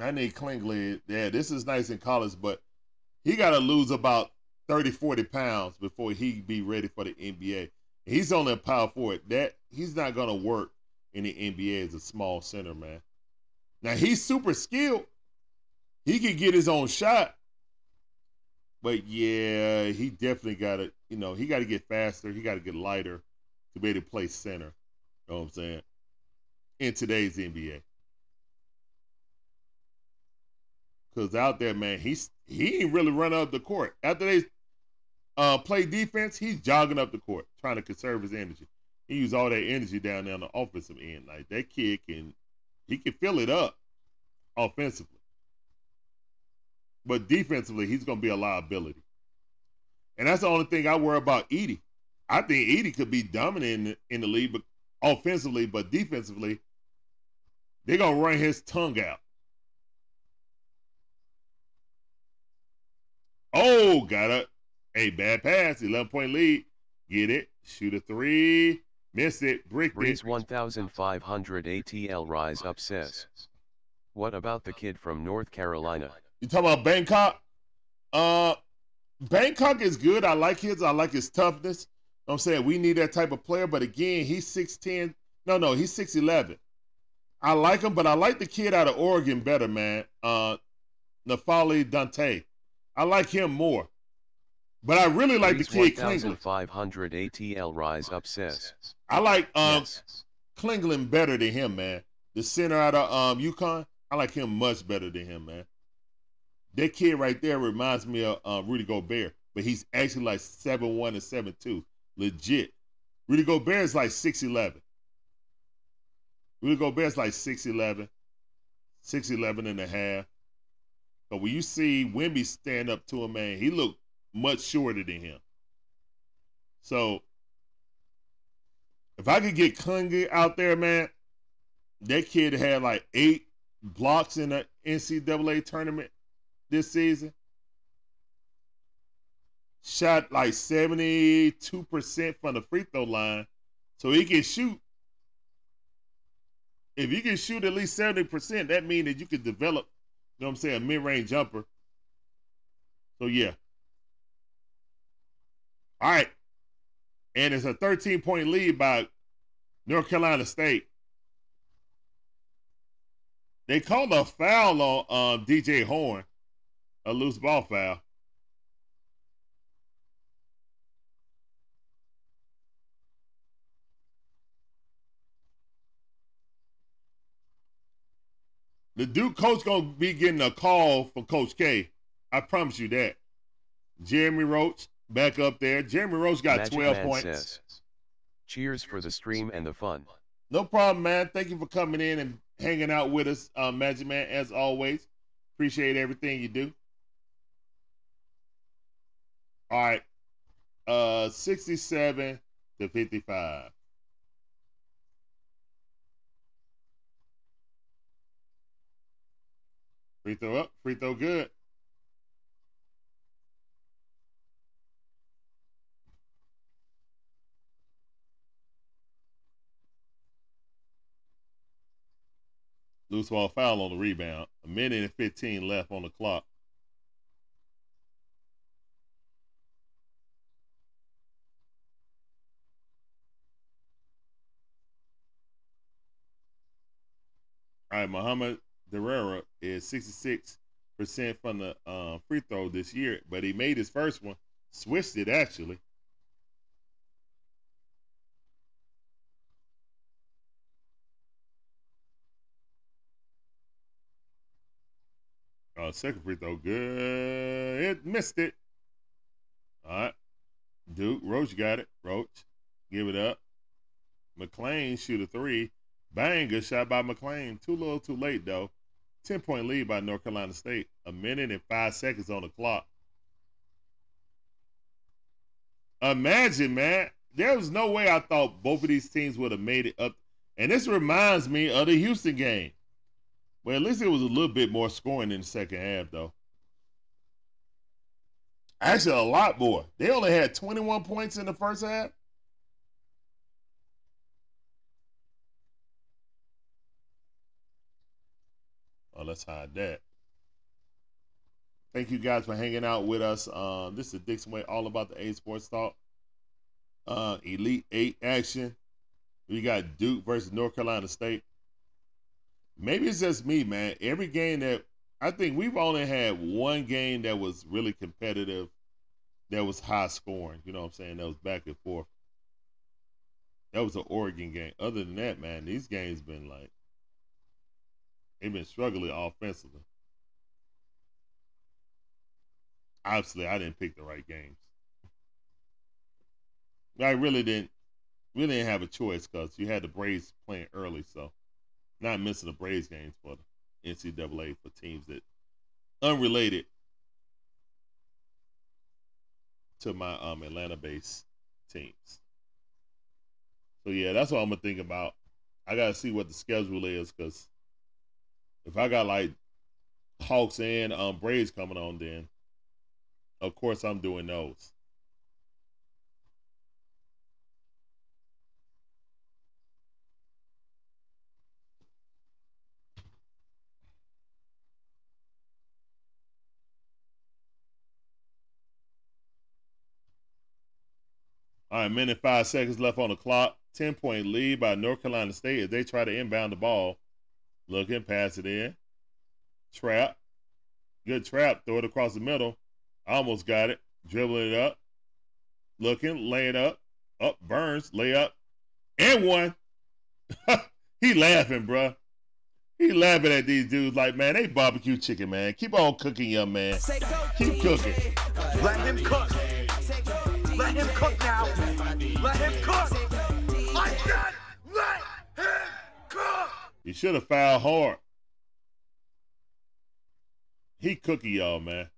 I need Clingan. Yeah, this is nice in college, but he got to lose about 30, 40 pounds before he be ready for the NBA. He's only a power forward. That he's not gonna work in the NBA as a small center, man. Now he's super skilled. He can get his own shot. But yeah, he definitely got to, you know, he got to get faster. He got to get lighter to be able to play center. You know what I'm saying? In today's NBA. Cause out there, man, he's he ain't really running up the court. After they uh, play defense, he's jogging up the court, trying to conserve his energy. He use all that energy down there on the offensive end. Like that kid can, he can fill it up offensively, but defensively, he's gonna be a liability. And that's the only thing I worry about Edey. I think Edey could be dominant in the, in the league, but offensively, but defensively, they're gonna run his tongue out. Oh, got a a bad pass, 11 point lead. Get it, shoot a three, miss it, bricked Breeze it. 1500 ATL rise up says. What about the kid from North Carolina? You talking about Bacot? Uh, Bacot is good. I like his. I like his toughness. I'm saying we need that type of player. But again, he's 6'10. No, no, he's 6'11. I like him, but I like the kid out of Oregon better, man. Uh, N'Faly Dante. I like him more. But I really like the kid Clingan. 1500 ATL rise up says. I like um yes. Clingan better than him, man. The center out of um UConn, I like him much better than him, man. That kid right there reminds me of uh, Rudy Gobert, but he's actually like seven one and seven two, legit. Rudy Gobert is like six eleven. Rudy Gobert's like 6'11", 6'11 and a half. But when you see Wemby stand up to him, man, he looked much shorter than him. So if I could get Kungi out there, man, that kid had like eight blocks in the NCAA tournament this season. Shot like 72% from the free throw line. So he can shoot. If you can shoot at least 70%, that means that you can develop, you know what I'm saying, a mid-range jumper. So yeah. All right. And it's a 13 point lead by North Carolina State. They called a foul on um, DJ Horne, a loose ball foul. The Duke coach gonna be getting a call from Coach K. I promise you that. Jeremy Roach back up there. Jeremy Roach got Magic 12 Man points. says. Cheers for the stream and the fun. No problem, man. Thank you for coming in and hanging out with us, uh, Magic Man, as always. Appreciate everything you do. All right. Uh 67 to 55. Free throw up, free throw good. Loose ball foul on the rebound. A minute and 15 left on the clock. All right, Muhammad Diarra is 66% from the uh, free throw this year, but he made his first one, switched it actually. Uh, second free throw, good. It missed it. All right. Duke, Roach got it. Roach, give it up. McCain shoot a three. Bang, good shot by McCain. Too little, too late though. Ten point lead by North Carolina State. A minute and five seconds on the clock. Imagine, man. There was no way I thought both of these teams would have made it up. And this reminds me of the Houston game. Well, at least it was a little bit more scoring in the second half, though. Actually, a lot more. They only had 21 points in the first half. Oh, let's hide that. Thank you guys for hanging out with us. Um, this is Dixon Way, all about the A Sports Talk. Uh, Elite Eight action. We got Duke versus North Carolina State. Maybe it's just me, man. Every game that I think we've only had one game that was really competitive, that was high scoring. You know what I'm saying? That was back and forth. That was an Oregon game. Other than that, man, these games been like they've been struggling offensively. Obviously, I didn't pick the right games. I really didn't really didn't have a choice because you had the Braves playing early, so not missing the Braves games for the NCAA for teams that unrelated to my um Atlanta based teams. So yeah, that's what I'm gonna think about. I gotta see what the schedule is because if I got like Hawks and um Braves coming on, then of course I'm doing those. Right, minute five seconds left on the clock. 10 point lead by North Carolina State as they try to inbound the ball. Looking, pass it in. Trap. Good trap. Throw it across the middle. Almost got it. Dribbling it up. Looking, lay it up. Up, Burns, lay up. And one. he laughing, bruh. He laughing at these dudes like, man, they barbecue chicken, man. Keep on cooking, young man. Keep cooking. Let him cook. Let him cook now. Let him cook. I said let him cook. He should have fouled hard. He cookie y'all, man.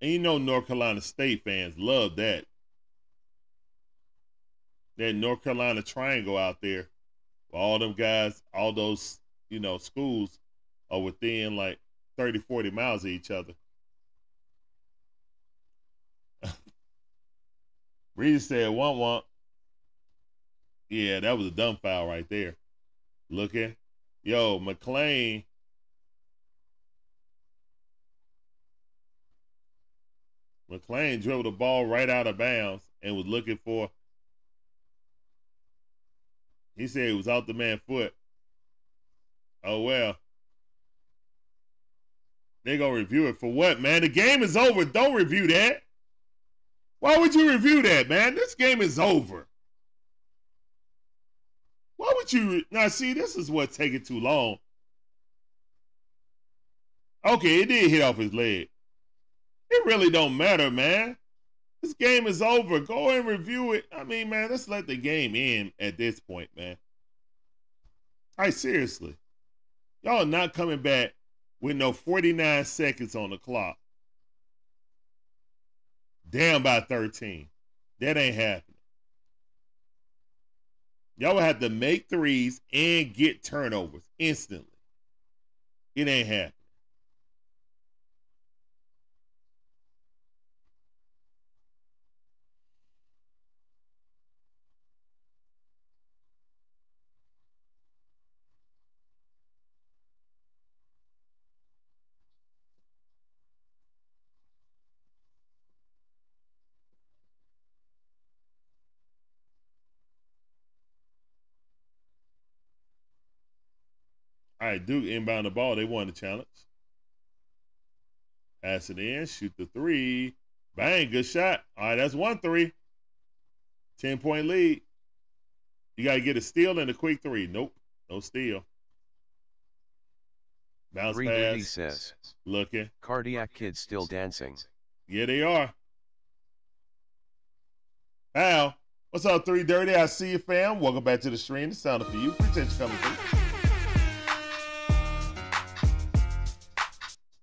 And you know North Carolina State fans love that. That North Carolina triangle out there. All them guys, all those, you know, schools are within like 30, 40 miles of each other. Reed said one one. Yeah, that was a dumb foul right there. Looking. Yo, McCain. McCain dribbled the ball right out of bounds and was looking for. He said it was out the man foot. Oh well. They gonna review it for what, man? The game is over. Don't review that. Why would you review that, man? This game is over. Why would you now? See, this is what's taking too long. Okay, it did hit off his leg. It really don't matter, man. This game is over. Go and review it. I mean, man, let's let the game end at this point, man. Right, seriously. Y'all not coming back with no 49 seconds on the clock. Down by 13. That ain't happening. Y'all will have to make threes and get turnovers instantly. It ain't happening. Right, Duke inbound the ball. They won the challenge. Pass it in, shoot the three. Bang, good shot. All right, that's one three. 10 point lead. You got to get a steal and a quick three. Nope, no steal. Bounce Free Duty pass. says, Looking. cardiac kids still dancing. Yeah, they are. Foul. What's up, 330? I see you, fam. Welcome back to the stream. The sound for you. Appreciate you coming through.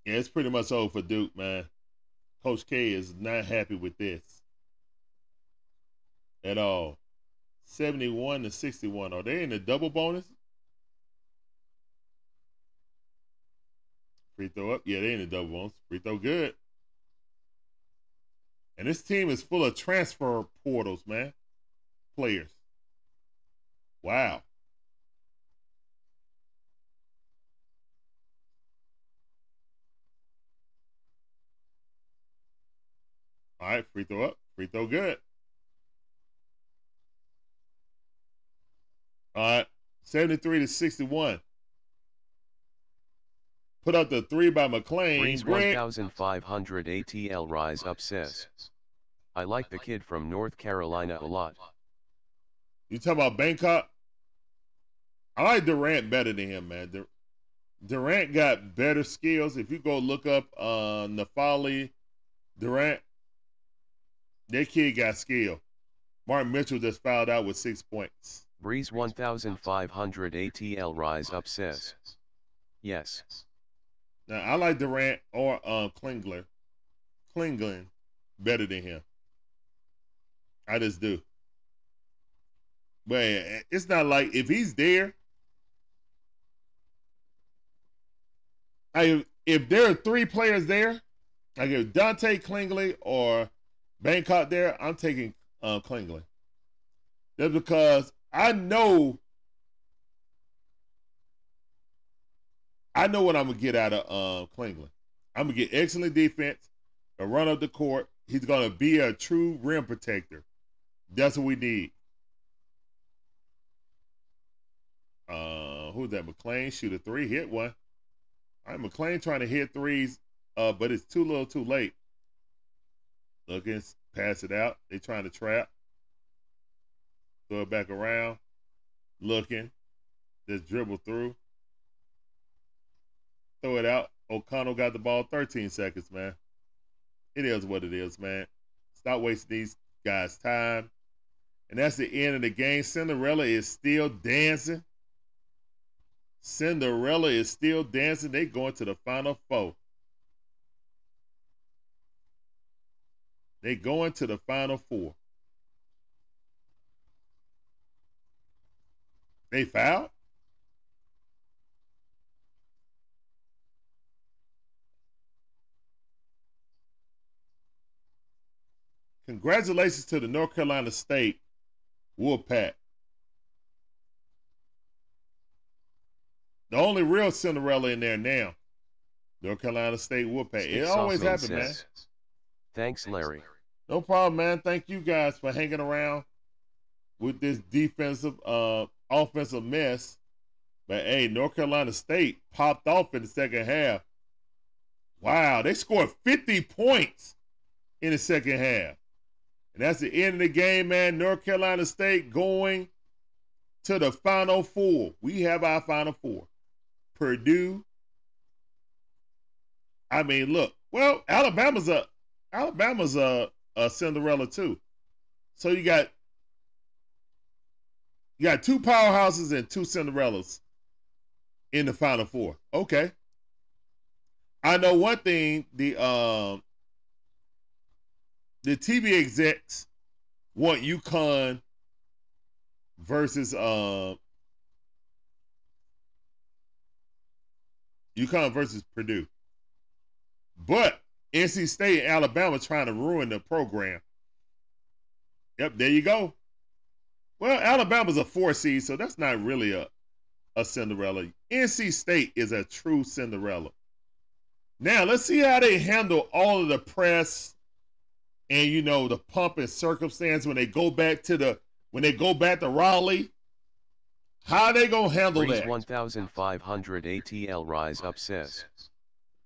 Yeah, it's pretty much over for Duke, man. Coach K is not happy with this at all. 71 to 61. Are they in the double bonus? Free throw up? Yeah, they in the double bonus. Free throw good. And this team is full of transfer portals, man. Players. Wow. All right, free throw up. Free throw good. All right, 73 to 61. Put up the three by McCain. Breeze 1500 ATL Rise Up says. I like the kid from North Carolina a lot. You talking about Bacot? I like Durant better than him, man. Dur- Durant got better skills. If you go look up uh N'Faly Durant, that kid got skill. Martin Mitchell just fouled out with six points. Breeze 1500 ATL Rise Up says. Yes. Now I like Durant or um Clingan, Clingan better than him. I just do. But it's not like if he's there. I if there are three players there, like if Dante Clingan or Bacot there, I'm taking uh, Clingan. That's because I know I know what I'm gonna get out of uh, Clingan. I'm gonna get excellent defense, a run up the court. He's gonna be a true rim protector. That's what we need. Uh, who's that? McCain shoot a three, hit one. All right, McCain trying to hit threes, uh, but it's too little, too late. Looking, pass it out. They trying to trap. Throw it back around. Looking, just dribble through. Throw it out. O'Connell got the ball 13 seconds, man. It is what it is, man. Stop wasting these guys' time. And that's the end of the game. Cinderella is still dancing. Cinderella is still dancing. They going to the final four. They going to the final four. They fouled? Congratulations to the North Carolina State Wolfpack. The only real Cinderella in there now. North Carolina State Wolfpack. It always happens, man. Thanks, Larry. No problem, man. Thank you guys for hanging around with this defensive, uh, offensive mess. But hey, North Carolina State popped off in the second half. Wow, they scored 50 points in the second half. And that's the end of the game, man. North Carolina State going to the final four. We have our final four. Purdue. I mean, look. Well, Alabama's a Alabama's a, a Cinderella too. So you got you got two powerhouses and two Cinderellas in the final four. Okay. I know one thing, the um the TV execs want UConn versus uh UConn versus Purdue. But NC State and Alabama trying to ruin the program. Yep, there you go. Well, Alabama's a four seed, so that's not really a, a Cinderella. NC State is a true Cinderella. Now let's see how they handle all of the press and you know the pump and circumstance when they go back to the when they go back to Raleigh. How they gonna handle Breeze that? 1500 ATL Rise Up says.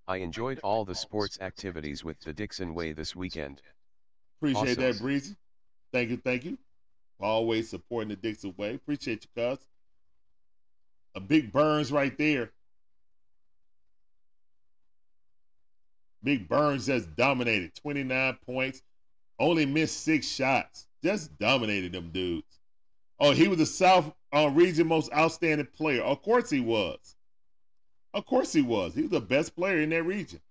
I enjoyed all the sports activities with the Dixon Way this weekend. Appreciate that, Breezy. Thank you, thank you. Always supporting the Dixon Way. Appreciate you, cuz. A big Burns right there. Big Burns just dominated. 29 points. Only missed six shots. just dominated them dudes. Oh, he was the South uh, region most outstanding player. Of course he was. Of course he was. He was the best player in that region.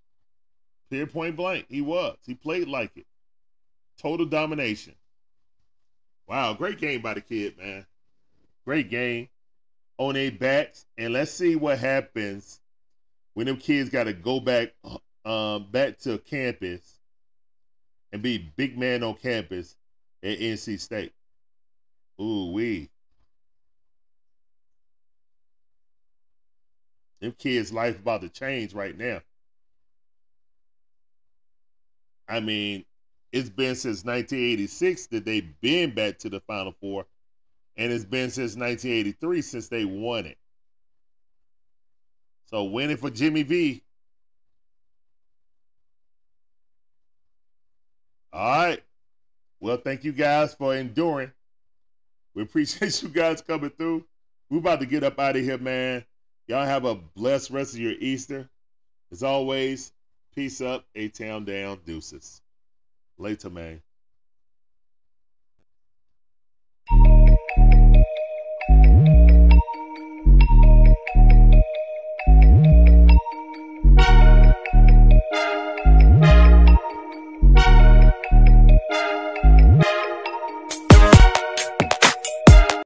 Clear point blank. He was. He played like it. Total domination. Wow, great game by the kid, man. Great game on their backs. And let's see what happens when them kids got to go back um, back to campus and be big man on campus at NC State. Ooh wee. Them kids' life about to change right now. I mean, it's been since 1986 that they've been back to the Final Four, and it's been since 1983 since they won it. So winning for Jimmy V. All right. Well, thank you guys for enduring. We appreciate you guys coming through. We're about to get up out of here, man. Y'all have a blessed rest of your Easter. As always, peace up, A Town down, deuces. Later, man.